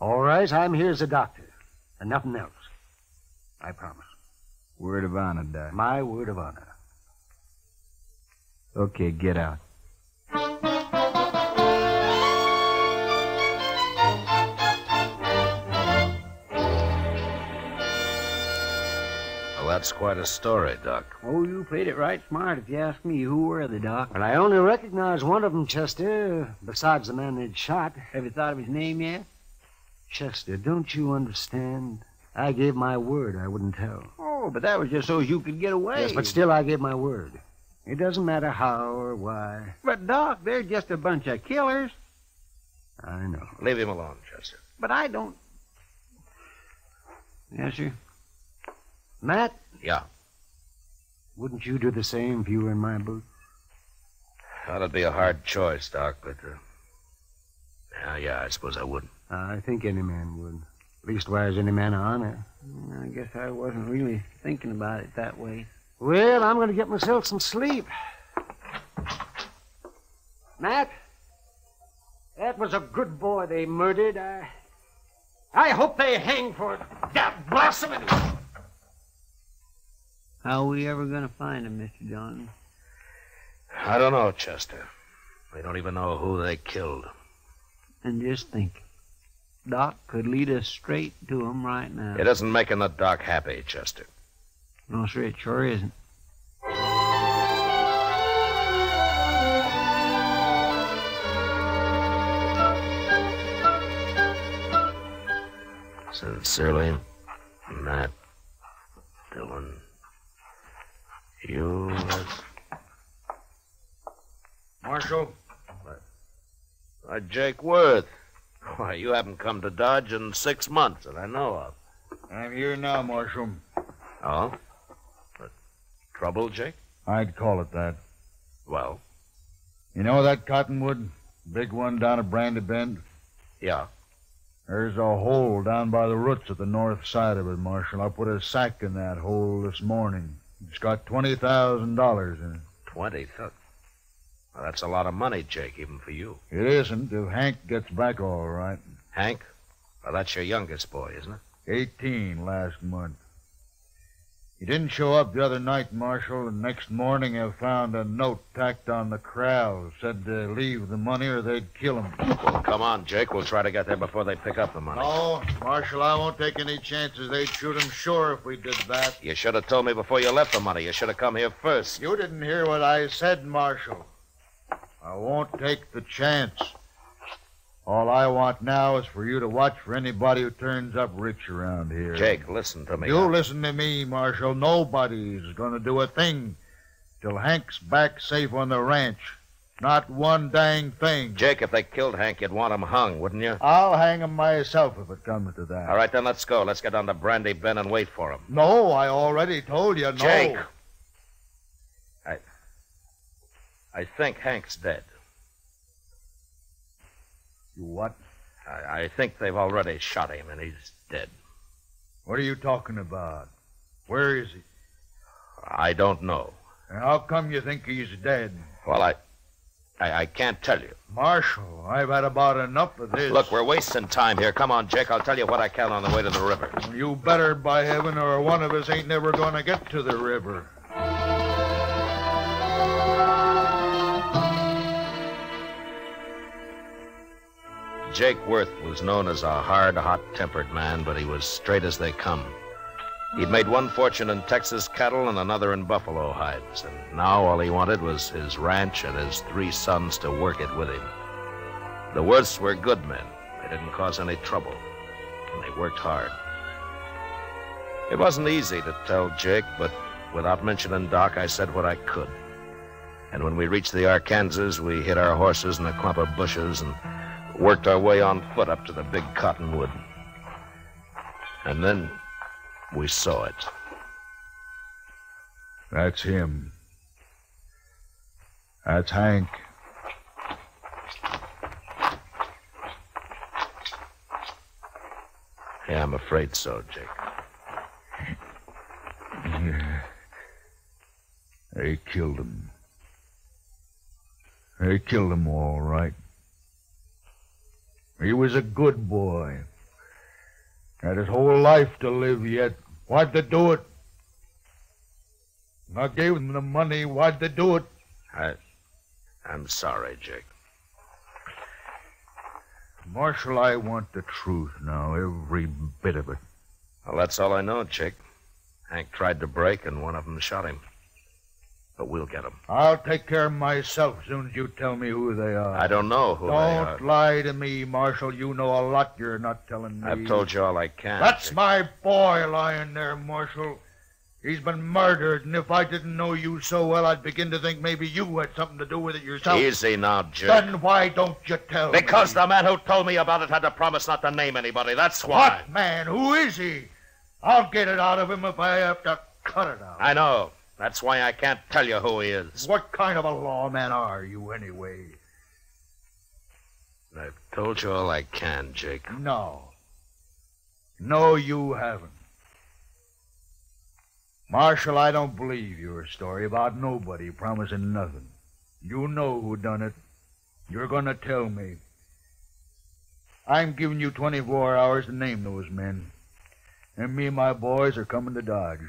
All right, I'm here as a doctor, and nothing else. I promise. Word of honor, Doc. My word of honor. Okay, get out. Well, that's quite a story, Doc. Oh, you played it right smart if you ask me. Who were they, Doc? Well, I only recognize one of them, Chester, besides the man they'd shot. Have you thought of his name yet? Chester, don't you understand? I gave my word I wouldn't tell. Oh, but that was just so you could get away. Yes, but still, I gave my word. It doesn't matter how or why. But, Doc, they're just a bunch of killers. I know. Leave him alone, Chester. But I don't. Yes, sir. Matt, Yeah. wouldn't you do the same if you were in my boots? That'd be a hard choice, Doc, but. Uh, yeah, yeah, I suppose I would. I think any man would. Leastwise, any man of honor. I guess I wasn't really thinking about it that way. Well, I'm going to get myself some sleep. Matt, that was a good boy they murdered. I, I hope they hang for it. That blossoming. How are we ever going to find him, Mr. John? I don't know, Chester. We don't even know who they killed. And just think, Doc could lead us straight to him right now. It isn't making the doc happy, Chester. No, sir, it sure isn't. Sincerely, Matt Dillon. You. Marshal? Uh, Jake Worth. Why, you haven't come to Dodge in six months that I know of. I'm here now, Marshal. Oh? But trouble, Jake? I'd call it that. Well? You know that cottonwood? Big one down at Brandy Bend? Yeah. There's a hole down by the roots at the north side of it, Marshal. I put a sack in that hole this morning. It's got $20,000 in it. Twenty. Well, that's a lot of money, Jake, even for you. It isn't if Hank gets back all right. Hank? Well, that's your youngest boy, isn't it? 18 last month. He didn't show up the other night, Marshal, and next morning I found a note tacked on the corral. Said to leave the money or they'd kill him. Well, come on, Jake. We'll try to get there before they pick up the money. No, Marshal, I won't take any chances. They'd shoot him sure if we did that. You should have told me before you left the money. You should have come here first. You didn't hear what I said, Marshal. I won't take the chance. All I want now is for you to watch for anybody who turns up rich around here. Jake, listen to me. You listen to me, Marshal. Nobody's going to do a thing till Hank's back safe on the ranch. Not one dang thing. Jake, if they killed Hank, you'd want him hung, wouldn't you? I'll hang him myself if it comes to that. All right, then let's go. Let's get down to Brandy Bend and wait for him. No, I already told you no. Jake. I. I think Hank's dead. You what? I, I think they've already shot him and he's dead. What are you talking about? Where is he? I don't know. And how come you think he's dead? Well, I. I, I can't tell you. Marshal, I've had about enough of this. Look, we're wasting time here. Come on, Jake. I'll tell you what I can on the way to the river. You better, by heaven, or one of us ain't never going to get to the river. Jake Worth was known as a hard, hot tempered man, but he was straight as they come. He'd made one fortune in Texas cattle and another in buffalo hides, and now all he wanted was his ranch and his three sons to work it with him. The Worths were good men. They didn't cause any trouble, and they worked hard. It wasn't easy to tell Jake, but without mentioning Doc, I said what I could. And when we reached the Arkansas, we hid our horses in a clump of bushes and worked our way on foot up to the big cottonwood. And then we saw it. That's him. That's Hank. Yeah, I'm afraid so, Jake. Yeah. They killed him. They killed him all right. He was a good boy. Had his whole life to live yet. Why'd they do it? I gave them the money. Why'd they do it? I. I'm sorry, Jake. Marshal, I want the truth now, every bit of it. Well, that's all I know, Jake. Hank tried to break, and one of them shot him. But we'll get them. I'll take care of myself as soon as you tell me who they are. I don't know who they are. Don't lie to me, Marshal. You know a lot you're not telling me. I've told you all I can. That's my boy lying there, Marshal. He's been murdered, and if I didn't know you so well, I'd begin to think maybe you had something to do with it yourself. Easy now, Jake. Then why don't you tell me? Because the man who told me about it had to promise not to name anybody. That's why. What man? Who is he? I'll get it out of him if I have to cut it out. I know. That's why I can't tell you who he is. What kind of a lawman are you, anyway? I've told you all I can, Jake. No. No, you haven't. Marshal, I don't believe your story about nobody promising nothing. You know who done it. You're going to tell me. I'm giving you 24 hours to name those men. And me and my boys are coming to Dodge.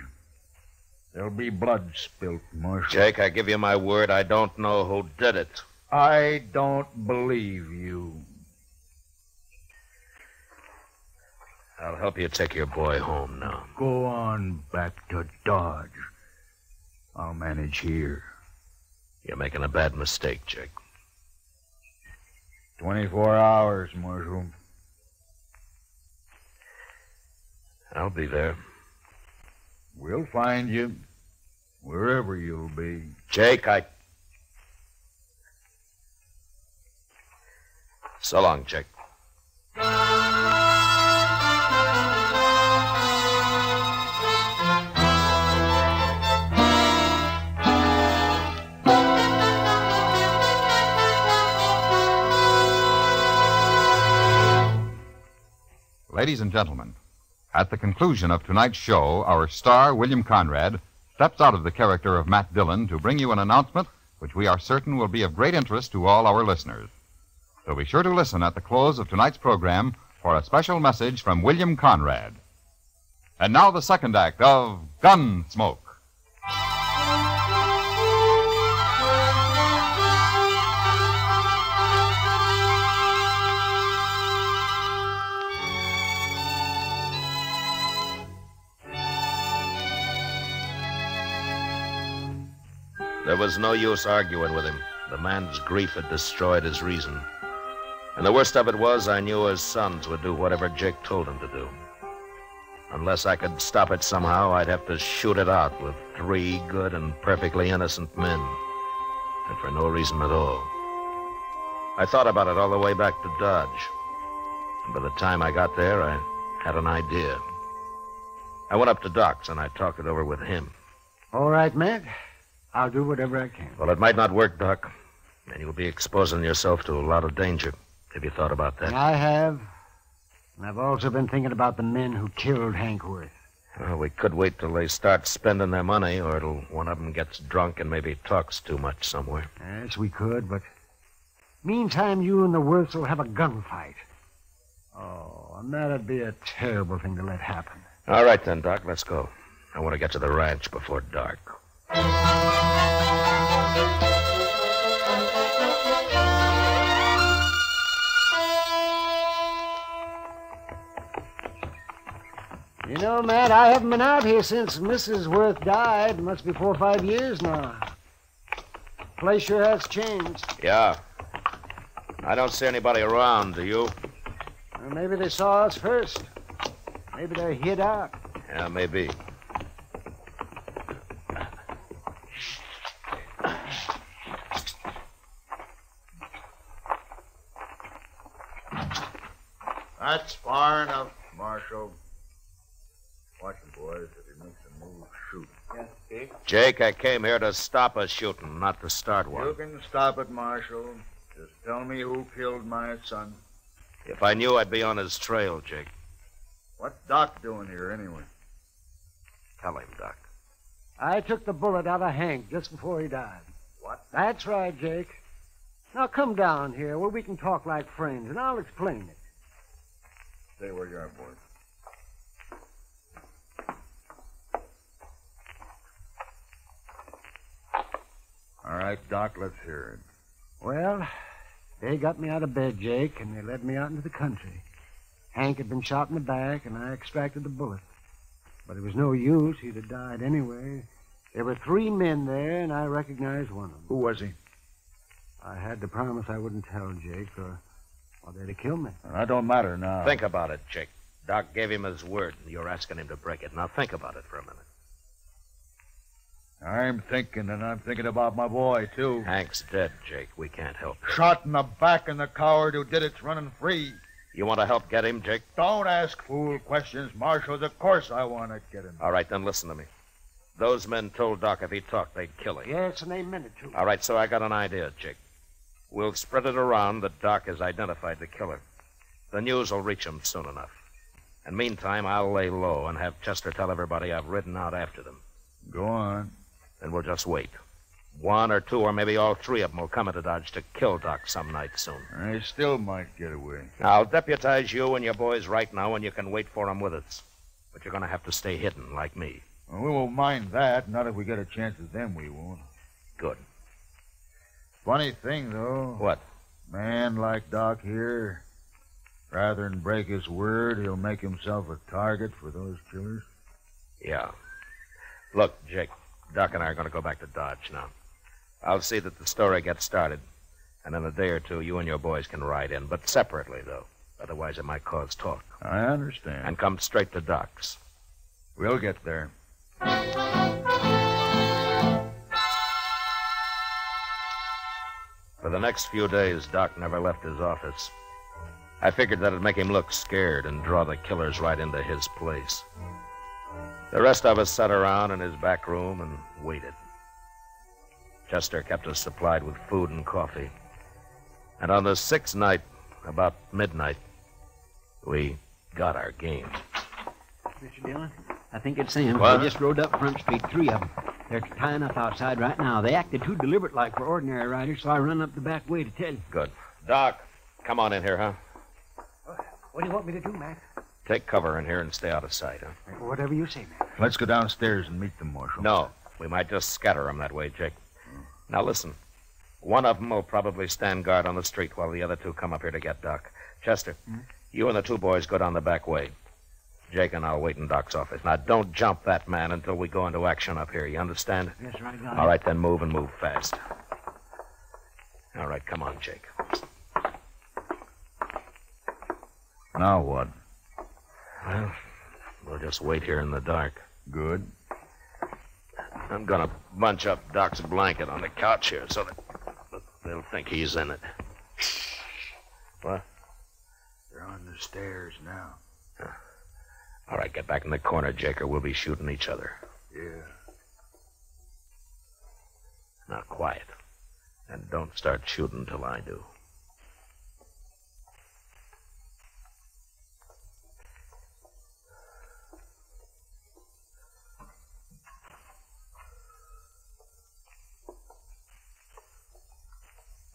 There'll be blood spilt, Marshal. Jake, I give you my word, I don't know who did it. I don't believe you. I'll help you take your boy home now. Go on back to Dodge. I'll manage here. You're making a bad mistake, Jake. 24 hours, Marshal. I'll be there. We'll find you wherever you'll be. Jake, I. So long, Jake. Ladies and gentlemen, at the conclusion of tonight's show, our star, William Conrad, steps out of the character of Matt Dillon to bring you an announcement which we are certain will be of great interest to all our listeners. So be sure to listen at the close of tonight's program for a special message from William Conrad. And now the second act of Gunsmoke. There was no use arguing with him. The man's grief had destroyed his reason. And the worst of it was, I knew his sons would do whatever Jake told them to do. Unless I could stop it somehow, I'd have to shoot it out with three good and perfectly innocent men. And for no reason at all. I thought about it all the way back to Dodge. And by the time I got there, I had an idea. I went up to Doc's and I talked it over with him. All right, Matt. I'll do whatever I can. Well, it might not work, Doc. And you'll be exposing yourself to a lot of danger. Have you thought about that? I have. And I've also been thinking about the men who killed Hank Worth. Well, we could wait till they start spending their money, or till one of them gets drunk and maybe talks too much somewhere. Yes, we could, but meantime, you and the Worths will have a gunfight. Oh, and that'd be a terrible thing to let happen. All right, then, Doc, let's go. I want to get to the ranch before dark. You know, Matt, I haven't been out here since Mrs. Worth died. Must be four or five years now. Place sure has changed. Yeah. I don't see anybody around, do you? Well, maybe they saw us first. Maybe they're hid out. Yeah, maybe. That's far enough, Marshal. Watch him, boys. If he makes a move, shoot. Yes, Jake, I came here to stop a shooting, not to start one. You can stop it, Marshal. Just tell me who killed my son. If I knew, I'd be on his trail, Jake. What's Doc doing here, anyway? Tell him, Doc. I took the bullet out of Hank just before he died. What? That's right, Jake. Now come down here where we can talk like friends, and I'll explain it. Stay where you are, boys. All right, Doc, let's hear it. Well, they got me out of bed, Jake, and they led me out into the country. Hank had been shot in the back, and I extracted the bullet. But it was no use. He'd have died anyway. There were three men there, and I recognized one of them. Who was he? I had to promise I wouldn't tell Jake, or, or they'd have killed me. That don't matter now. Think about it, Jake. Doc gave him his word, and you're asking him to break it. Now think about it for a minute. I'm thinking, and I'm thinking about my boy, too. Hank's dead, Jake. We can't help him. Shot in the back, and the coward who did it's running free. You want to help get him, Jake? Don't ask fool questions, Marshals. Of course I want to get him. All right, then listen to me. Those men told Doc if he talked, they'd kill him. Yes, and they meant it, too. All right, so I got an idea, Jake. We'll spread it around that Doc has identified the killer. The news will reach him soon enough. And meantime, I'll lay low and have Chester tell everybody I've ridden out after them. Go on. Then we'll just wait. One or two, or maybe all three of them will come into Dodge to kill Doc some night soon. I still might get away. I'll deputize you and your boys right now, and you can wait for 'em with us. But you're going to have to stay hidden, like me. Well, we won't mind that. Not if we get a chance at them, we won't. Good. Funny thing, though. What? Man like Doc here, rather than break his word, he'll make himself a target for those killers. Yeah. Look, Jake, Doc and I are going to go back to Dodge now. I'll see that the story gets started. And in a day or two, you and your boys can ride in, but separately, though. Otherwise, it might cause talk. I understand. And come straight to Doc's. We'll get there. For the next few days, Doc never left his office. I figured that'd make him look scared and draw the killers right into his place. The rest of us sat around in his back room and waited. Chester kept us supplied with food and coffee. And on the sixth night, about midnight, we got our game. Mr. Dillon, I think it's them. What? They just rode up Front Street, three of them. They're tying up outside right now. They acted too deliberate like for ordinary riders, so I run up the back way to tell you. Good. Doc, come on in here, huh? What do you want me to do, Matt? Take cover in here and stay out of sight, huh? Whatever you say, Matt. Let's go downstairs and meet them, Marshal. No, we might just scatter 'em that way, Jake. Now listen. One of 'em will probably stand guard on the street while the other two come up here to get Doc. Chester, hmm? you and the two boys go down the back way. Jake and I'll wait in Doc's office. Now don't jump that man until we go into action up here. You understand? Yes, sir, I got All right, then move and move fast. All right, come on, Jake. Now what? Well, we'll just wait here in the dark. Good. I'm gonna bunch up Doc's blanket on the couch here so that they'll think he's in it. What? They're on the stairs now. All right, get back in the corner, Jake, or we'll be shooting each other. Yeah. Now, quiet. And don't start shooting till I do.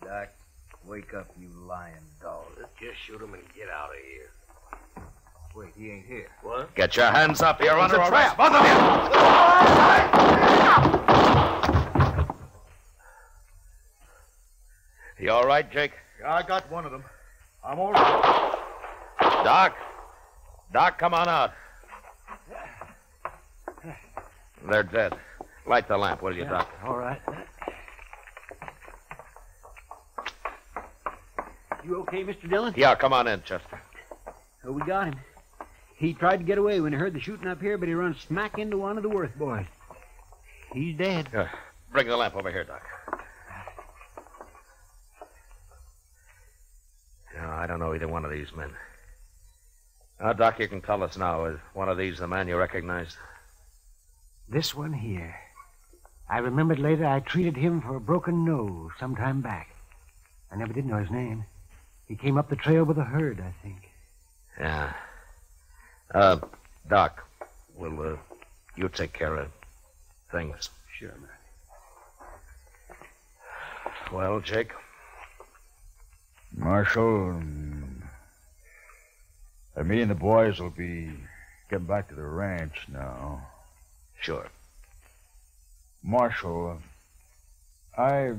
Doc, wake up, you lying dog. Just shoot him and get out of here. Wait, he ain't here. What? Get your hands up. You're It's under a arrest. trap. Both of you. You all right, Jake? Yeah, I got one of them. I'm all right. Doc? Doc, come on out. They're dead. Light the lamp, will you, Doc? All right. You okay, Mr. Dillon? Yeah, come on in, Chester. Oh, we got him. He tried to get away when he heard the shooting up here, but he run smack into one of the Worth boys. He's dead. Here, bring the lamp over here, Doc. No, I don't know either one of these men. Now, Doc, you can tell us now. Is one of these the man you recognized? This one here. I remembered later I treated him for a broken nose some time back. I never did know his name. He came up the trail with a herd, I think. Yeah. Uh, Doc, will uh, you take care of things? Sure, man. Well, Jake? Marshal, uh, me and the boys will be getting back to the ranch now. Sure. Marshal, uh, I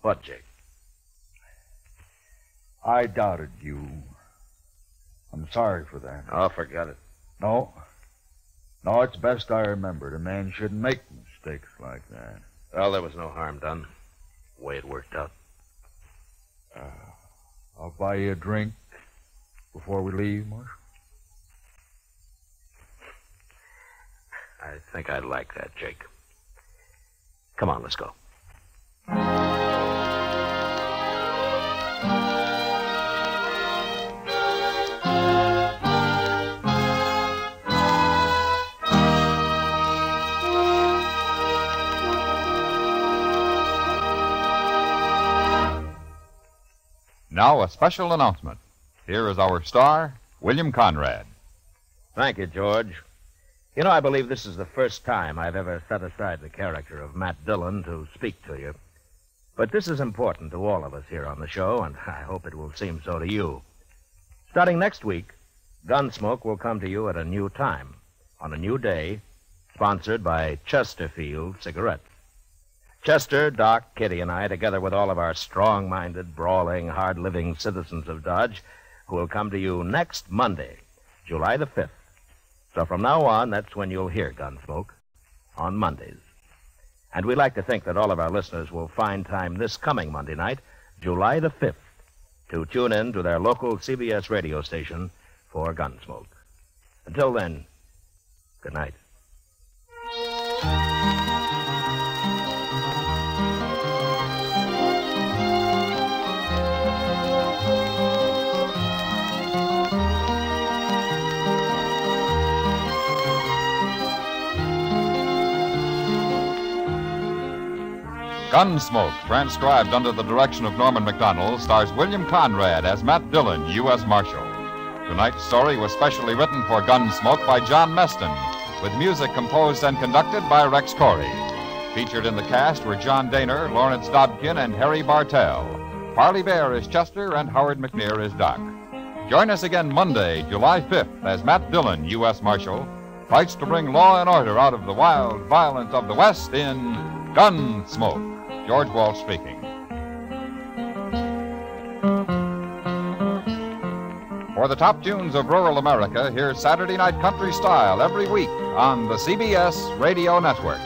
What, Jake? I doubted you. I'm sorry for that. Oh, forget it. No. No, it's best I remember. A man shouldn't make mistakes like that. Well, there was no harm done. The way it worked out. Uh, I'll buy you a drink before we leave, Marshal. I think I'd like that, Jake. Come on, let's go. Now, a special announcement. Here is our star, William Conrad. Thank you, George. You know, I believe this is the first time I've ever set aside the character of Matt Dillon to speak to you. But this is important to all of us here on the show, and I hope it will seem so to you. Starting next week, Gunsmoke will come to you at a new time, on a new day, sponsored by Chesterfield Cigarettes. Chester, Doc, Kitty, and I, together with all of our strong minded, brawling, hard living citizens of Dodge, who will come to you next Monday, July the 5th. So from now on, that's when you'll hear Gunsmoke, on Mondays. And we like to think that all of our listeners will find time this coming Monday night, July the 5th, to tune in to their local CBS radio station for Gunsmoke. Until then, good night. Gunsmoke, transcribed under the direction of Norman Macdonnell, stars William Conrad as Matt Dillon, U.S. Marshal. Tonight's story was specially written for Gunsmoke by John Meston, with music composed and conducted by Rex Koury. Featured in the cast were John Dehner, Lawrence Dobkin, and Harry Bartell. Parley Baer is Chester, and Howard McNear is Doc. Join us again Monday, July 5th, as Matt Dillon, U.S. Marshal, fights to bring law and order out of the wild violence of the West in Gunsmoke. George Walsh speaking. For the top tunes of rural America, hear Saturday Night Country Style every week on the CBS Radio Network.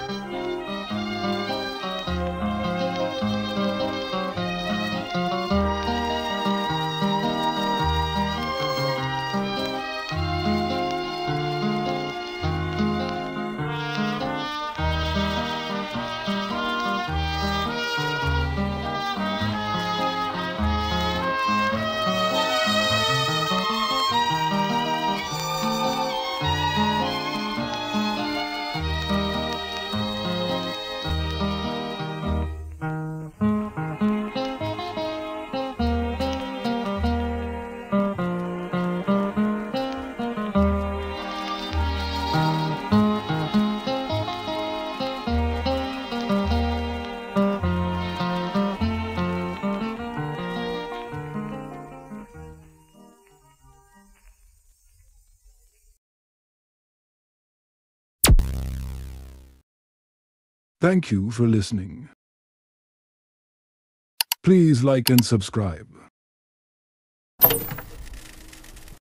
Thank you for listening. Please like and subscribe.